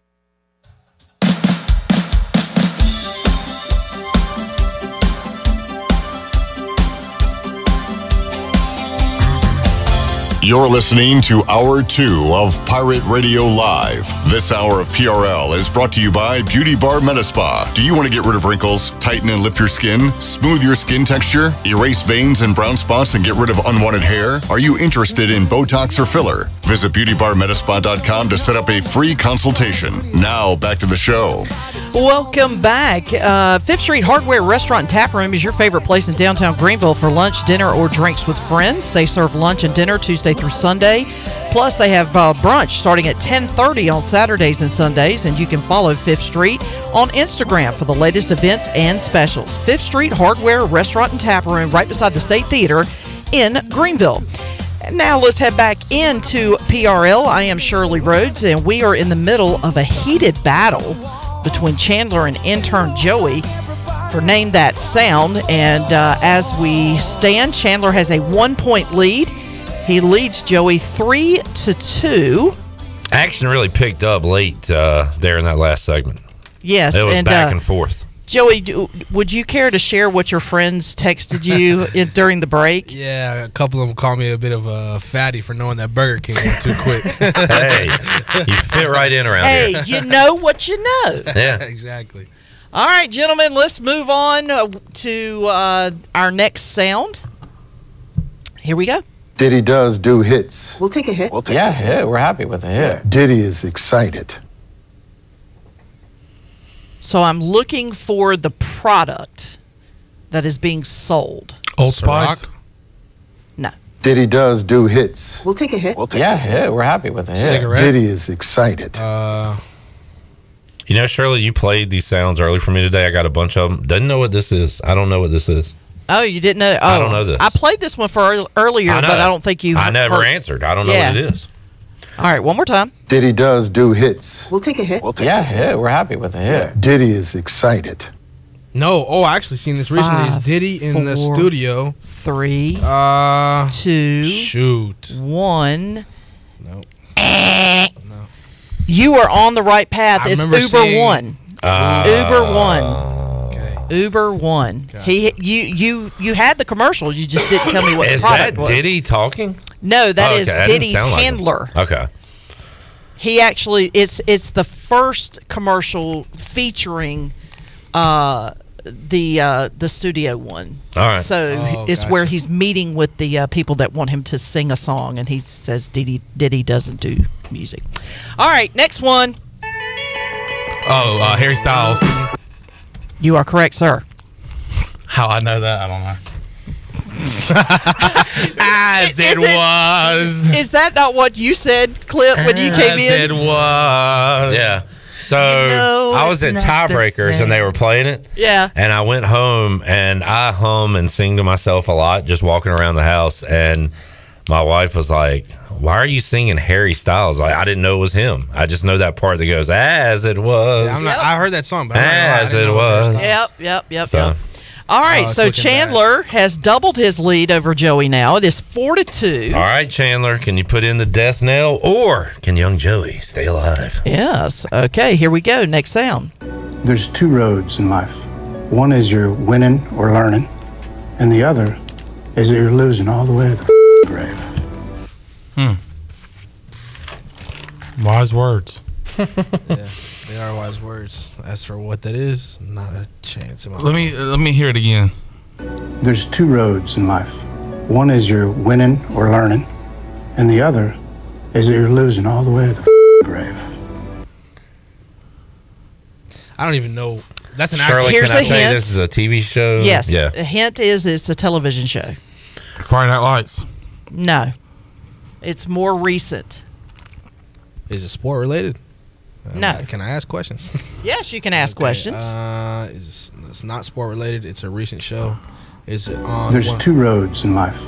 You're listening to Hour 2 of Pirate Radio Live. This hour of PRL is brought to you by Beauty Bar Medi Spa. Do you want to get rid of wrinkles, tighten and lift your skin, smooth your skin texture, erase veins and brown spots, and get rid of unwanted hair? Are you interested in Botox or filler? Visit beautybarmedispa.com to set up a free consultation. Now, back to the show. Welcome back. Uh, Fifth Street Hardware Restaurant and Tap Room is your favorite place in downtown Greenville for lunch, dinner, or drinks with friends. They serve lunch and dinner Tuesday through Sunday. Plus, they have uh, brunch starting at 10:30 on Saturdays and Sundays, and you can follow Fifth Street on Instagram for the latest events and specials. Fifth Street Hardware Restaurant and Tap Room, right beside the State Theater in Greenville. Now let's head back into PRL. I am Shirley Rhodes, and we are in the middle of a heated battle between Chandler and intern Joey for Name That Sound. And uh, as we stand, Chandler has a one point lead. He leads Joey three to two. Action really picked up late uh, there in that last segment. Yes, it was and, back uh, and forth. Joey, do, would you care to share what your friends texted you in, during the break? <laughs> Yeah, a couple of them called me a bit of a fatty for knowing that Burger King went too quick. <laughs> hey, you fit right in around Hey, here. you know what you know. <laughs> Yeah. exactly. All right, gentlemen, let's move on uh, to uh, our next sound. Here we go. Diddy does do hits. We'll take a hit. We'll take yeah, yeah, we're happy with a hit. Diddy is excited. So I'm looking for the product that is being sold. Old Spice. No. Diddy does do hits. We'll take a hit. We'll take yeah, yeah, we're happy with a hit. Cigarette? Diddy is excited. Uh, You know, Shirley, you played these sounds early for me today. I got a bunch of them. Doesn't know what this is. I don't know what this is. Oh, you didn't know? Oh, I don't know this. I played this one for earlier, I but I don't think you. I never heard- answered. I don't know Yeah. what it is. All right, one more time. Diddy does do hits. We'll take a hit. We'll take yeah, hit. we're happy with a hit. Diddy is excited. no, oh, I actually seen this recently. Five, It's Diddy in the studio. Three, Uh, two, shoot. one. Nope. You are on the right path. I it's Uber seeing- One. Uh, Uber One. Uber One. He, you, you, you had the commercial. You just didn't tell me what the Is product that was. Diddy talking? No, that Oh, is. That didn't Diddy's sound like him. handler. Okay. He actually, it's it's the first commercial featuring uh, the uh, the studio one. All right. So Oh, it's gotcha. where he's meeting with the uh, people that want him to sing a song, and he says Diddy Diddy doesn't do music. All right, next one. Oh, uh, Harry Styles. You are correct, sir. How I know that, I don't know. <laughs> As it, was. Is that not what you said, Clip, when you came As in? it was. Yeah. So know I was at it's not the Tiebreakers and they were playing it. Yeah. And I went home and I hum and sing to myself a lot, just walking around the house. And my wife was like, "Why are you singing Harry Styles?" Like I didn't know it was him. I just know that part that goes, "As it was." Yeah, I'm not, I heard that song, but I'm not gonna lie, I As it was. was. Yep, yep, yep, So- yep. All right, Oh, so looking bad. Chandler has doubled his lead over Joey now. It is four to two. All right, Chandler, can you put in the death knell, or can young Joey stay alive? Yes. Okay, here we go. Next sound. There's two roads in life. One is you're winning or learning, and the other is that you're losing all the way to the grave. Hmm. Wise words. <laughs> yeah, They are wise words. As for what that is, not a chance in my Let me let me hear it again. There's two roads in life. One is you're winning or learning, and the other is that you're losing all the way to the grave. I don't even know. That's an Shirley, actor. Here's can I the say hint. this is a TV show? Yes. Yeah. A hint is it's a television show. Friday Night Lights. No. It's more recent. Is it sport related? Um, No. Can I ask questions? <laughs> Yes, you can ask Okay, questions. Uh, is it's not sport related. It's a recent show. Is it on? There's one- two roads in life.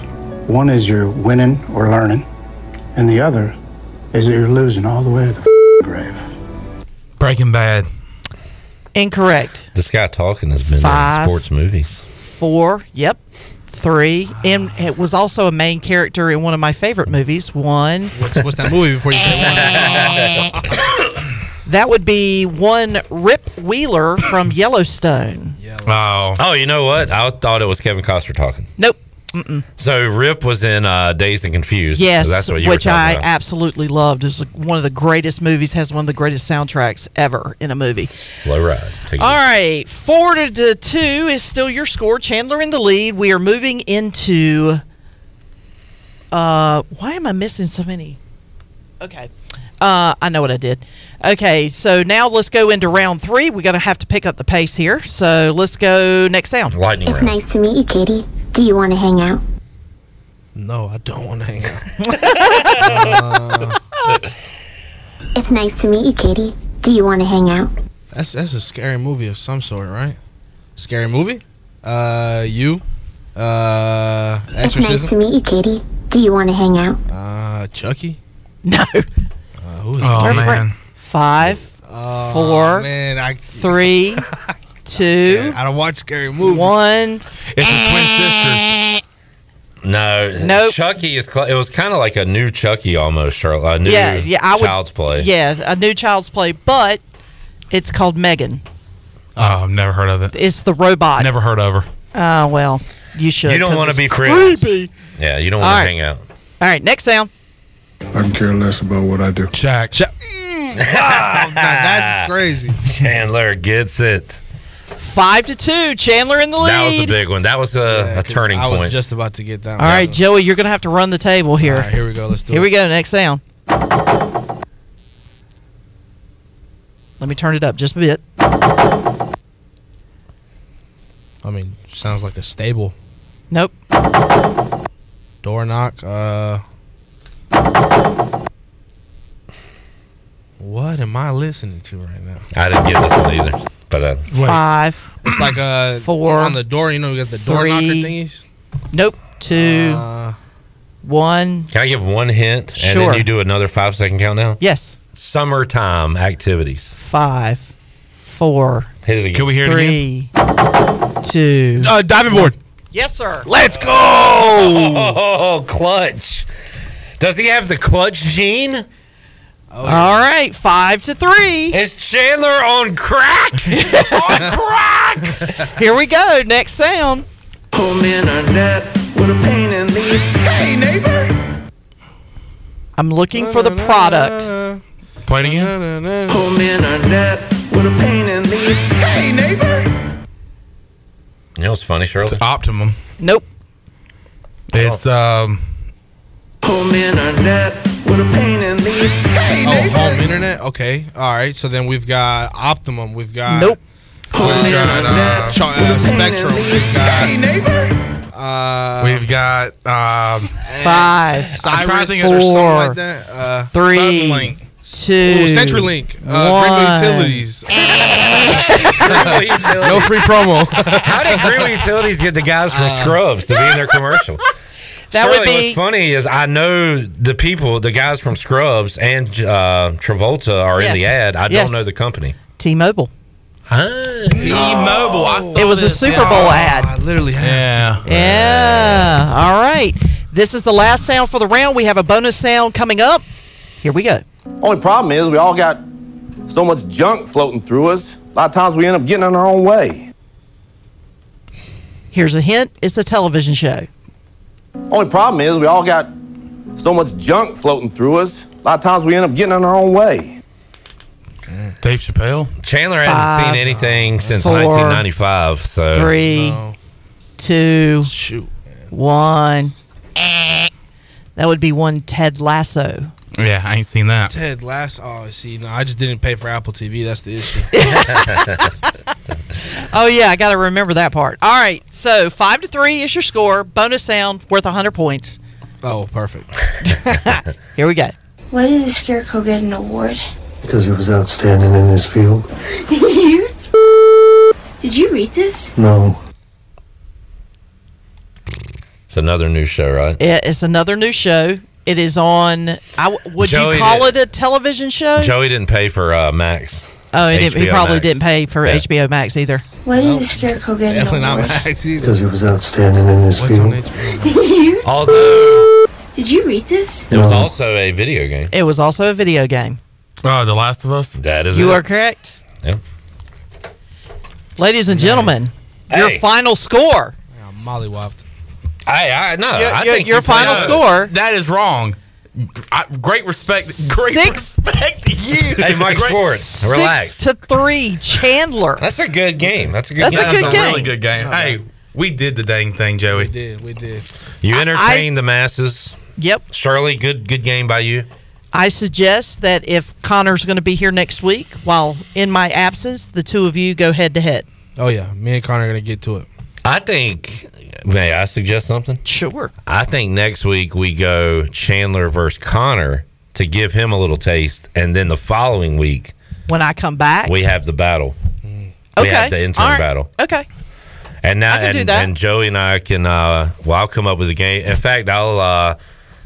One is you're winning or learning, and the other is that you're losing all the way to the grave. Breaking Bad. Incorrect. This guy talking has been Five. in sports movies. Four. Yep. Three. And it was also a main character in one of my favorite movies. One. What's, what's that movie before you say one? <laughs> That would be one Rip Wheeler from Yellowstone. Oh. Oh, you know what? I thought it was Kevin Costner talking. Nope. Mm-mm. So Rip was in uh, Dazed and Confused. Yes, So that's what you which were I about. absolutely loved. It's like one of the greatest movies. Has one of the greatest soundtracks ever in a movie. Slow ride. Take All right, four to to two is still your score. Chandler in the lead. We are moving into. Uh, why am I missing so many? Okay, uh, I know what I did. Okay, so now let's go into round three. We're gonna have to pick up the pace here. So let's go next sound. Lightning It's nice to meet you, Katie. Do you want to hang out? No, I don't want to hang out. Uh, <laughs> It's nice to meet you, Katie. Do you want to hang out? that's that's a scary movie of some sort, right? Scary movie? Uh, you? Uh, It's nice to meet you, Katie. Do you want to hang out? Uh, Chucky? No. Uh, who is Oh, that? man. Five, Oh, four, man, I three, <laughs> two, I don't watch scary movies. one. It's a twin sister. No, Nope. Chucky is. Cl- it was kind of like a new Chucky almost. Charlotte. A new yeah, yeah. I would. Child's Play. Yeah, a new Child's Play, but it's called Megan. Oh, I've never heard of it. It's the robot. Never heard of her. Oh well, you should. You don't want to be friends. creepy. Yeah, you don't want right. to hang out. All right, next sound. I can care less about what I do. Shaq. Shaq. Wow, that's crazy. Chandler gets it. Five to two. Chandler in the lead. That was a big one. That was a, Yeah, a 'cause turning I was point. just about to get down. All right, Joey, you're gonna have to run the table here. All right, here we go. Let's do Here it. we go. Next sound. Let me turn it up just a bit. I mean, sounds like a stable. Nope. Door knock. Uh. What am I listening to right now? I didn't get this one either. But uh, Five. It's like a <clears throat> Four, on the door. You know, we got the door knocker thingies. Nope. Two. Uh, one. can I give one hint and Sure. then you do another five second countdown? Yes. Summertime activities. Five. Four. Hit it again. Can we hear it again? Three. Two. uh, diving board. Yes, sir. Let's go. Oh, <laughs> clutch. Does he have the clutch gene? All right. Five to three. Is Chandler on crack? <laughs> on crack! Here we go. Next sound. Home internet with a pain in the Hey neighbor! I'm looking for the product. Play it again. Home internet with a pain in the Hey neighbor! You know what's funny, Shirley? It's Optimum. Nope. It's um. Home internet with a pain in the Hey Oh, neighbor! home internet. Okay. All right. So then we've got Optimum. We've got Nope. We've got uh, Cha- uh, Spectrum. We've Hey neighbor! Uh, We've got um. Five. I'm trying to think of Four. there's something like that. Uh, Three. Suddenlink. Two. Ooh, CenturyLink. Uh, one. <laughs> Greenway Utilities. no free promo. How did Greenway Utilities get the guys from Uh, Scrubs to be in their commercial? That Shirley, would be- What's funny is I know the people, the guys from Scrubs and uh, Travolta are in the ad. I Yes. don't know the company. T-Mobile. Huh? T-Mobile. I saw It was a Super. Bowl I ad. I literally have. Yeah. Yeah. All right. This is the last sound for the round. We have a bonus sound coming up. Here we go. Only problem is we all got so much junk floating through us. A lot of times we end up getting in our own way. Here's a hint. It's a television show. Only problem is we all got so much junk floating through us. A lot of times we end up getting in our own way. Dave Chappelle. Chandler hasn't seen anything since four, 1995. So Three, No. two, Shoot. one. That would be one Ted Lasso. Yeah, I ain't seen that. Ted Lasso. Oh, see, no, I just didn't pay for Apple TV. That's the issue. <laughs> Oh yeah, I got to remember that part. All right, so five to three is your score. Bonus sound worth hundred points. oh, perfect. <laughs> Here we go. Why did the Scarecrow get an award? Because he was outstanding in his field. Did <laughs> you? Did you read this? No. it's another new show, right? It- It's another new show. It is on. I w would Joey you call did- it a television show? Joey didn't pay for uh, Max. oh, he, didn't, he probably Max. didn't pay for Yeah. HBO Max either. Why did the Scarecrow get an Definitely not award? Max either. Because he was outstanding in his What's on field. HBO? Did <laughs> you? Although Did you read this? it was also a video game. It was also a video game. Oh, The Last of Us. That is You it. are correct. Yep. Ladies and gentlemen, your final score. Yeah, mollywopped. I, I no, Your- I your- think your final good. score. That is wrong. I, great respect. Great Six- respect to you. Hey, Mike Great- Schwartz, relax. Six to three, Chandler. That's a good game. That's a good That's game. a good That's game. really good game. Hey, we did the dang thing, Joey. We did. We did. You I- entertained the masses. Yep. Shirley, good good game by you. I suggest that if Connor's going to be here next week, while in my absence, the two of you go head to head. Oh yeah, me and Connor are gonna get to it. I think. May I suggest something? Sure. I think next week we go Chandler versus Connor to give him a little taste, and then the following week When I come back. we have the battle. okay. We have the intern All right. battle. Okay. And now, I can and, do that. and Joey and I can. Uh, well, I'll come up with a game. In fact, I'll. Uh,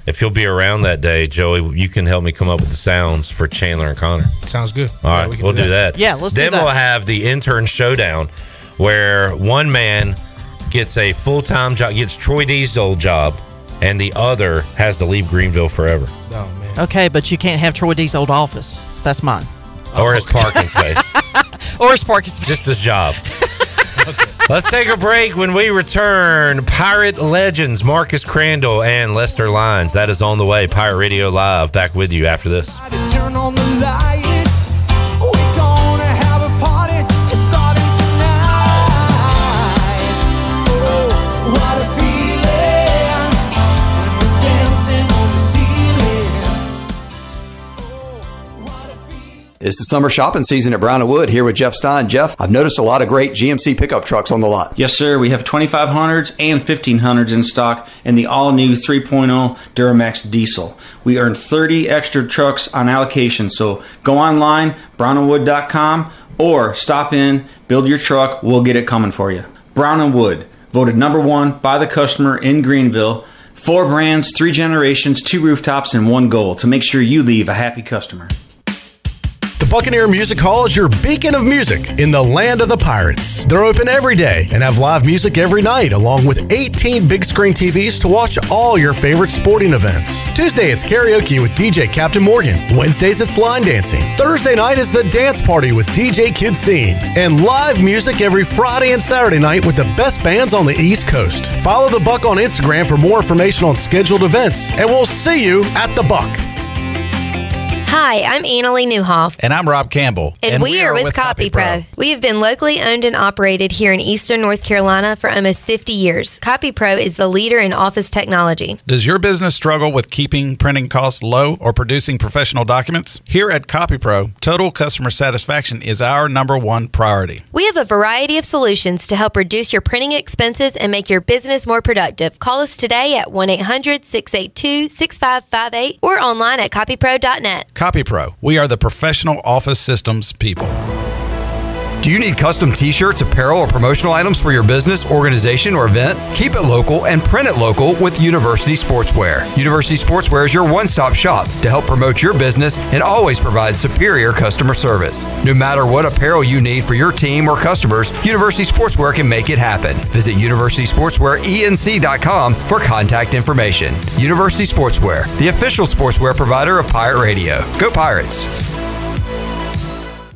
if you'll be around that day, Joey, you can help me come up with the sounds for Chandler and Connor. Sounds good. All right, we can we'll do do that. that. Yeah, let's do then that. we'll have the intern showdown, where one man gets a full time job, gets Troy D's old job, and the other has to leave Greenville forever, Oh man. Okay, but you can't have Troy D's old office. That's mine. or his parking <laughs> space, Or his parking space. just his job. <laughs> Let's take a break. When we return, Pirate Legends, Marcus Crandell and Lester Lyons. That is on the way. Pirate Radio Live. Back with you after this. It's the summer shopping season at Brown and Wood here with Jeff Stein. Jeff, I've noticed a lot of great GMC pickup trucks on the lot. Yes, sir. We have 2500s and 1500s in stock and the all new 3.0 Duramax diesel. We earn 30 extra trucks on allocation. So go online, brownandwood.com, or stop in, build your truck. We'll get it coming for you. Brown and Wood, voted number one by the customer in Greenville. Four brands, three generations, two rooftops, and one goal to make sure you leave a happy customer. Buccaneer Music Hall is your beacon of music in the land of the Pirates. They're open every day and have live music every night, along with 18 big screen TVs to watch all your favorite sporting events. Tuesday, it's karaoke with DJ Captain Morgan. Wednesdays, it's line dancing. Thursday night is the dance party with DJ Kid Scene. And live music every Friday and Saturday night with the best bands on the East Coast. Follow the Buck on Instagram for more information on scheduled events, and we'll see you at the Buck. Hi, I'm Annalie Newhoff. And I'm Rob Campbell. And, we, are, with, CopyPro. We have been locally owned and operated here in Eastern North Carolina for almost 50 years. CopyPro is the leader in office technology. Does your business struggle with keeping printing costs low or producing professional documents? Here at CopyPro, total customer satisfaction is our number one priority. We have a variety of solutions to help reduce your printing expenses and make your business more productive. Call us today at 1 800 682 6558 or online at copypro.net. CopyPro, we are the professional office systems people. Do you need custom t shirts, apparel, or promotional items for your business, organization, or event? Keep it local and print it local with University Sportswear. University Sportswear is your one stop shop to help promote your business and always provide superior customer service. No matter what apparel you need for your team or customers, University Sportswear can make it happen. Visit University universitysportswearenc.com for contact information. University Sportswear, the official sportswear provider of Pirate Radio. Go Pirates!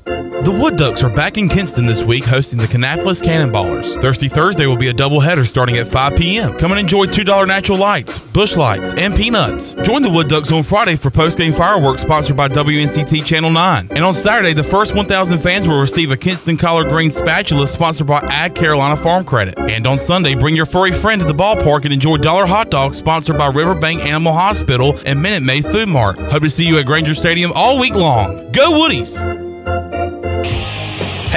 The Wood Ducks are back in Kinston this week hosting the Kannapolis Cannonballers. Thirsty Thursday will be a doubleheader starting at 5 p.m. Come and enjoy $2 natural lights, Busch lights, and peanuts. Join the Wood Ducks on Friday for post-game fireworks sponsored by WNCT Channel 9. And on Saturday, the first 1,000 fans will receive a Kinston collard green spatula sponsored by Ag Carolina Farm Credit. And on Sunday, bring your furry friend to the ballpark and enjoy dollar hot dogs sponsored by Riverbank Animal Hospital and Minute Maid Food Mart. Hope to see you at Grainger Stadium all week long. Go Woodies!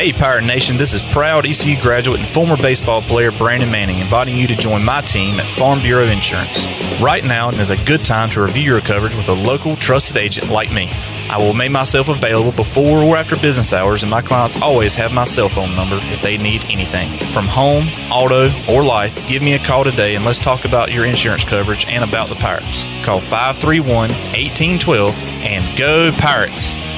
Hey, Pirate Nation, this is proud ECU graduate and former baseball player Brandon Manning inviting you to join my team at Farm Bureau Insurance. Right now is a good time to review your coverage with a local trusted agent like me. I will make myself available before or after business hours, and my clients always have my cell phone number if they need anything. From home, auto, or life, give me a call today and let's talk about your insurance coverage and about the Pirates. Call 531 1812 and go Pirates!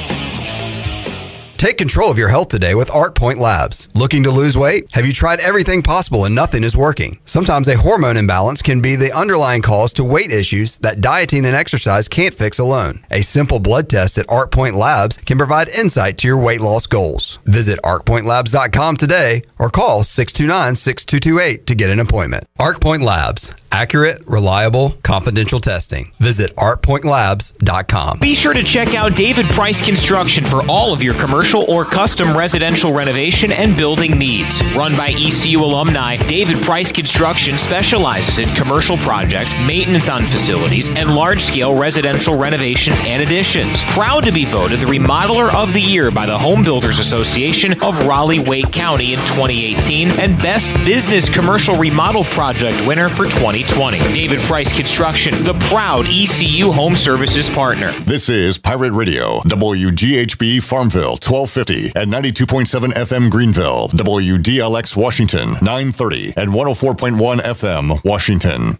Take control of your health today with Arc Point Labs. Looking to lose weight? Have you tried everything possible and nothing is working? Sometimes a hormone imbalance can be the underlying cause to weight issues that dieting and exercise can't fix alone. A simple blood test at Arc Point Labs can provide insight to your weight loss goals. Visit arcpointlabs.com today or call 629-6228 to get an appointment. ArcPoint Labs. Accurate, reliable, confidential testing. Visit arcpointlabs.com. Be sure to check out David Price Construction for all of your commercial or custom residential renovation and building needs. Run by ECU alumni, David Price Construction specializes in commercial projects, maintenance on facilities, and large scale residential renovations and additions. Proud to be voted the Remodeler of the Year by the Home Builders Association of Raleigh Wake County in 2018 and Best Business Commercial Remodel Project winner for 2020. David Price Construction, the proud ECU Home Services partner. This is Pirate Radio, WGHB Farmville, 1250 and 92.7 FM Greenville, WDLX Washington, 930 and 104.1 FM Washington.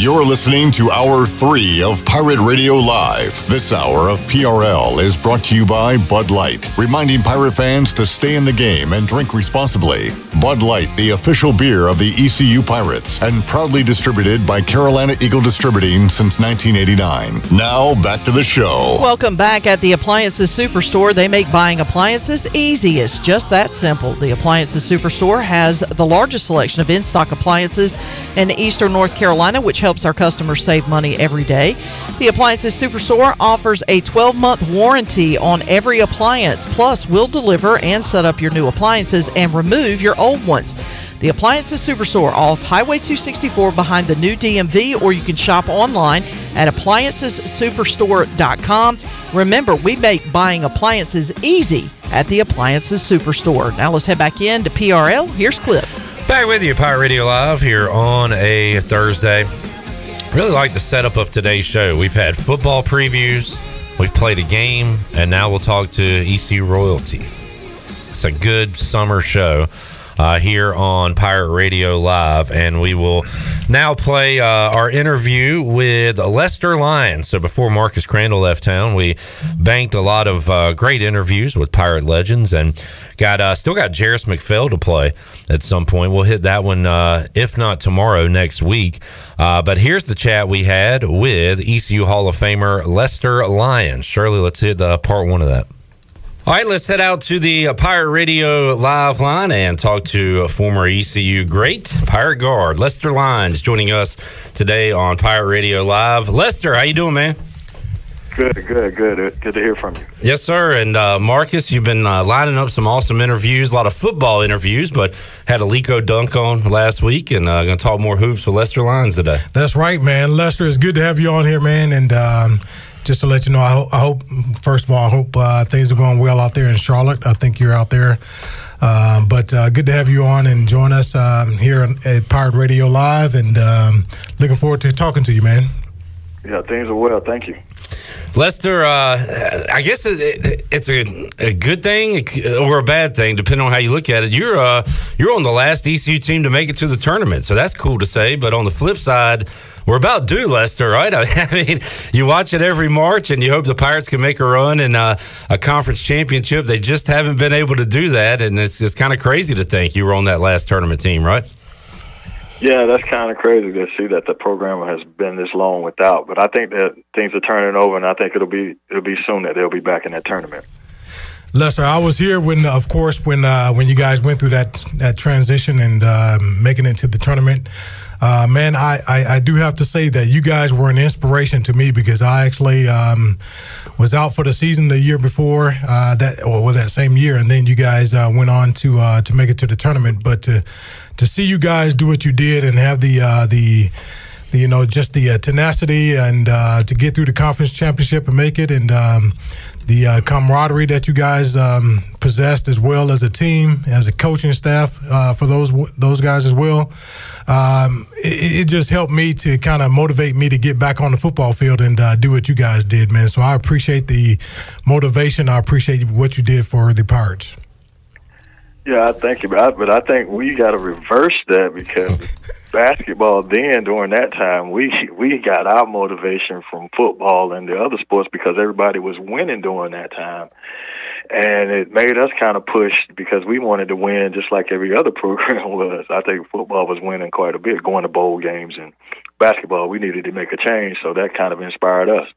You're listening to Hour 3 of Pirate Radio Live. This hour of PRL is brought to you by Bud Light, reminding pirate fans to stay in the game and drink responsibly. Bud Light, the official beer of the ECU Pirates, and proudly distributed by Carolina Eagle Distributing since 1989. Now, back to the show. Welcome back at the Appliances Superstore. They make buying appliances easy. It's just that simple. The Appliances Superstore has the largest selection of in stock appliances in eastern North Carolina, which helps our customers save money every day. The Appliances Superstore offers a 12 month warranty on every appliance, plus, we'll deliver and set up your new appliances and remove your old ones. The Appliances Superstore off Highway 264 behind the new DMV, or you can shop online at appliancessuperstore.com. Remember, we make buying appliances easy at the Appliances Superstore. Now let's head back in to PRL. Here's Clip. Back with you, Pirate Radio Live here on a Thursday. Really like the setup of today's show. We've had football previews, we've played a game, and now we'll talk to EC royalty. It's a good summer show uh, here on Pirate Radio Live, and we will now play uh, our interview with Lester Lyons. So before Marcus Crandell left town, we banked a lot of uh, great interviews with Pirate legends, and got uh, still got Jairus McPhail to play at some point. We'll hit that one, uh, if not tomorrow, next week. Uh, but here's the chat we had with ECU Hall of Famer Lester Lyons. Shirley, let's hit uh, part one of that. All right, let's head out to the uh, Pirate Radio live line and talk to a former ECU great Pirate guard Lester Lyons joining us today on Pirate Radio Live. Lester, how you doing, man? Good, good, good. Good to hear from you. Yes, sir. And uh, Marcus, you've been uh, lining up some awesome interviews, a lot of football interviews, but had a Lico dunk on last week, and uh, going to talk more hoops with Lester Lyons today. That's right, man. Lester, it's good to have you on here, man. And um, just to let you know, I, ho- I hope, first of all, I hope uh, things are going well out there in Charlotte. I think you're out there. Um, but uh, good to have you on and join us um, here at Pirate Radio Live, and um, looking forward to talking to you, man. Yeah, things are well. Thank you. Lester, uh, I guess it, it, it's a, a good thing or a bad thing, depending on how you look at it. You're uh, you're on the last ECU team to make it to the tournament, so that's cool to say. But on the flip side, we're about due, Lester, right? <laughs> I mean, you watch it every March, and you hope the Pirates can make a run in uh, a conference championship. They just haven't been able to do that, and it's it's kind of crazy to think you were on that last tournament team, right? Yeah, that's kind of crazy to see that the program has been this long without. But I think that things are turning over, and I think it'll be it'll be soon that they'll be back in that tournament. Lester, I was here when, of course, when uh, when you guys went through that that transition and uh, making it to the tournament. Uh, man, I, I, I do have to say that you guys were an inspiration to me because I actually um, was out for the season the year before uh, that, or well, that same year, and then you guys uh, went on to uh, to make it to the tournament. But to to see you guys do what you did and have the uh, the the, you know, just the uh, tenacity and uh, to get through the conference championship and make it, and um, the uh, camaraderie that you guys um, possessed as well as a team, as a coaching staff uh, for those those guys as well. Um, it, it just helped me to kind of motivate me to get back on the football field and uh, do what you guys did, man. So I appreciate the motivation. I appreciate what you did for the Pirates. Yeah, I thank you, but but I think we got to reverse that because <laughs> basketball then during that time we we got our motivation from football and the other sports because everybody was winning during that time, and it made us kind of push because we wanted to win just like every other <laughs> program was. I think football was winning quite a bit, going to bowl games, and basketball we needed to make a change, so that kind of inspired us.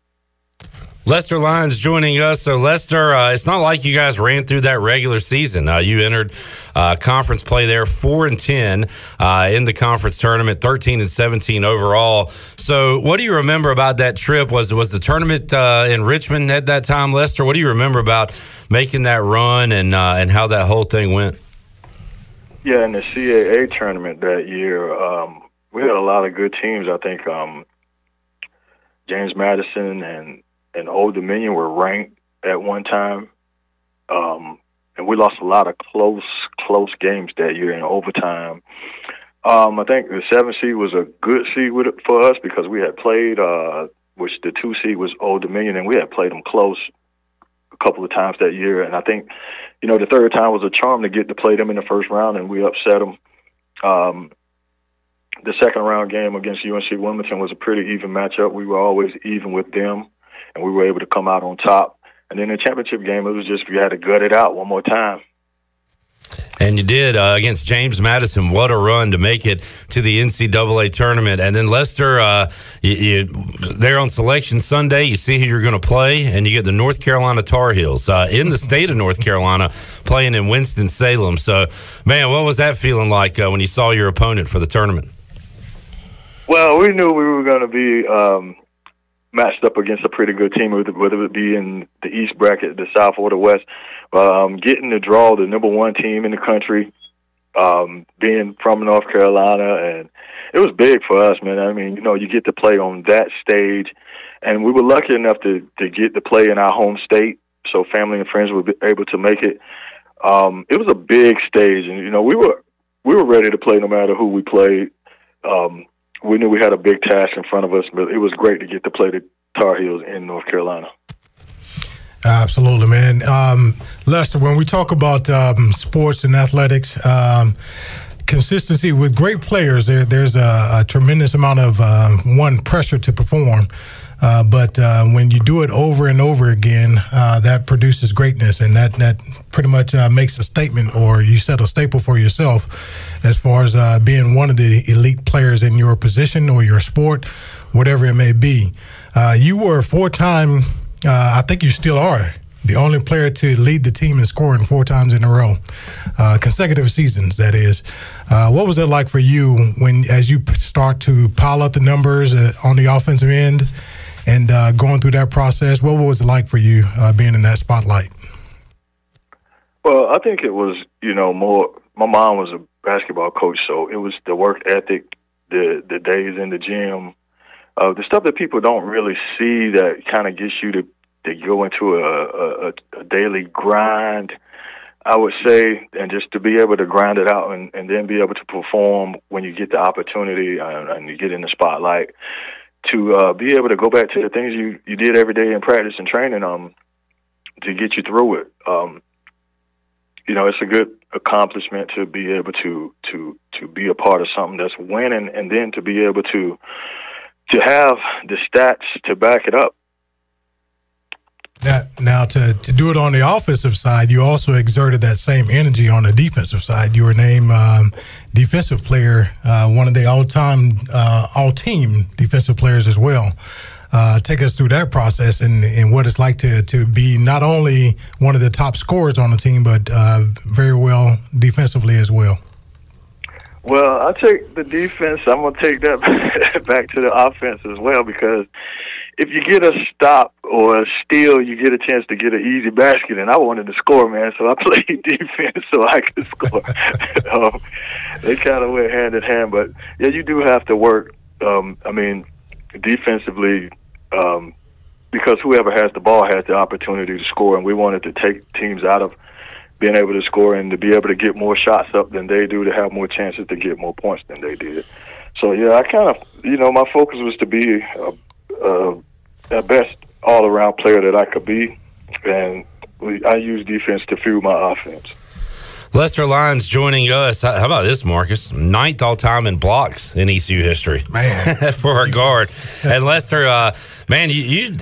Lester Lyons joining us. So, Lester, uh, it's not like you guys ran through that regular season. Uh, you entered uh, conference play there, four and ten uh, in the conference tournament, thirteen and seventeen overall. So, what do you remember about that trip? Was was the tournament uh, in Richmond at that time, Lester? What do you remember about making that run and uh, and how that whole thing went? Yeah, in the CAA tournament that year, um, we had a lot of good teams. I think um, James Madison and and Old Dominion were ranked at one time, um, and we lost a lot of close close games that year in overtime. Um, I think the seven seed was a good seed with it for us because we had played, uh, which the two seed was Old Dominion, and we had played them close a couple of times that year. And I think, you know, the third time was a charm to get to play them in the first round, and we upset them. Um, the second round game against UNC Wilmington was a pretty even matchup. We were always even with them, and we were able to come out on top. And then the championship game, it was just you had to gut it out one more time. And you did uh, against James Madison. What a run to make it to the NCAA tournament. And then Lester, uh, you, you, there on Selection Sunday, you see who you're going to play, and you get the North Carolina Tar Heels uh, in the state of North Carolina playing in Winston Salem. So, man, what was that feeling like uh, when you saw your opponent for the tournament? Well, we knew we were going to be um, matched up against a pretty good team, whether it be in the East bracket, the South, or the West. Um, getting to draw the number one team in the country, um, being from North Carolina, and it was big for us, man. I mean, you know, you get to play on that stage, and we were lucky enough to to get to play in our home state, so family and friends were able to make it. Um, it was a big stage, and you know, we were we were ready to play no matter who we played. Um, we knew we had a big task in front of us, but it was great to get to play the Tar Heels in North Carolina. Absolutely, man. Um, Lester, when we talk about um, sports and athletics, um, consistency with great players, there, there's a, a, tremendous amount of uh, one pressure to perform. Uh, but uh, when you do it over and over again, uh, that produces greatness, and that that pretty much uh, makes a statement, or you set a staple for yourself, as far as uh, being one of the elite players in your position or your sport, whatever it may be. Uh, you were four-time. I think you still are the only player to lead the team in scoring four times in a row, consecutive seasons. That is. what was it like for you when, as you start to pile up the numbers on the offensive end? and uh, going through that process. What was it like for you uh, being in that spotlight? Well, I think it was, you know, more. My mom was a basketball coach, so it was the work ethic, the the days in the gym, uh, the stuff that people don't really see that kind of gets you to to go into a, a, a daily grind. I would say, and just to be able to grind it out and, and then be able to perform when you get the opportunity and, and you get in the spotlight to uh, be able to go back to the things you, you did every day in practice and training um, to get you through it. Um, you know, it's a good accomplishment to be able to to to be a part of something that's winning, and then to be able to to have the stats to back it up. Now, now to, to do it on the offensive side, you also exerted that same energy on the defensive side. You were named um, defensive player, uh, one of the all-time, uh, all-team defensive players as well. Uh, take us through that process and, and what it's like to, to be not only one of the top scorers on the team, but uh, very well defensively as well. Well, I take the defense. I'm gonna take that <laughs> back to the offense as well because if you get a stop or a steal, you get a chance to get an easy basket. And I wanted to score, man, so I <laughs> played defense so I could score. <laughs> um, they kind of went hand in hand, but yeah, you do have to work. Um, I mean, defensively, um, because whoever has the ball has the opportunity to score, and we wanted to take teams out of being able to score and to be able to get more shots up than they do to have more chances to get more points than they did. So yeah, I kind of, you know, my focus was to be a, uh, the best all around player that I could be, and we, I use defense to fuel my offense. Lester Lyons joining us. How about this, Marcus? Ninth all time in blocks in ECU history. Man. <laughs> For a guard. and Lester, uh, man, you, you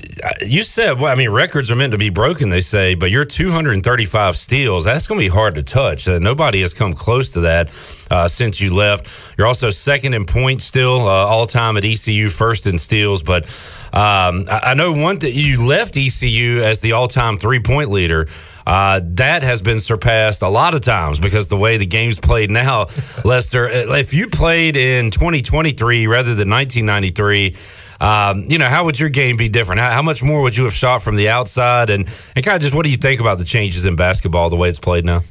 you said, well, I mean, records are meant to be broken, they say, but you're 235 steals. That's going to be hard to touch. Uh, nobody has come close to that uh, since you left. You're also second in points still, uh, all time at ECU, first in steals. But Um, I, I know one that you left ECU as the all-time three-point leader. Uh, that has been surpassed a lot of times because the way the game's played now, <laughs> Lester. uh, If you played in 2023 rather than 1993, um, you know how would your game be different? How, how much more would you have shot from the outside? And and kind of just what do you think about the changes in basketball the way it's played now?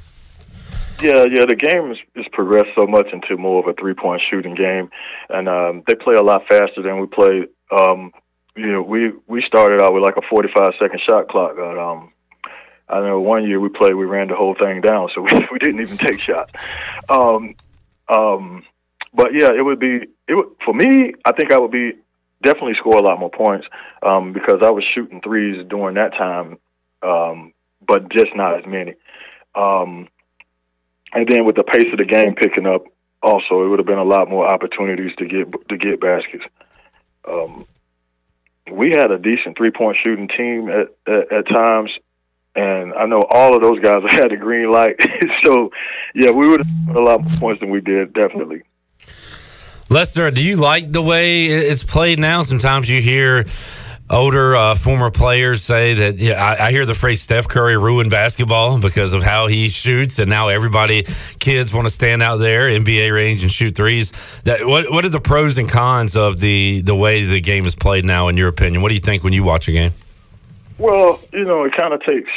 Yeah, yeah, the game has, has progressed so much into more of a three point shooting game, and um, they play a lot faster than we played. Um, you know, we we started out with like a forty five second shot clock. But, um, I know one year we played, we ran the whole thing down, so <laughs> we we didn't even take shots. Um, um, but yeah, it would be it would, for me. I think I would be definitely score a lot more points um, because I was shooting threes during that time, um, but just not as many. Um, and then with the pace of the game picking up, also it would have been a lot more opportunities to get to get baskets. Um, we had a decent three point shooting team at, at at times, and I know all of those guys <laughs> had the green light. <laughs> so yeah, we would have a lot more points than we did, definitely. Lester, do you like the way it's played now? Sometimes you hear older uh, former players say that yeah I, I hear the phrase Steph Curry ruined basketball because of how he shoots and now everybody kids want to stand out there NBA range and shoot threes that, what what are the pros and cons of the the way the game is played now in your opinion what do you think when you watch a game Well, you know, it kind of takes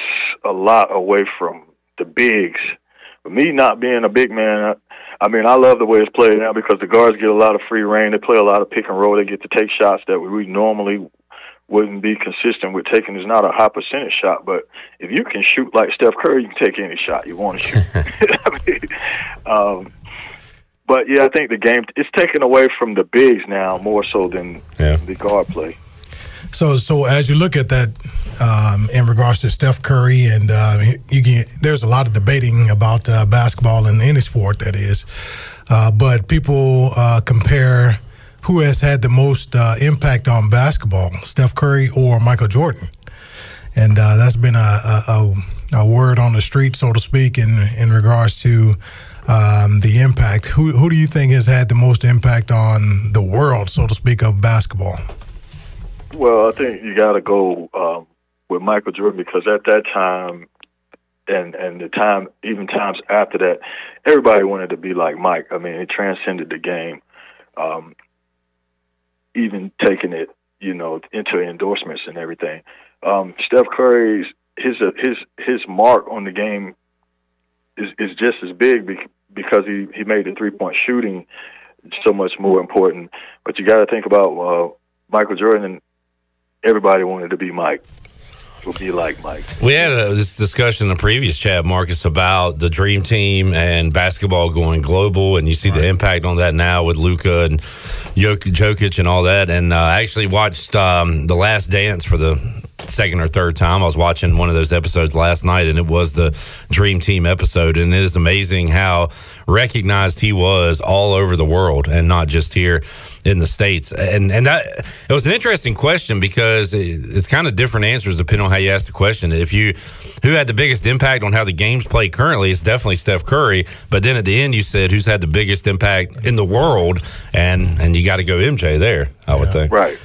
a lot away from the bigs. But me not being a big man, I, I mean, I love the way it's played now because the guards get a lot of free reign. They play a lot of pick and roll. They get to take shots that we normally wouldn't be consistent with taking. It's not a high percentage shot, but if you can shoot like Steph Curry, you can take any shot you want to shoot. I <laughs> mean, <laughs> um, but yeah, I think the game it's taken away from the bigs now more so than the guard play. So, so as you look at that um, in regards to Steph Curry, and uh, you can, there's a lot of debating about uh, basketball in any sport that is, uh, but people uh, compare who has had the most uh, impact on basketball, Steph Curry or Michael Jordan, and uh, that's been a, a, a, a word on the street, so to speak, in in regards to. Um, the impact. Who who do you think has had the most impact on the world, so to speak, of basketball? Well, I think you got to go um, with Michael Jordan because at that time, and and the time, even times after that, everybody wanted to be like Mike. I mean, it transcended the game, um, even taking it, you know, into endorsements and everything. Um, Steph Curry's his his his mark on the game is is just as big because he he made the three point shooting so much more important. But you got to think about uh, Michael Jordan. Everybody wanted to be Mike, to be like Mike. We had a, this discussion in the previous chat, Marcus, about the dream team and basketball going global, and you see the impact on that now with Luka and Jok- Jokic and all that. And uh, I actually watched um, the Last Dance for the second or third time. I was watching one of those episodes last night, and it was the Dream Team episode, and it is amazing how recognized he was all over the world, and not just here in the states. And and that it was an interesting question because it, it's kind of different answers depending on how you ask the question. If you who had the biggest impact on how the game's played currently, it's definitely Steph Curry. But then at the end, you said who's had the biggest impact in the world, and and you got to go MJ there. I would think. Right.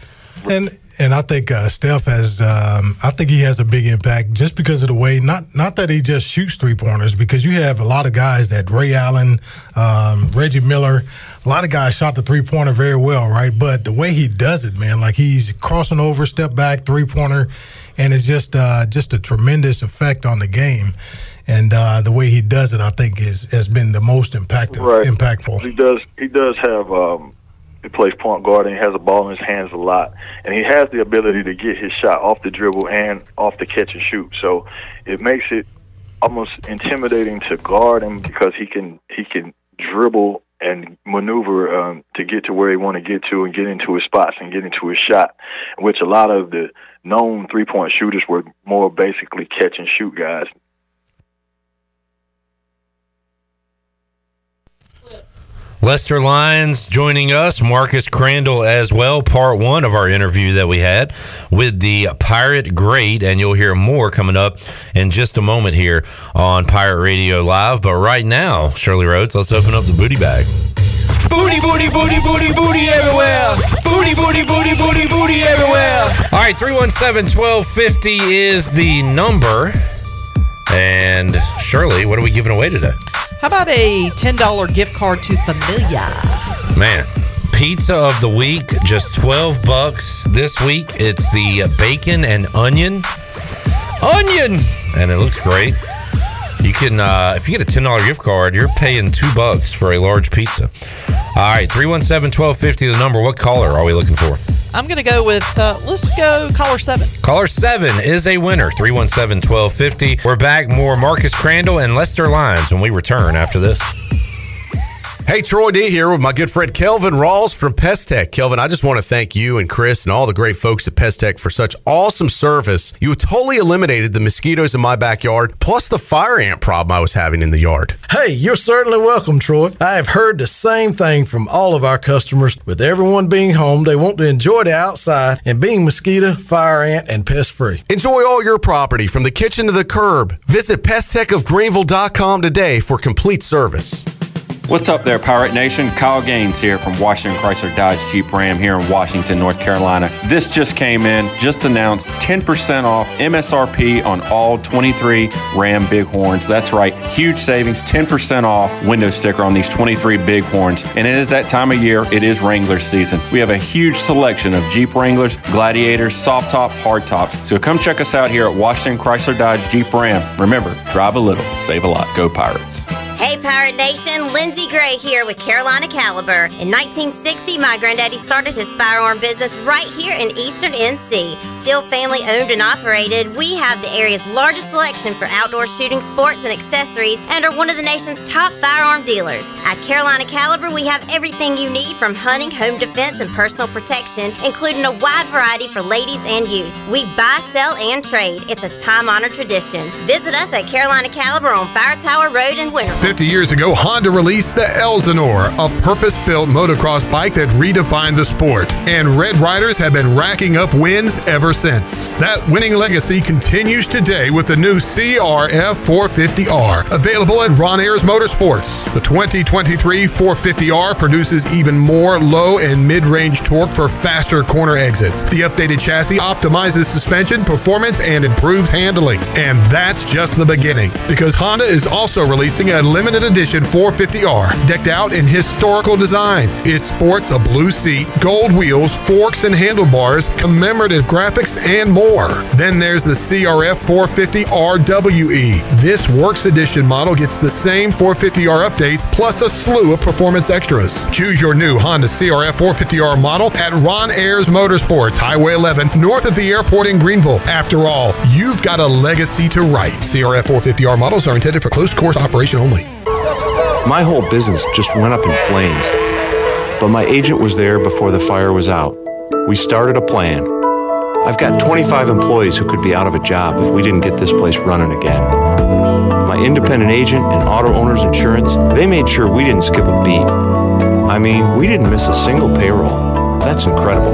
And and I think uh, Steph has. Um, I think he has a big impact just because of the way. Not not that he just shoots three pointers, because you have a lot of guys that Ray Allen, um, Reggie Miller. A lot of guys shot the three pointer very well, right? But the way he does it, man, like he's crossing over, step back, three pointer, and it's just uh, just a tremendous effect on the game. And uh, the way he does it, I think, is has been the most impactful. Right. Impactful. He does. He does have. Um, he plays point guard and he has a ball in his hands a lot, and he has the ability to get his shot off the dribble and off the catch and shoot. So it makes it almost intimidating to guard him because he can he can dribble and maneuver um, to get to where he want to get to and get into his spots and get into his shot, which a lot of the known three point shooters were more basically catch and shoot guys. Lester Lyons joining us, Marcus Crandell as well. Part one of our interview that we had with the Pirate Great, and you'll hear more coming up in just a moment here on Pirate Radio Live. But right now, Shirley Rhodes, let's open up the booty bag. Booty, booty, booty, booty, booty everywhere. Booty, booty, booty, booty, booty everywhere. All right, 317 1250 is the number. And Shirley, what are we giving away today? How about a $10 gift card to Familia? Man, pizza of the week, just 12 bucks. This week, it's the bacon and onion. Onion! And it looks great. You can, uh, if you get a $10 gift card, you're paying two bucks for a large pizza. All right, 317 1250, the number. What caller are we looking for? I'm going to go with, uh, let's go caller seven. Caller 7 is a winner. 317 1250. We're back. More Marcus Crandell and Lester Lyons when we return after this. Hey, Troy D here with my good friend Kelvin Rawls from Pestech. Kelvin, I just want to thank you and Chris and all the great folks at Pestech for such awesome service. You totally eliminated the mosquitoes in my backyard, plus the fire ant problem I was having in the yard. Hey, you're certainly welcome, Troy. I have heard the same thing from all of our customers. With everyone being home, they want to enjoy the outside and being mosquito, fire ant, and pest free. Enjoy all your property from the kitchen to the curb. Visit pesttechofgreenville.com today for complete service. What's up there, Pirate Nation? Kyle Gaines here from Washington Chrysler Dodge Jeep Ram here in Washington, North Carolina. This just came in, just announced 10% off MSRP on all 23 Ram Bighorns. That's right, huge savings, 10% off window sticker on these 23 Bighorns. And it is that time of year, it is Wrangler season. We have a huge selection of Jeep Wranglers, Gladiators, soft top, hard tops. So come check us out here at Washington Chrysler Dodge Jeep Ram. Remember, drive a little, save a lot. Go Pirates. Hey, Pirate Nation, Lindsay Gray here with Carolina Caliber. In 1960, my granddaddy started his firearm business right here in Eastern NC. Still family owned and operated, we have the area's largest selection for outdoor shooting sports and accessories and are one of the nation's top firearm dealers. At Carolina Caliber, we have everything you need from hunting, home defense, and personal protection, including a wide variety for ladies and youth. We buy, sell, and trade. It's a time honored tradition. Visit us at Carolina Caliber on Fire Tower Road in Winter. 50 years ago, Honda released the Elsinore, a purpose built motocross bike that redefined the sport. And Red Riders have been racking up wins ever since. That winning legacy continues today with the new CRF 450R, available at Ron Ayers Motorsports. The 2023 450R produces even more low and mid range torque for faster corner exits. The updated chassis optimizes suspension, performance, and improves handling. And that's just the beginning, because Honda is also releasing a limited edition 450R, decked out in historical design. It sports a blue seat, gold wheels, forks and handlebars, commemorative graphics, and more. Then there's the CRF 450 RWE. This Works Edition model gets the same 450R updates plus a slew of performance extras. Choose your new Honda CRF 450R model at Ron Ayers Motorsports, Highway 11, north of the airport in Greenville. After all, you've got a legacy to write. CRF 450R models are intended for close course operation only. My whole business just went up in flames. But my agent was there before the fire was out. We started a plan. I've got 25 employees who could be out of a job if we didn't get this place running again. My independent agent and auto owners insurance, they made sure we didn't skip a beat. I mean, we didn't miss a single payroll. That's incredible.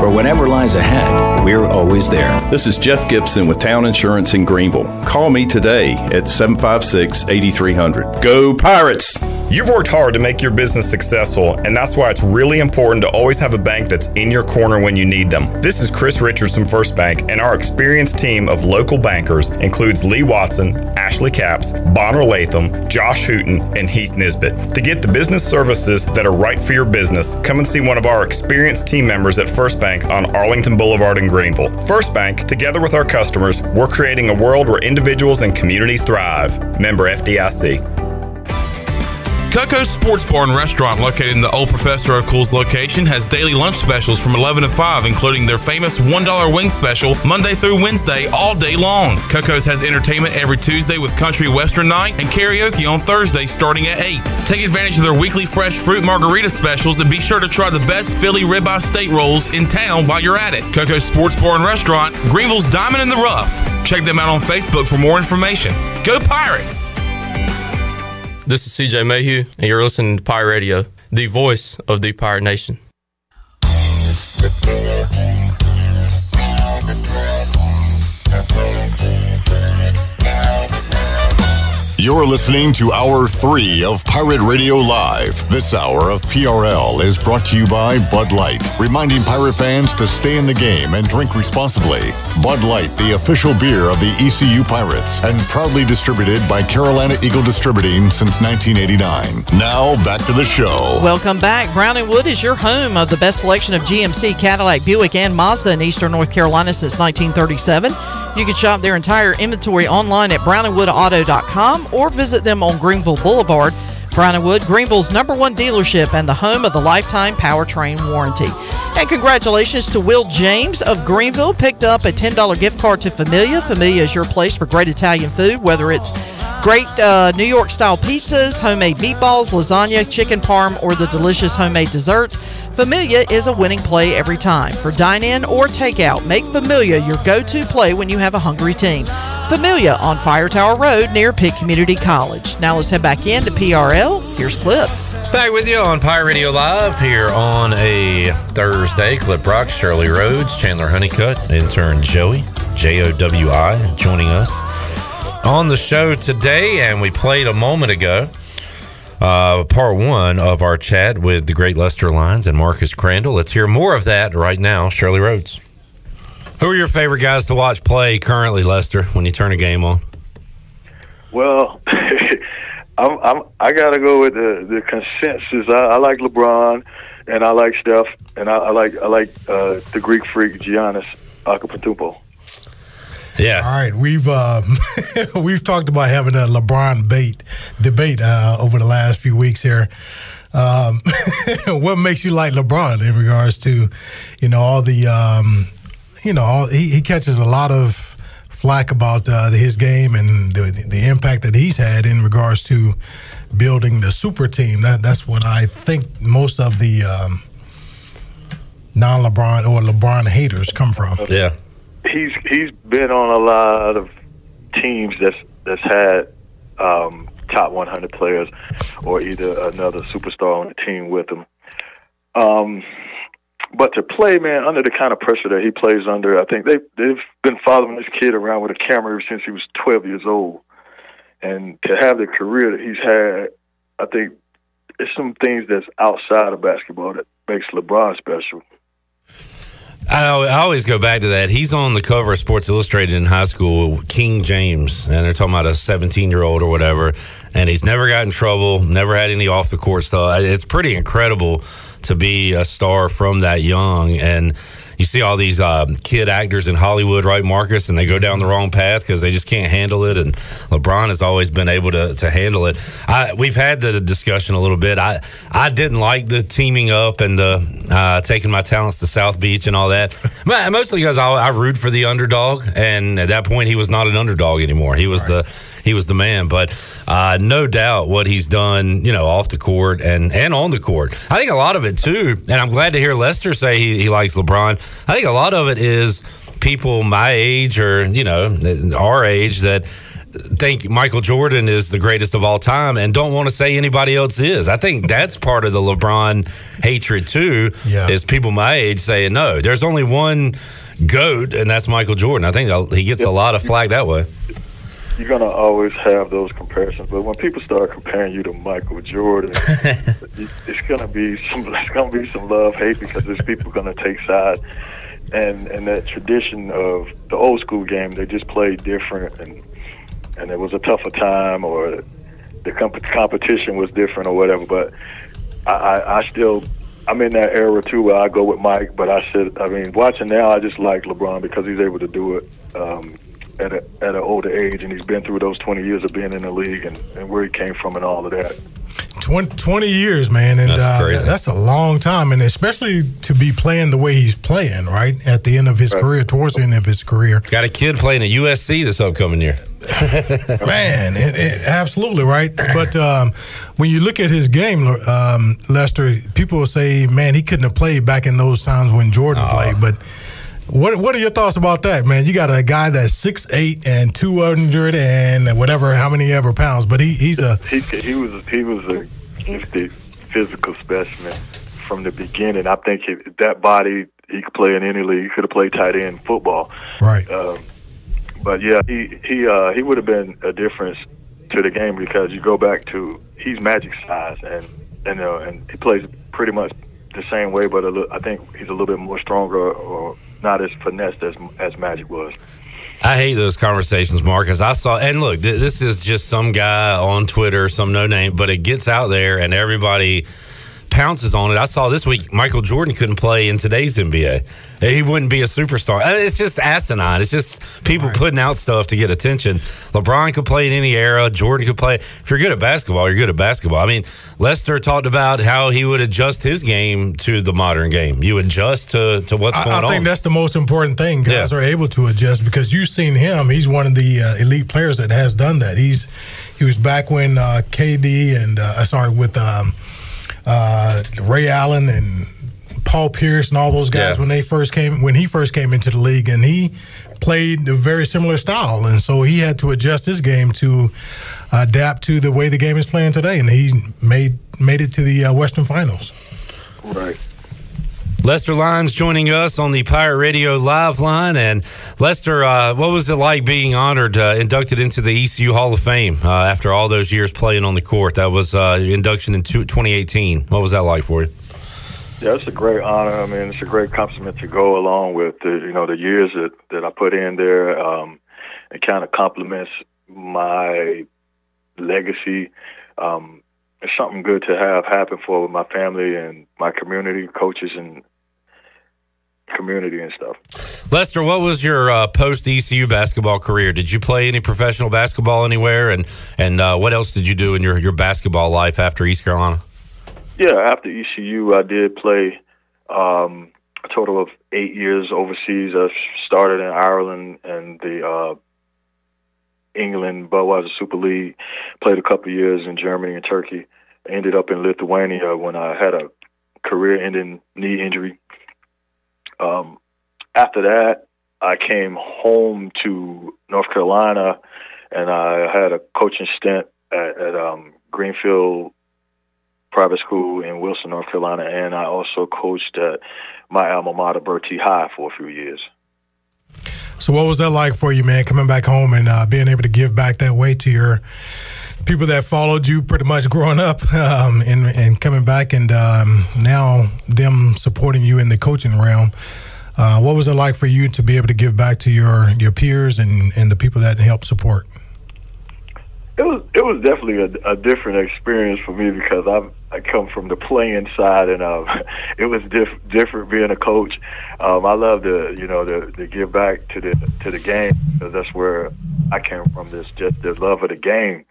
For whatever lies ahead, we're always there. This is Jeff Gibson with Town Insurance in Greenville. Call me today at 756 8300. Go Pirates! You've worked hard to make your business successful, and that's why it's really important to always have a bank that's in your corner when you need them. This is Chris Richards from First Bank, and our experienced team of local bankers includes Lee Watson, Ashley Caps, Bonner Latham, Josh Hooten, and Heath Nisbet. To get the business services that are right for your business, come and see one of our experienced team members at First Bank on Arlington Boulevard in Greenville. First Bank, together with our customers, we're creating a world where individuals and communities thrive. Member FDIC. Coco's Sports Bar and Restaurant, located in the old Professor O'Cool's location, has daily lunch specials from 11 to 5, including their famous $1 wing special Monday through Wednesday, all day long. Coco's has entertainment every Tuesday with country western night and karaoke on Thursday starting at 8. Take advantage of their weekly fresh fruit margarita specials and be sure to try the best Philly ribeye steak rolls in town while you're at it. Coco's Sports Bar and Restaurant, Greenville's Diamond in the Rough. Check them out on Facebook for more information. Go Pirates! This is CJ Mayhew, and you're listening to Pirate Radio, the voice of the Pirate Nation. You're listening to Hour 3 of Pirate Radio Live. This hour of PRL is brought to you by Bud Light, reminding pirate fans to stay in the game and drink responsibly. Bud Light, the official beer of the ECU Pirates, and proudly distributed by Carolina Eagle Distributing since 1989. Now, back to the show. Welcome back. Brown and Wood is your home of the best selection of GMC, Cadillac, Buick, and Mazda in eastern North Carolina since 1937. You can shop their entire inventory online at brownandwoodauto.com or visit them on Greenville Boulevard. Brown and Wood, Greenville's number one dealership and the home of the lifetime powertrain warranty. And congratulations to Will James of Greenville. Picked up a $10 gift card to Familia. Familia is your place for great Italian food, whether it's Great uh, New York style pizzas, homemade meatballs, lasagna, chicken parm, or the delicious homemade desserts. Familia is a winning play every time. For dine in or takeout, make Familia your go to play when you have a hungry team. Familia on Fire Tower Road near Pitt Community College. Now let's head back in to PRL. Here's Clip. Back with you on Pirate Radio Live here on a Thursday. Clip Rock, Shirley Rhodes, Chandler Honeycutt, intern Joey, J O W I, joining us on the show today. And we played a moment ago uh, part one of our chat with the great Lester Lyons and Marcus Crandell. Let's hear more of that right now. Shirley Rhodes. Who are your favorite guys to watch play currently, Lester, when you turn a game on? Well, <laughs> I'm, I'm I gotta go with the the consensus. I, I like LeBron, and I like Steph, and I, I like I like uh, the Greek freak Giannis Antetokounmpo. Yeah. All right, we've um, <laughs> we've talked about having a LeBron bait debate uh, over the last few weeks here. Um, <laughs> what makes you like LeBron in regards to, you know, all the, um, you know, all, he, he catches a lot of flack about uh, his game and the, the impact that he's had in regards to building the super team. That that's what I think most of the um, non-LeBron or LeBron haters come from. Yeah. He's he's been on a lot of teams that's that's had um, top 100 players or either another superstar on the team with him. Um, but to play, man, under the kind of pressure that he plays under, I think they they've been following this kid around with a camera ever since he was 12 years old, and to have the career that he's had, I think it's some things that's outside of basketball that makes LeBron special. I, al- always go back to that. He's on the cover of Sports Illustrated in high school, King James, and they're talking about a 17 year old or whatever. And he's never got in trouble, never had any off the court stuff. It's pretty incredible to be a star from that young. And you see all these um, kid actors in Hollywood, right, Marcus, and they go down the wrong path because they just can't handle it. And LeBron has always been able to, to handle it. I, we've had the discussion a little bit. I I didn't like the teaming up and the uh, taking my talents to South Beach and all that, but mostly because I, I root for the underdog. And at that point, he was not an underdog anymore. He was the he was the man. But uh, no doubt what he's done, you know, off the court and and on the court. I think a lot of it too, and I'm glad to hear Lester say he, he likes LeBron. I think a lot of it is people my age or you know our age that think Michael Jordan is the greatest of all time and don't want to say anybody else is. I think that's part of the LeBron hatred too. Yeah. Is people my age saying no, there's only one goat and that's Michael Jordan. I think he gets a lot of flack that way. You're gonna always have those comparisons, but when people start comparing you to Michael Jordan, <laughs> it's gonna be some it's gonna be some love hate because there's people gonna take sides. and and that tradition of the old school game they just played different and and it was a tougher time or the comp- competition was different or whatever. But I, I, I still I'm in that era too where I go with Mike. But I said I mean watching now I just like LeBron because he's able to do it. Um, at, a, at an older age, and he's been through those 20 years of being in the league and, and where he came from and all of that. 20, 20 years, man, and That's uh, crazy. that's a long time, and especially to be playing the way he's playing, right at the end of his career, towards the end of his career. Got a kid playing at USC this upcoming year. <laughs> Man, it, it, absolutely right. But um, when you look at his game, um, Lester, people will say, "Man, he couldn't have played back in those times when Jordan played." But what what are your thoughts about that, man? You got a guy that's six eight and two hundred and whatever, how many ever pounds, but he, he's a He he was he was a gifted physical specimen from the beginning. I think he, that body he could play in any league. He could have played tight end football. right. Um, but yeah, he he uh, he would have been a difference to the game because you go back to he's Magic size and and uh, and he plays pretty much the same way, but a li- I think he's a little bit more stronger or not as finessed as as Magic was. I hate those conversations, Marcus. I saw, and look, th- this is just some guy on Twitter, some no name, but it gets out there and everybody pounces on it. I saw this week Michael Jordan couldn't play in today's NBA. He wouldn't be a superstar. It's just asinine. It's just people putting out stuff to get attention. LeBron could play in any era. Jordan could play. If you're good at basketball, you're good at basketball. I mean, Lester talked about how he would adjust his game to the modern game. You adjust to, to what's I, going on. I think on. that's the most important thing. Guys are able to adjust because you've seen him. He's one of the uh, elite players that has done that. He's he was back when uh, KD and uh, sorry with um, uh, Ray Allen and Paul Pierce and all those guys Yeah. when they first came when he first came into the league and he played a very similar style and so he had to adjust his game to adapt to the way the game is playing today and he made made it to the uh, Western Finals. Right. Lester Lyons joining us on the Pirate Radio live line. And Lester, uh, what was it like being honored, uh, inducted into the ECU Hall of Fame uh, after all those years playing on the court? That was uh, induction in 2018. What was that like for you? Yeah, it's a great honor. I mean, it's a great compliment to go along with the you know the years that that I put in there. Um, it kind of complements my legacy. Um, it's something good to have happen for my family and my community, coaches and community and stuff. Lester, what was your uh, post ECU basketball career? Did you play any professional basketball anywhere? And and uh, what else did you do in your, your basketball life after East Carolina? Yeah, after ECU, I did play um, a total of eight years overseas. I started in Ireland and the uh, England Budweiser Super League. Played a couple years in Germany and Turkey. Ended up in Lithuania when I had a career-ending knee injury. Um, after that, I came home to North Carolina, and I had a coaching stint at, at um, Greenfield private school in Wilson, North Carolina, and I also coached at my alma mater, Bertie High, for a few years. So, what was that like for you, man? Coming back home and uh, being able to give back that way to your people that followed you pretty much growing up, <laughs> um, and and coming back and um, now them supporting you in the coaching realm. Uh, what was it like for you to be able to give back to your your peers and and the people that help support? It was it was definitely a, a different experience for me because I I come from the playing side and um, <laughs> it was diff- different being a coach. Um, I love to you know to, to give back to the to the game because that's where I came from. This just the love of the game.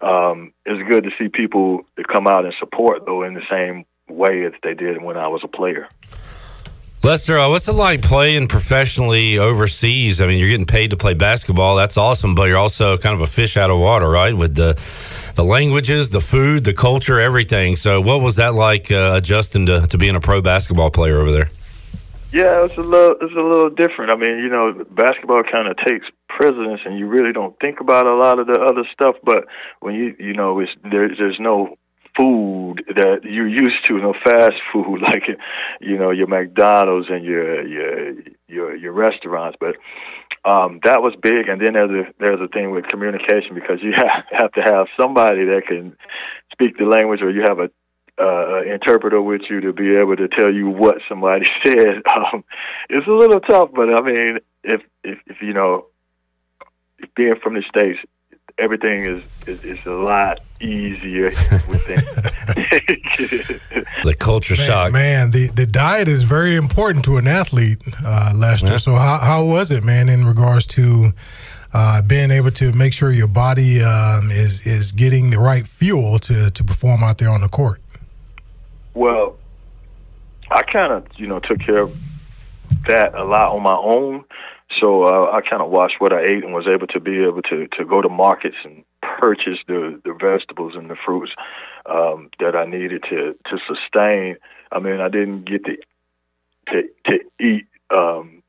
Um, it's good to see people come out and support though in the same way as they did when I was a player. Lester, uh, what's it like playing professionally overseas? I mean, you're getting paid to play basketball. That's awesome, but you're also kind of a fish out of water, right? With the the languages, the food, the culture, everything. So, what was that like uh, adjusting to, to being a pro basketball player over there? Yeah, it's a little it's a little different. I mean, you know, basketball kind of takes precedence, and you really don't think about a lot of the other stuff. But when you you know, it's there, there's no food that you're used to, no fast food <laughs> like you know your McDonald's and your your your your restaurants. But um, that was big, and then there's a there's a thing with communication because you <laughs> have, have to have somebody that can speak the language, or you have a uh, interpreter with you to be able to tell you what somebody <laughs> said. Um, it's a little tough, but I mean, if if, if you know, being from the states, everything is is, is a lot easier <laughs> with <laughs> The culture man, shock. Man, the, the diet is very important to an athlete, uh, Lester. Yeah. So how, how was it, man, in regards to uh, being able to make sure your body um, is is getting the right fuel to, to perform out there on the court? Well, I kind of, you know, took care of that a lot on my own. So uh, I kind of watched what I ate and was able to be able to to go to markets and purchase the the vegetables and the fruits um, that I needed to to sustain. I mean, I didn't get to to to eat um,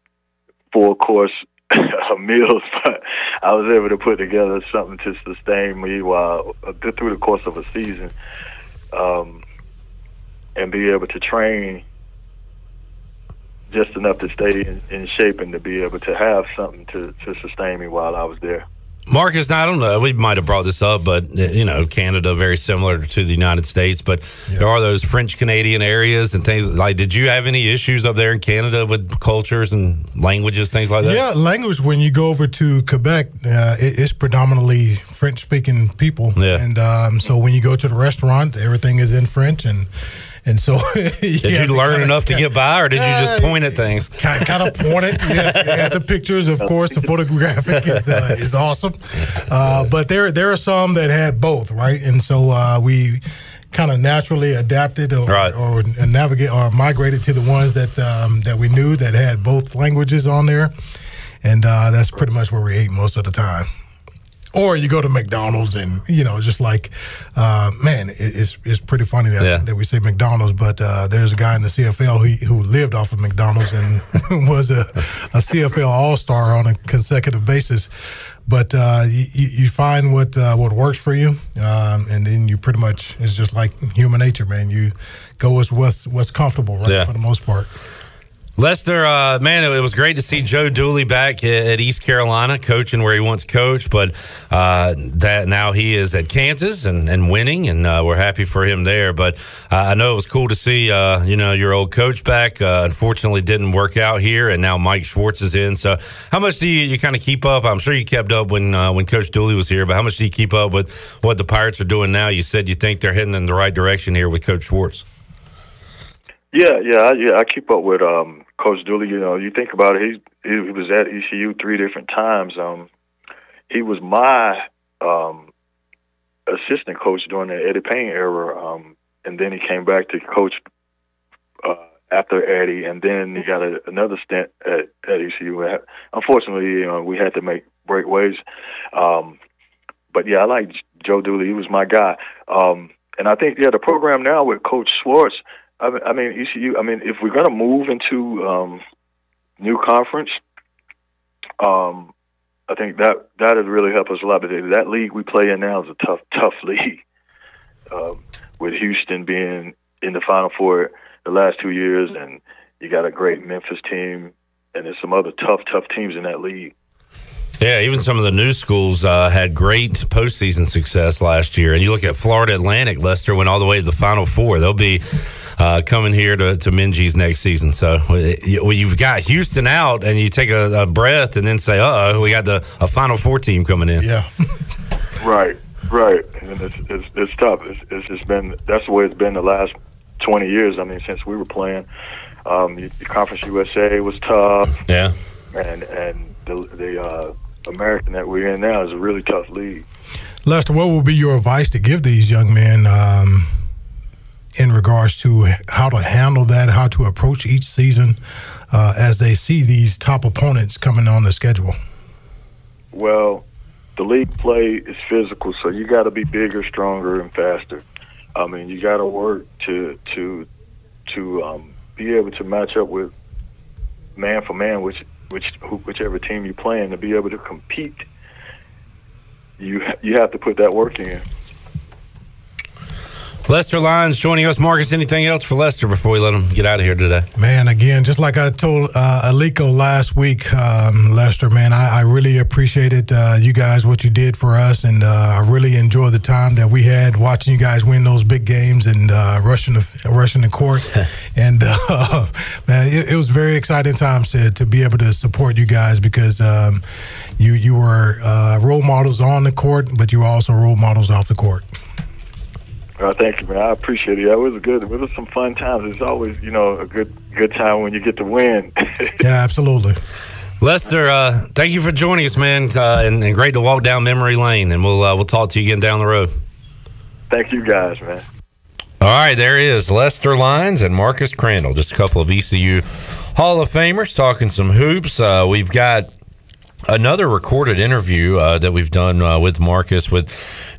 full course <laughs> meals, <laughs> but I was able to put together something to sustain me while uh, through the course of a season. Um, and be able to train just enough to stay in, in shape and to be able to have something to, to sustain me while I was there. Marcus, I don't know. We might have brought this up, but uh, you know, Canada very similar to the United States, but there are those French Canadian areas and things like. Did you have any issues up there in Canada with cultures and languages, things like that? Yeah, language. When you go over to Quebec, uh, it, it's predominantly French-speaking people, Yeah. and um, so when you go to the restaurant, everything is in French, and and so <laughs> Did you learn enough to get by, or did you just point at things? Kind, kind of pointed. Yes, yeah, the pictures, of course, the photographic is, uh, is awesome. Uh, but there there are some that had both, right? And so uh, we kind of naturally adapted or, or navigate or migrated to the ones that um, that we knew that had both languages on there, and uh, that's pretty much where we ate most of the time. Or you go to McDonald's and you know just like, uh, man, it, it's it's pretty funny that, that we say McDonald's, but uh, there's a guy in the CFL who who lived off of McDonald's and <laughs> was a, a CFL All Star on a consecutive basis. But uh, you, you find what uh, what works for you, um, and then you pretty much it's just like human nature, man. You go with what's what's comfortable, right, Yeah. for the most part. Lester, uh, man, it, was great to see Joe Dooley back at, East Carolina, coaching where he once coached. But uh, that now he is at Kansas and, and winning, and uh, we're happy for him there. But uh, I know it was cool to see, uh, you know, your old coach back. Uh, unfortunately, didn't work out here, and now Mike Schwartz is in. So, how much do you, you kind of keep up? I'm sure you kept up when when Coach Dooley was here, but how much do you keep up with what the Pirates are doing now? You said you think they're heading in the right direction here with Coach Schwartz. Yeah, yeah, I, yeah. I keep up with um, Coach Dooley. You know, you think about it. He he, was at ECU three different times. Um, he was my um, assistant coach during the Eddie Payne era, um, and then he came back to coach uh, after Eddie, and then he got a, another stint at, at ECU. Unfortunately, you know, we had to make break ways. Um, but yeah, I like Joe Dooley. He was my guy. Um, and I think yeah, the program now with Coach Schwartz. I mean, I mean ECU. I mean, if we're gonna move into um, new conference, um, I think that that would really helped us a lot. But that league we play in now is a tough, <laughs> tough league. Um, with Houston being in the Final Four the last two years, and you got a great Memphis team, and there's some other tough, tough teams in that league. Yeah, even some of the new schools uh, had great postseason success last year. And you look at Florida Atlantic, Lester went all the way to the Final Four. They'll be uh, coming here to, to Minges next season. So you- well, you've got Houston out, and you take a, a breath and then say, uh oh, we got the a Final Four team coming in. Yeah. <laughs> Right, right, and it's it's, it's tough. It's, it's just been that's the way it's been the last twenty years. I mean, since we were playing, um, the, the Conference USA was tough, Yeah. and and the the uh, American that we're in now is a really tough league. Lester, what would be your advice to give these young men um, in regards to how to handle that, how to approach each season uh, as they see these top opponents coming on the schedule? Well, the league play is physical, so you got to be bigger, stronger, and faster. I mean, you got to work to to to um, be able to match up with man for man, which which whichever team you're playing to be able to compete. You you have to put that work in. Lester Lyons joining us. Marcus, anything else for Lester before we let him get out of here today? Man, again, just like I told uh, Aliko last week, um, Lester, man, I, I really appreciated uh, you guys what you did for us, and uh, I really enjoyed the time that we had watching you guys win those big games and uh, rushing the rushing the court. <laughs> and uh, <laughs> man, it, it was very exciting times to to be able to support you guys because um, you you were uh, role models on the court, but you were also role models off the court. Uh, thank you, man. I appreciate it. It was good. It was some fun times. It's always, you know, a good good time when you get to win. <laughs> Yeah, absolutely. Lester, uh, thank you for joining us, man, uh, and, and great to walk down memory lane. And we'll uh, we'll talk to you again down the road. thank you, guys, man. All right, there is Lester Lyons and Marcus Crandell, just a couple of ECU Hall of Famers talking some hoops. Uh, we've got another recorded interview uh, that we've done uh, with Marcus with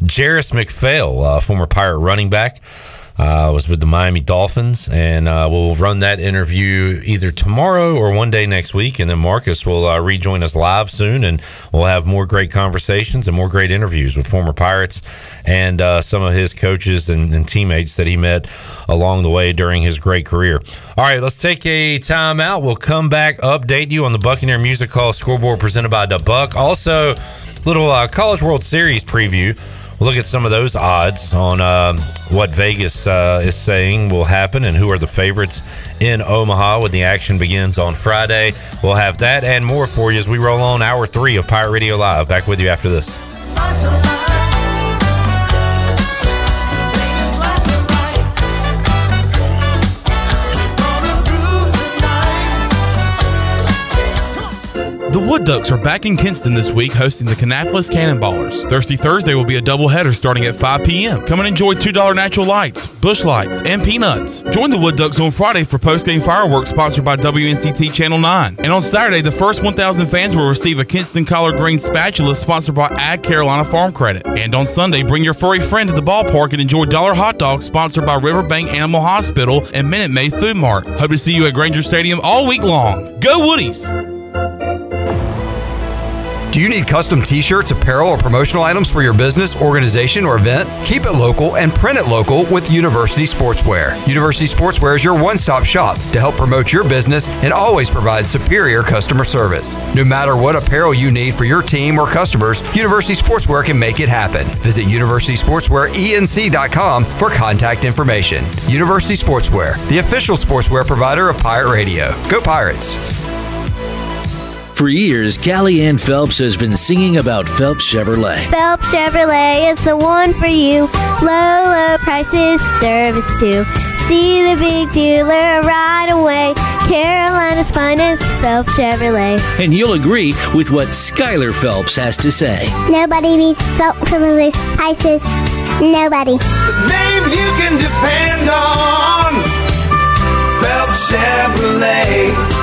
Jerris McPhail, uh, former Pirate running back. Uh, was with the Miami Dolphins, and uh, we'll run that interview either tomorrow or one day next week. And then Marcus will uh, rejoin us live soon, and we'll have more great conversations and more great interviews with former Pirates and uh, some of his coaches and, and teammates that he met along the way during his great career. All right, let's take a timeout. We'll come back, update you on the Buccaneer Music Hall scoreboard presented by the Buck. Also, Little uh, College World Series preview. Look at some of those odds on um what Vegas uh, is saying will happen and who are the favorites in Omaha when the action begins on Friday. We'll have that and more for you as we roll on hour three of Pirate Radio Live. Back with you after this. The Wood Ducks are back in Kinston this week hosting the Kannapolis Cannonballers. Thirsty Thursday will be a doubleheader starting at 5 p.m. Come and enjoy $2 natural lights, Busch lights, and peanuts. Join the Wood Ducks on Friday for post-game fireworks sponsored by WNCT Channel 9. And on Saturday, the first 1,000 fans will receive a Kinston Collard Green spatula sponsored by Ag Carolina Farm Credit. And on Sunday, bring your furry friend to the ballpark and enjoy dollar hot dogs sponsored by Riverbank Animal Hospital and Minute Maid Food Mart. Hope to see you at Grainger Stadium all week long. Go Woodies! Do you need custom t shirts, apparel, or promotional items for your business, organization, or event? Keep it local and print it local with University Sportswear. University Sportswear is your one stop shop to help promote your business and always provide superior customer service. No matter what apparel you need for your team or customers, University Sportswear can make it happen. Visit University universitysportswearenc.com for contact information. University Sportswear, the official sportswear provider of Pirate Radio. Go Pirates! For years, Callie Ann Phelps has been singing about Phelps Chevrolet. Phelps Chevrolet is the one for you. Low, low prices, service too. See the big dealer right away. Carolina's finest, Phelps Chevrolet. And you'll agree with what Skylar Phelps has to say. Nobody beats Phelps Chevrolet's prices. Nobody. Name you can depend on. Phelps Chevrolet.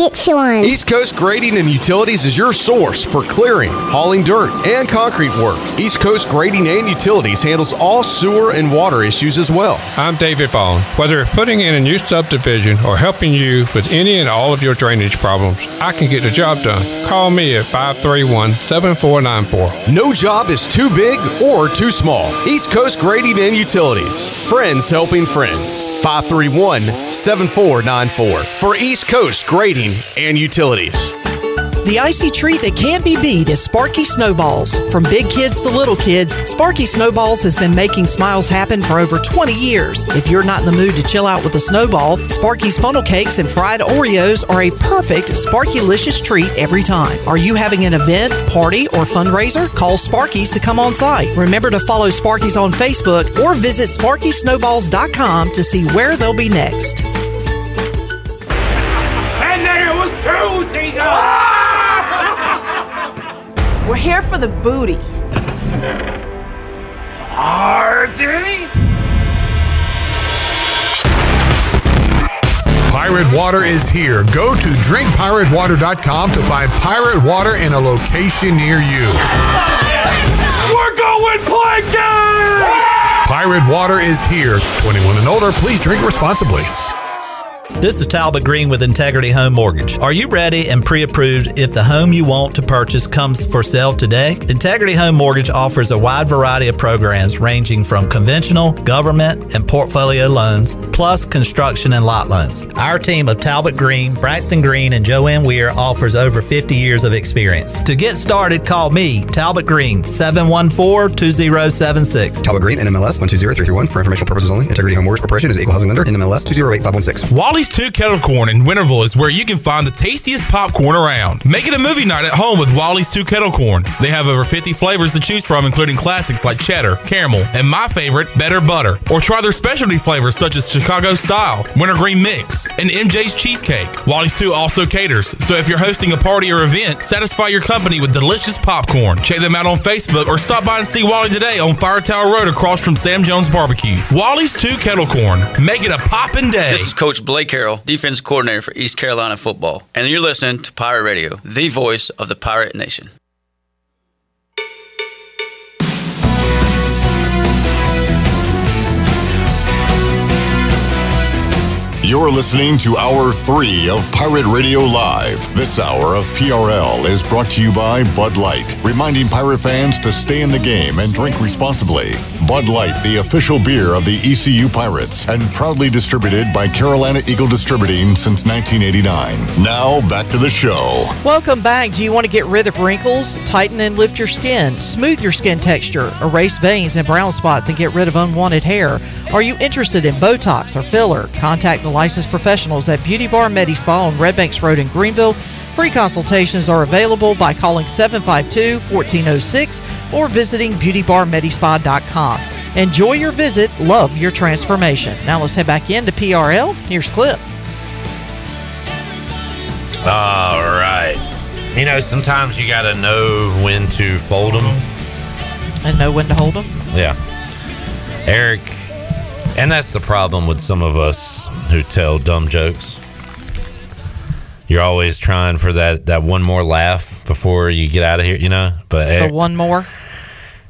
Get you one. East Coast Grading and Utilities is your source for clearing, hauling dirt, and concrete work. East Coast Grading and Utilities handles all sewer and water issues as well. I'm David Vaughn. Whether putting in a new subdivision or helping you with any and all of your drainage problems, I can get the job done. Call me at 531 7494. No job is too big or too small. East Coast Grading and Utilities. Friends helping friends. 531 7494 for East Coast Grading and Utilities. The icy treat that can't be beat is Sparky Snowballs. From big kids to little kids, Sparky Snowballs has been making smiles happen for over 20 years. If you're not in the mood to chill out with a snowball, Sparky's funnel cakes and fried Oreos are a perfect Sparky-licious treat every time. Are you having an event, party, or fundraiser? Call Sparky's to come on site. Remember to follow Sparky's on Facebook or visit SparkySnowballs.com to see where they'll be next. We're here for the booty. Party. Pirate Water is here. Go to drinkpiratewater.com to find pirate water in a location near you. We're going plankton. Pirate Water is here. 21 and older, please drink responsibly. This is Talbot Green with Integrity Home Mortgage. Are you ready and pre approved if the home you want to purchase comes for sale today? Integrity Home Mortgage offers a wide variety of programs ranging from conventional, government, and portfolio loans, plus construction and lot loans. Our team of Talbot Green, Braxton Green, and Joanne Weir offers over 50 years of experience. To get started, call me, Talbot Green, 714 2076. Talbot Green, NMLS 120331. For informational purposes only, Integrity Home Mortgage Corporation is equal housing lender, NMLS 208516. Wally's 2 Kettle Corn in Winterville is where you can find the tastiest popcorn around. Make it a movie night at home with Wally's 2 Kettle Corn. They have over 50 flavors to choose from, including classics like cheddar, caramel, and my favorite, better butter. Or try their specialty flavors such as Chicago Style, Wintergreen Mix, and MJ's Cheesecake. Wally's 2 also caters, so if you're hosting a party or event, satisfy your company with delicious popcorn. Check them out on Facebook or stop by and see Wally today on Fire Tower Road across from Sam Jones Barbecue. Wally's 2 Kettle Corn. Make it a poppin' day. This is Coach Blake Harrell, defense coordinator for East Carolina football, and you're listening to Pirate Radio, the voice of the Pirate Nation. You're listening to Hour 3 of Pirate Radio Live. This hour of PRL is brought to you by Bud Light, reminding pirate fans to stay in the game and drink responsibly. Bud Light, the official beer of the ECU Pirates, and proudly distributed by Carolina Eagle Distributing since 1989. Now, back to the show. Welcome back. Do you want to get rid of wrinkles, tighten and lift your skin, smooth your skin texture, erase veins and brown spots, and get rid of unwanted hair? Are you interested in Botox or filler? Contact the licensed professionals at Beauty Bar Medi Spa on Red Banks Road in Greenville. Free consultations are available by calling 752 1406 or visiting beautybarmedispa.com. Enjoy your visit, love your transformation. Now let's head back into PRL. Here's Clip. All right. You know, sometimes you got to know when to fold them. And know when to hold them. Yeah. Eric, and that's the problem with some of us who tell dumb jokes. You're always trying for that, that one more laugh before you get out of here, you know? But The Eric, one more.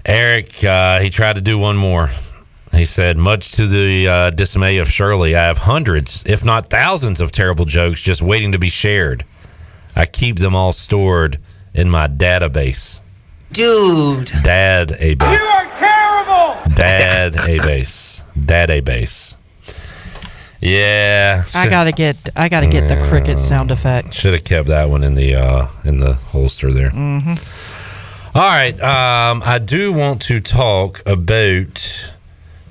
Eric uh, he tried to do one more. He said, much to the uh, dismay of Shirley, I have hundreds, if not thousands, of terrible jokes just waiting to be shared. I keep them all stored in my database. Dude. Dad a base. You are terrible! Dad a base. Dad a base. Yeah. I gotta get I gotta get the cricket sound effect. Should have kept that one in the uh, in the holster there. hmm All right. Um, I do want to talk about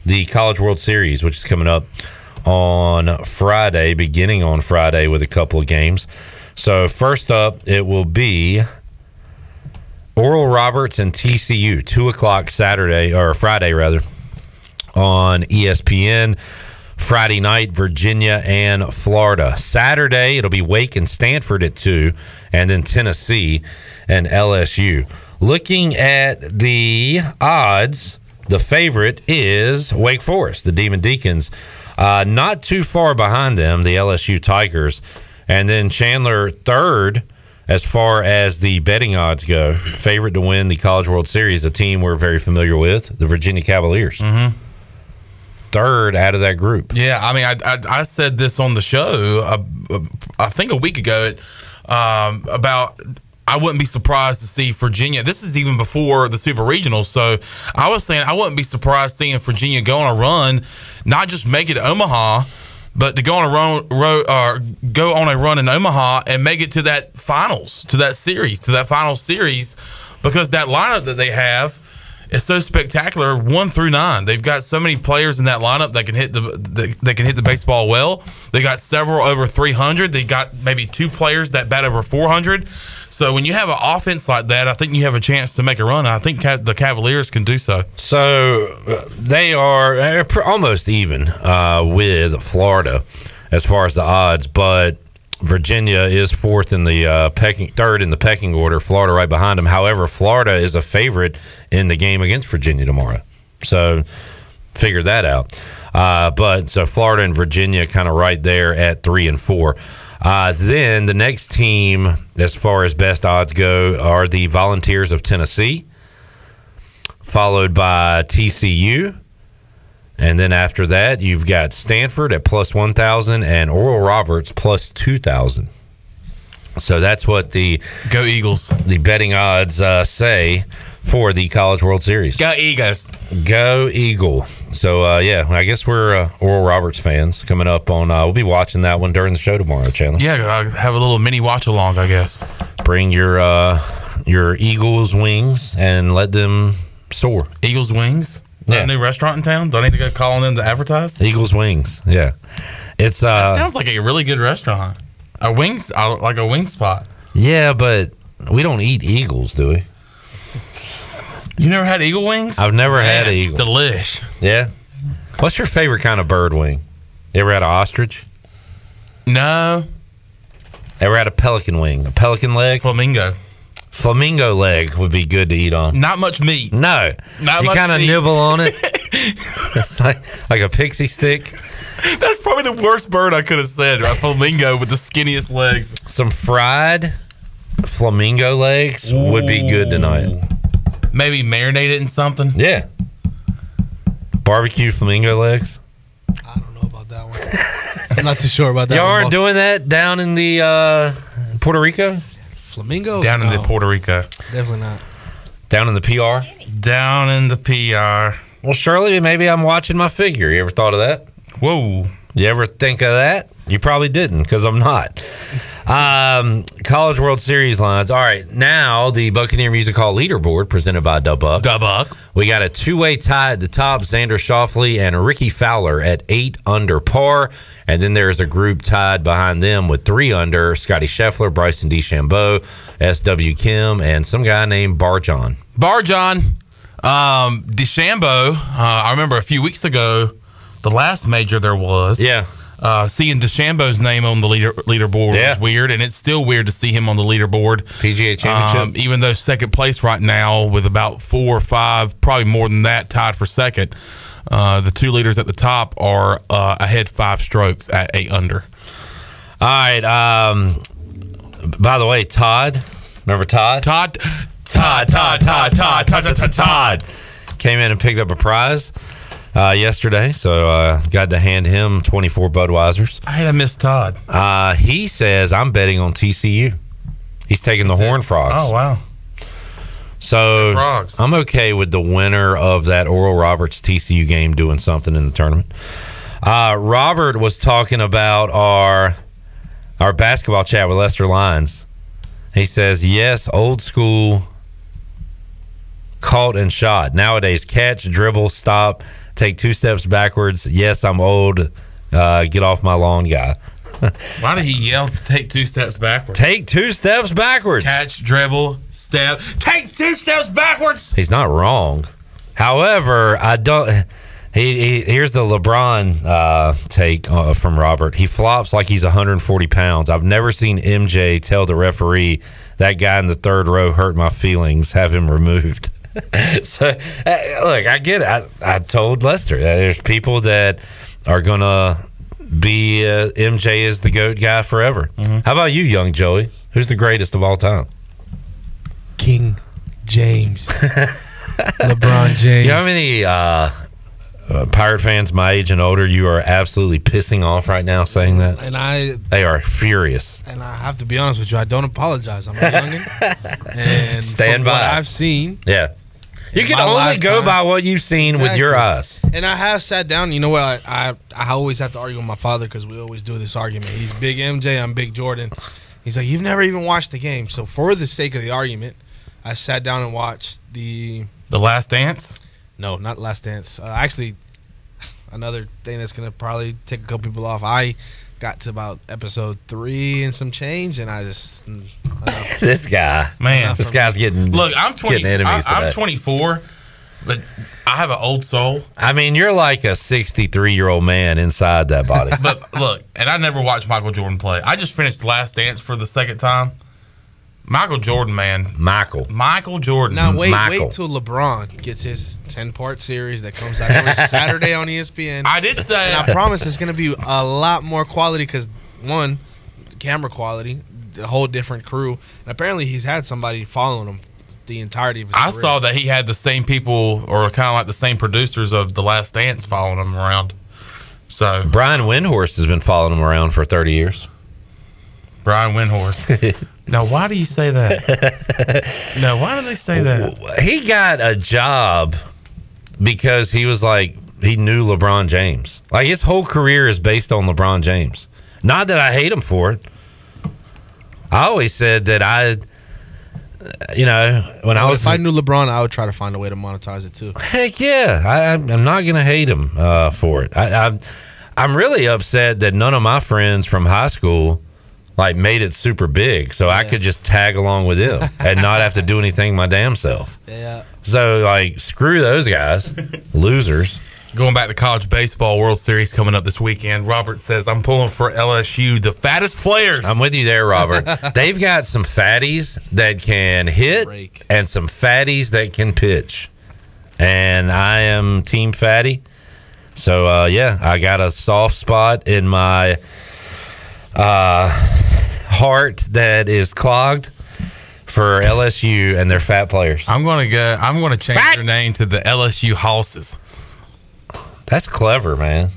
the College World Series, which is coming up on Friday, beginning on Friday with a couple of games. So, first up, it will be Oral Roberts and TCU, 2 o'clock Saturday, or Friday rather, on ESPN. Friday night, Virginia and Florida. Saturday, it'll be Wake and Stanford at 2, and then Tennessee and LSU. Looking at the odds, the favorite is Wake Forest, the Demon Deacons. Uh, not too far behind them, the LSU Tigers. And then Chandler third as far as the betting odds go. Favorite to win the College World Series, a team we're very familiar with, the Virginia Cavaliers. Mm-hmm. Third out of that group. Yeah, I mean, I, I, I said this on the show, uh, I think a week ago, um, about I wouldn't be surprised to see Virginia. This is even before the Super Regionals, so I was saying I wouldn't be surprised seeing Virginia go on a run, not just make it to Omaha, but to go on a run, uh, go on a run in Omaha and make it to that finals, to that series, to that final series, because that lineup that they have is so spectacular. One through nine, they've got so many players in that lineup that can hit the that, that can hit the baseball well. They got several over three hundred. They got maybe two players that bat over four hundred. So when you have an offense like that, I think you have a chance to make a run. I think the Cavaliers can do so. So uh, they are uh, almost even uh, with Florida as far as the odds, but Virginia is fourth in the uh, pecking, third in the pecking order. Florida right behind them. However, Florida is a favorite in the game against Virginia tomorrow. So figure that out. Uh, but so Florida and Virginia kind of right there at three and four. Uh, then the next team, as far as best odds go, are the Volunteers of Tennessee, followed by TCU. And then after that, you've got Stanford at plus 1,000 and Oral Roberts plus 2,000. So that's what the Go Eagles. The betting odds uh, say for the College World Series. Go Eagles. Go Eagle. So uh, yeah, I guess we're uh, Oral Roberts fans coming up on. Uh, we'll be watching that one during the show tomorrow, Chandler. Yeah, I have a little mini watch along, I guess. Bring your uh, your Eagles wings and let them soar. Eagles wings. That Yeah. new restaurant in town. Do I need to go calling them to advertise? Eagles wings. Yeah, it's uh, Sounds like a really good restaurant. A wings, uh, like a wing spot. yeah, but we don't eat eagles, do we? You never had eagle wings? I've never had Man, an eagle. Delish. Yeah. What's your favorite kind of bird wing? You ever had an ostrich? No. Ever had a pelican wing? A pelican leg? Flamingo. Flamingo leg would be good to eat on. Not much meat. No. Not you much kind of meat. nibble on it. <laughs> it's like, like a pixie stick. That's probably the worst bird I could have said. A flamingo with the skinniest legs. Some fried flamingo legs would be good tonight. Maybe marinate it in something. Yeah. Barbecue flamingo legs. I don't know about that one. <laughs> I'm not too sure about that. Y'all one, aren't boss. doing that down in the uh, Puerto Rico? Flamingo? Down in the Puerto Rico. Definitely not. Down in the PR? Down in the PR. Well, Shirley, maybe I'm watching my figure. You ever thought of that? Whoa. You ever think of that? You probably didn't because I'm not. Um, College World Series lines. All right, now the Buccaneer Music Hall leaderboard presented by Dubuck. Dubuck. We got a two-way tie at the top: Xander Schauffele and Rickie Fowler at eight under par, and then there's a group tied behind them with three under: Scotty Scheffler, Bryson DeChambeau, S.W. Kim, and some guy named Barjon. Barjon, um, DeChambeau. Uh, I remember a few weeks ago, the last major there was. Yeah. Uh, seeing DeChambeau's name on the leader leaderboard Yeah. was weird, and it's still weird to see him on the leaderboard. PGA Championship. Um, even though second place right now with about four or five, probably more than that, tied for second. Uh, the two leaders at the top are uh, ahead five strokes at eight under. All right. Um, by the way, Todd, remember Todd? Todd, Todd, Todd, Todd, Todd, Todd, Todd, Todd, Todd came in and picked up a prize uh, yesterday. So uh, got to hand him 24 Budweisers. I had to miss Todd. Uh, he says I'm betting on TCU. He's taking the Horn Frogs. Oh wow! So Frogs. I'm okay with the winner of that Oral Roberts TCU game doing something in the tournament. Uh, Robert was talking about our our basketball chat with Lester Lyons. He says, "Yes, old school caught and shot. Nowadays, catch, dribble, stop, take two steps backwards. Yes, I'm old. Uh, get off my lawn, guy. <laughs> Why did he yell to take two steps backwards? Take two steps backwards. Catch, dribble, step. Take two steps backwards. He's not wrong. However, I don't. He, he here's the LeBron uh, take uh, from Robert. He flops like he's 140 pounds. I've never seen MJ tell the referee that guy in the third row hurt my feelings. Have him removed. <laughs> so uh, look, I get it. I, I told Lester that there's people that are gonna be uh, MJ is the goat guy forever. How about you, young Joey? Who's the greatest of all time? King James. <laughs> LeBron James. You know how many uh, uh, Pirate fans my age and older you are absolutely pissing off right now saying that? And I They are furious. and I have to be honest with you, I don't apologize. I'm a youngin. <laughs> and Stand from what by. I've seen. Yeah. You can only go by what you've seen with your eyes. And I have sat down. You know what? I I, I always have to argue with my father because we always do this argument. He's big MJ. I'm big Jordan. He's like, you've never even watched the game. So for the sake of the argument, I sat down and watched the The Last Dance. no, not Last Dance. Uh, actually, <laughs> another thing that's gonna probably take a couple people off. I got to about episode three and some change, and I just mm. <laughs> This guy, Man. this guy's getting Look, I'm 20. getting I, I'm today. 24, but I have an old soul. I mean, you're like a 63 year old man inside that body. <laughs> But look, and I never watched Michael Jordan play. I just finished Last Dance for the second time. Michael Jordan, man. Michael. Michael Jordan. Now wait, Michael. wait till LeBron gets his ten part series that comes out every <laughs> Saturday on ESPN. I did say- and I promise it's going to be a lot more quality because one, camera quality, a whole different crew, and apparently he's had somebody following him the entirety of his I career. saw that he had the same people, or kind of like the same producers of The Last Dance, following him around. So Brian Windhorst has been following him around for 30 years. Brian Windhorst. <laughs> now, why do you say that? no, why do they say that? He got a job because he was like he knew LeBron James. Like his whole career is based on LeBron James. Not that I hate him for it. I always said that I, you know, when I But was if I knew LeBron, I would try to find a way to monetize it too. Heck yeah, I, I'm I'm not gonna hate him uh, for it. I, I'm I'm really upset that none of my friends from high school like made it super big, so I could just tag along with him <laughs> and not have to do anything my damn self. Yeah. So like, screw those guys, <laughs> losers. Going back to college baseball World Series coming up this weekend, Robert says, I'm pulling for LSU, the fattest players. I'm with you there, Robert. <laughs> They've got some fatties that can hit and some fatties that can pitch. And I am team fatty. So uh, yeah, I got a soft spot in my uh, heart that is clogged for LSU and their fat players. I'm gonna go. I'm gonna change your name to the LSU Hosses. That's clever, man.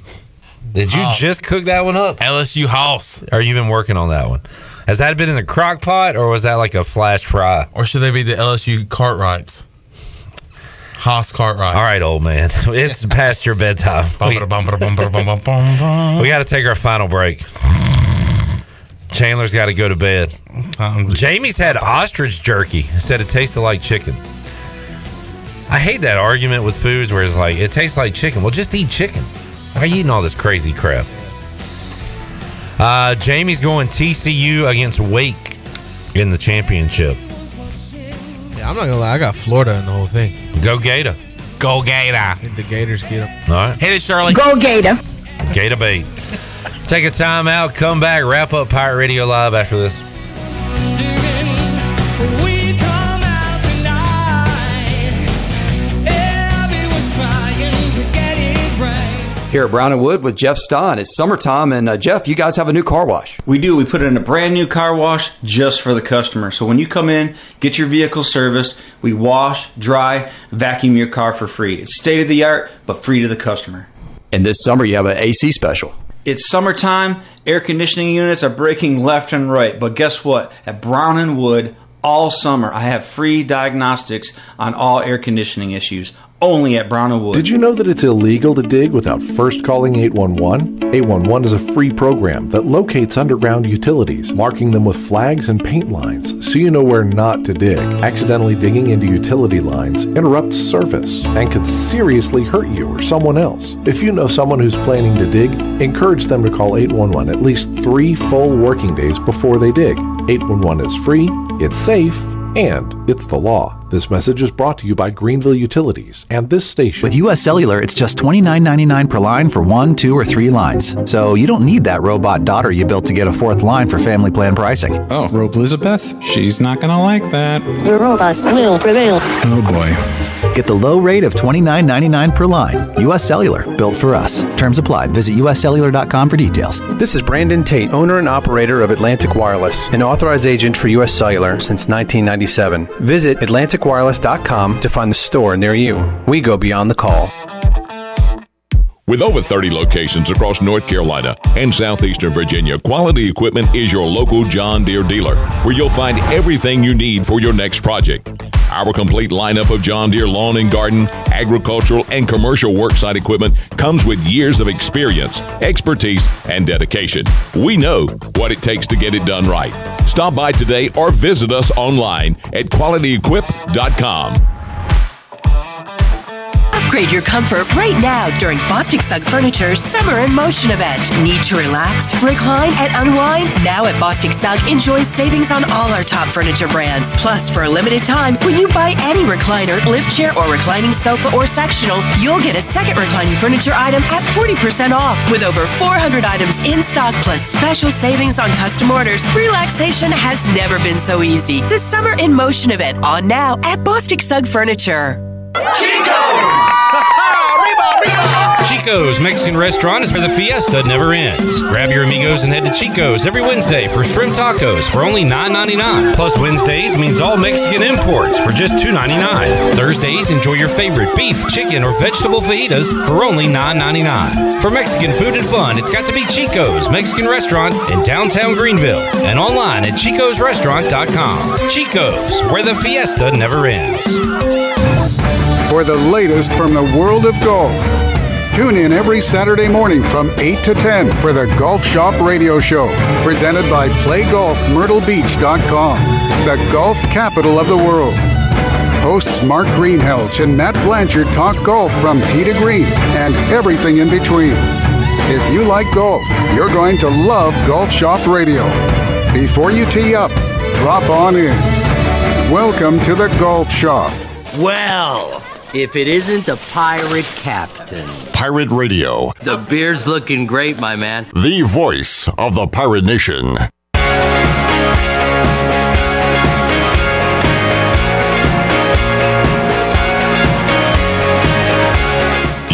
Did you Oh. just cook that one up? LSU House. Or you been working on that one? Has that been in the crock pot or was that like a flash fry? Or should they be the LSU Cartwrights? Hoss Cartwright. All right, old man. <laughs> It's past your bedtime. We, we got to take our final break. Chandler's got to go to bed. Jamie's had ostrich jerky. Said it tasted like chicken. I hate that argument with foods where it's like it tastes like chicken. Well, just eat chicken. Why are you eating all this crazy crap? Uh, Jamie's going TCU against Wake in the championship. Yeah, I'm not gonna lie. I got Florida in the whole thing. Go Gator. Go Gator. The Gators get them. All right. Hit it, Shirley. Go Gator. Gator bait. Take a time out, come back, wrap up Pirate Radio Live after this. Here at Brown and Wood with Jeff Stein. It's summertime, and uh, Jeff, you guys have a new car wash. We do. We put in a brand new car wash just for the customer. So when you come in, get your vehicle serviced, we wash, dry, vacuum your car for free. It's state of the art, but free to the customer. And this summer, you have an AC special. It's summertime. Air conditioning units are breaking left and right. But guess what? At Brown and Wood, all summer, I have free diagnostics on all air conditioning issues. Only at Brown and Wood. Did you know that it's illegal to dig without first calling 811? 811 is a free program that locates underground utilities, marking them with flags and paint lines so you know where not to dig. Accidentally digging into utility lines interrupts service and could seriously hurt you or someone else. If you know someone who's planning to dig, encourage them to call 811 at least three full working days before they dig. 811 is free, it's safe, and it's the law. This message is brought to you by Greenville Utilities and this station. With US Cellular, it's just $29.99 per line for one, two, or three lines. So you don't need that robot daughter you built to get a fourth line for family plan pricing. Oh, Rope Elizabeth? She's not gonna like that. The robots will prevail. Oh boy. Get the low rate of $29.99 per line. US Cellular, built for us. Terms apply. Visit uscellular.com for details. This is Brandon Tate, owner and operator of Atlantic Wireless, an authorized agent for US Cellular since 1997. Visit AtlanticWireless.com to find the store near you. We go beyond the call. With over 30 locations across North Carolina and southeastern Virginia, Quality Equipment is your local John Deere dealer, where you'll find everything you need for your next project. Our complete lineup of John Deere lawn and garden, agricultural, and commercial worksite equipment comes with years of experience, expertise, and dedication. We know what it takes to get it done right. Stop by today or visit us online at qualityequip.com. Upgrade your comfort right now during Bostic Sugg Furniture's Summer in Motion event. Need to relax, recline, and unwind? Now at Bostic Sugg, enjoy savings on all our top furniture brands. Plus, for a limited time, when you buy any recliner, lift chair, or reclining sofa or sectional, you'll get a second reclining furniture item at 40% off. With over 400 items in stock plus special savings on custom orders, relaxation has never been so easy. The Summer in Motion event on now at Bostic Sugg Furniture. Chico's Mexican restaurant is where the fiesta never ends. Grab your amigos and head to Chico's every Wednesday for shrimp tacos for only $9.99. Plus, Wednesdays means all Mexican imports for just $2.99. Thursdays, enjoy your favorite beef, chicken, or vegetable fajitas for only $9.99. For Mexican food and fun, it's got to be Chico's Mexican restaurant in downtown Greenville and online at chicosrestaurant.com. Chico's, where the fiesta never ends. For the latest from the world of golf. Tune in every Saturday morning from 8 to 10 for the Golf Shop Radio Show, presented by PlayGolfMyrtleBeach.com, the golf capital of the world. Hosts Mark Greenhelch and Matt Blanchard talk golf from tee to green and everything in between. If you like golf, you're going to love Golf Shop Radio. Before you tee up, drop on in. Welcome to the Golf Shop. Well, if it isn't the pirate captain. Pirate Radio, The beer's looking great, my man. the voice of the pirate nation.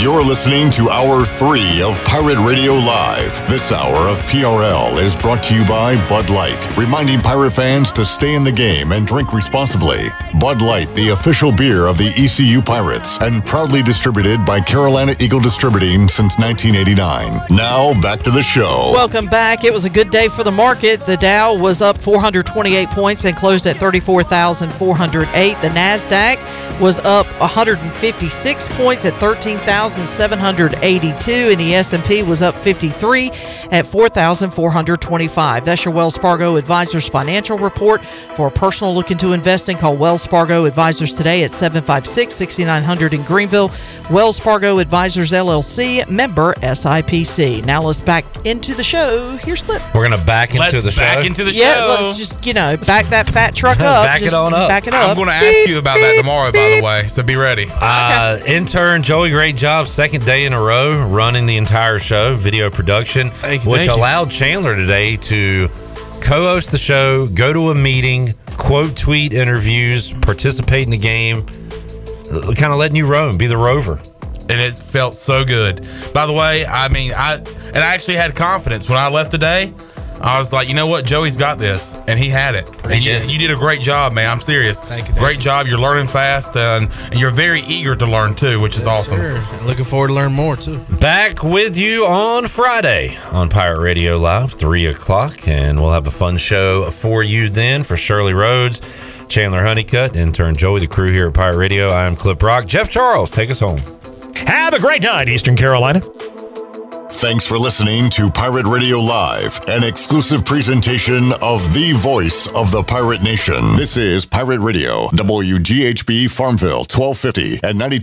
You're listening to Hour 3 of Pirate Radio Live. This hour of PRL is brought to you by Bud Light, reminding pirate fans to stay in the game and drink responsibly. Bud Light, the official beer of the ECU Pirates, and proudly distributed by Carolina Eagle Distributing since 1989. Now, back to the show. Welcome back. It was a good day for the market. The Dow was up 428 points and closed at 34,408. The Nasdaq was up 156 points at 13,782 and the S&P was up 53 at 4,425. That's your Wells Fargo Advisors financial report. For a personal look into investing, call Wells Fargo Advisors today at 756-6900 in Greenville. Wells Fargo Advisors LLC, member SIPC. Now let's back into the show. Here's Flip. We're going to back into Let's the show. back into the yeah, show. let's just, you know, back that fat <laughs> truck up. Back it on up. Back it up. I'm going to ask you about that tomorrow, by the way. So be ready. Uh, intern Joey, great job. Second day in a row running the entire show, video production, you, which thank you. allowed Chandler today to co host the show, go to a meeting, quote tweet interviews, participate in the game, kind of letting you roam, be the rover. and it felt so good. By the way, I mean, I and I actually had confidence when I left today. I was like, you know what, Joey's got this, and he had it. And you, did. you did a great job, man. I'm serious. Thank you, thank great job. You're learning fast, and, and you're very eager to learn too, which is awesome. Sure. Looking forward to learn more too. Back with you on Friday on Pirate Radio Live, 3 o'clock, and we'll have a fun show for you then for Shirley Rhodes, Chandler Honeycutt, intern Joey, the crew here at Pirate Radio. I am Clip Rock. Jeff Charles, take us home. Have a great night, Eastern Carolina. Thanks for listening to Pirate Radio Live, an exclusive presentation of the voice of the pirate nation. This is Pirate Radio, WGHB Farmville, 1250 and 92.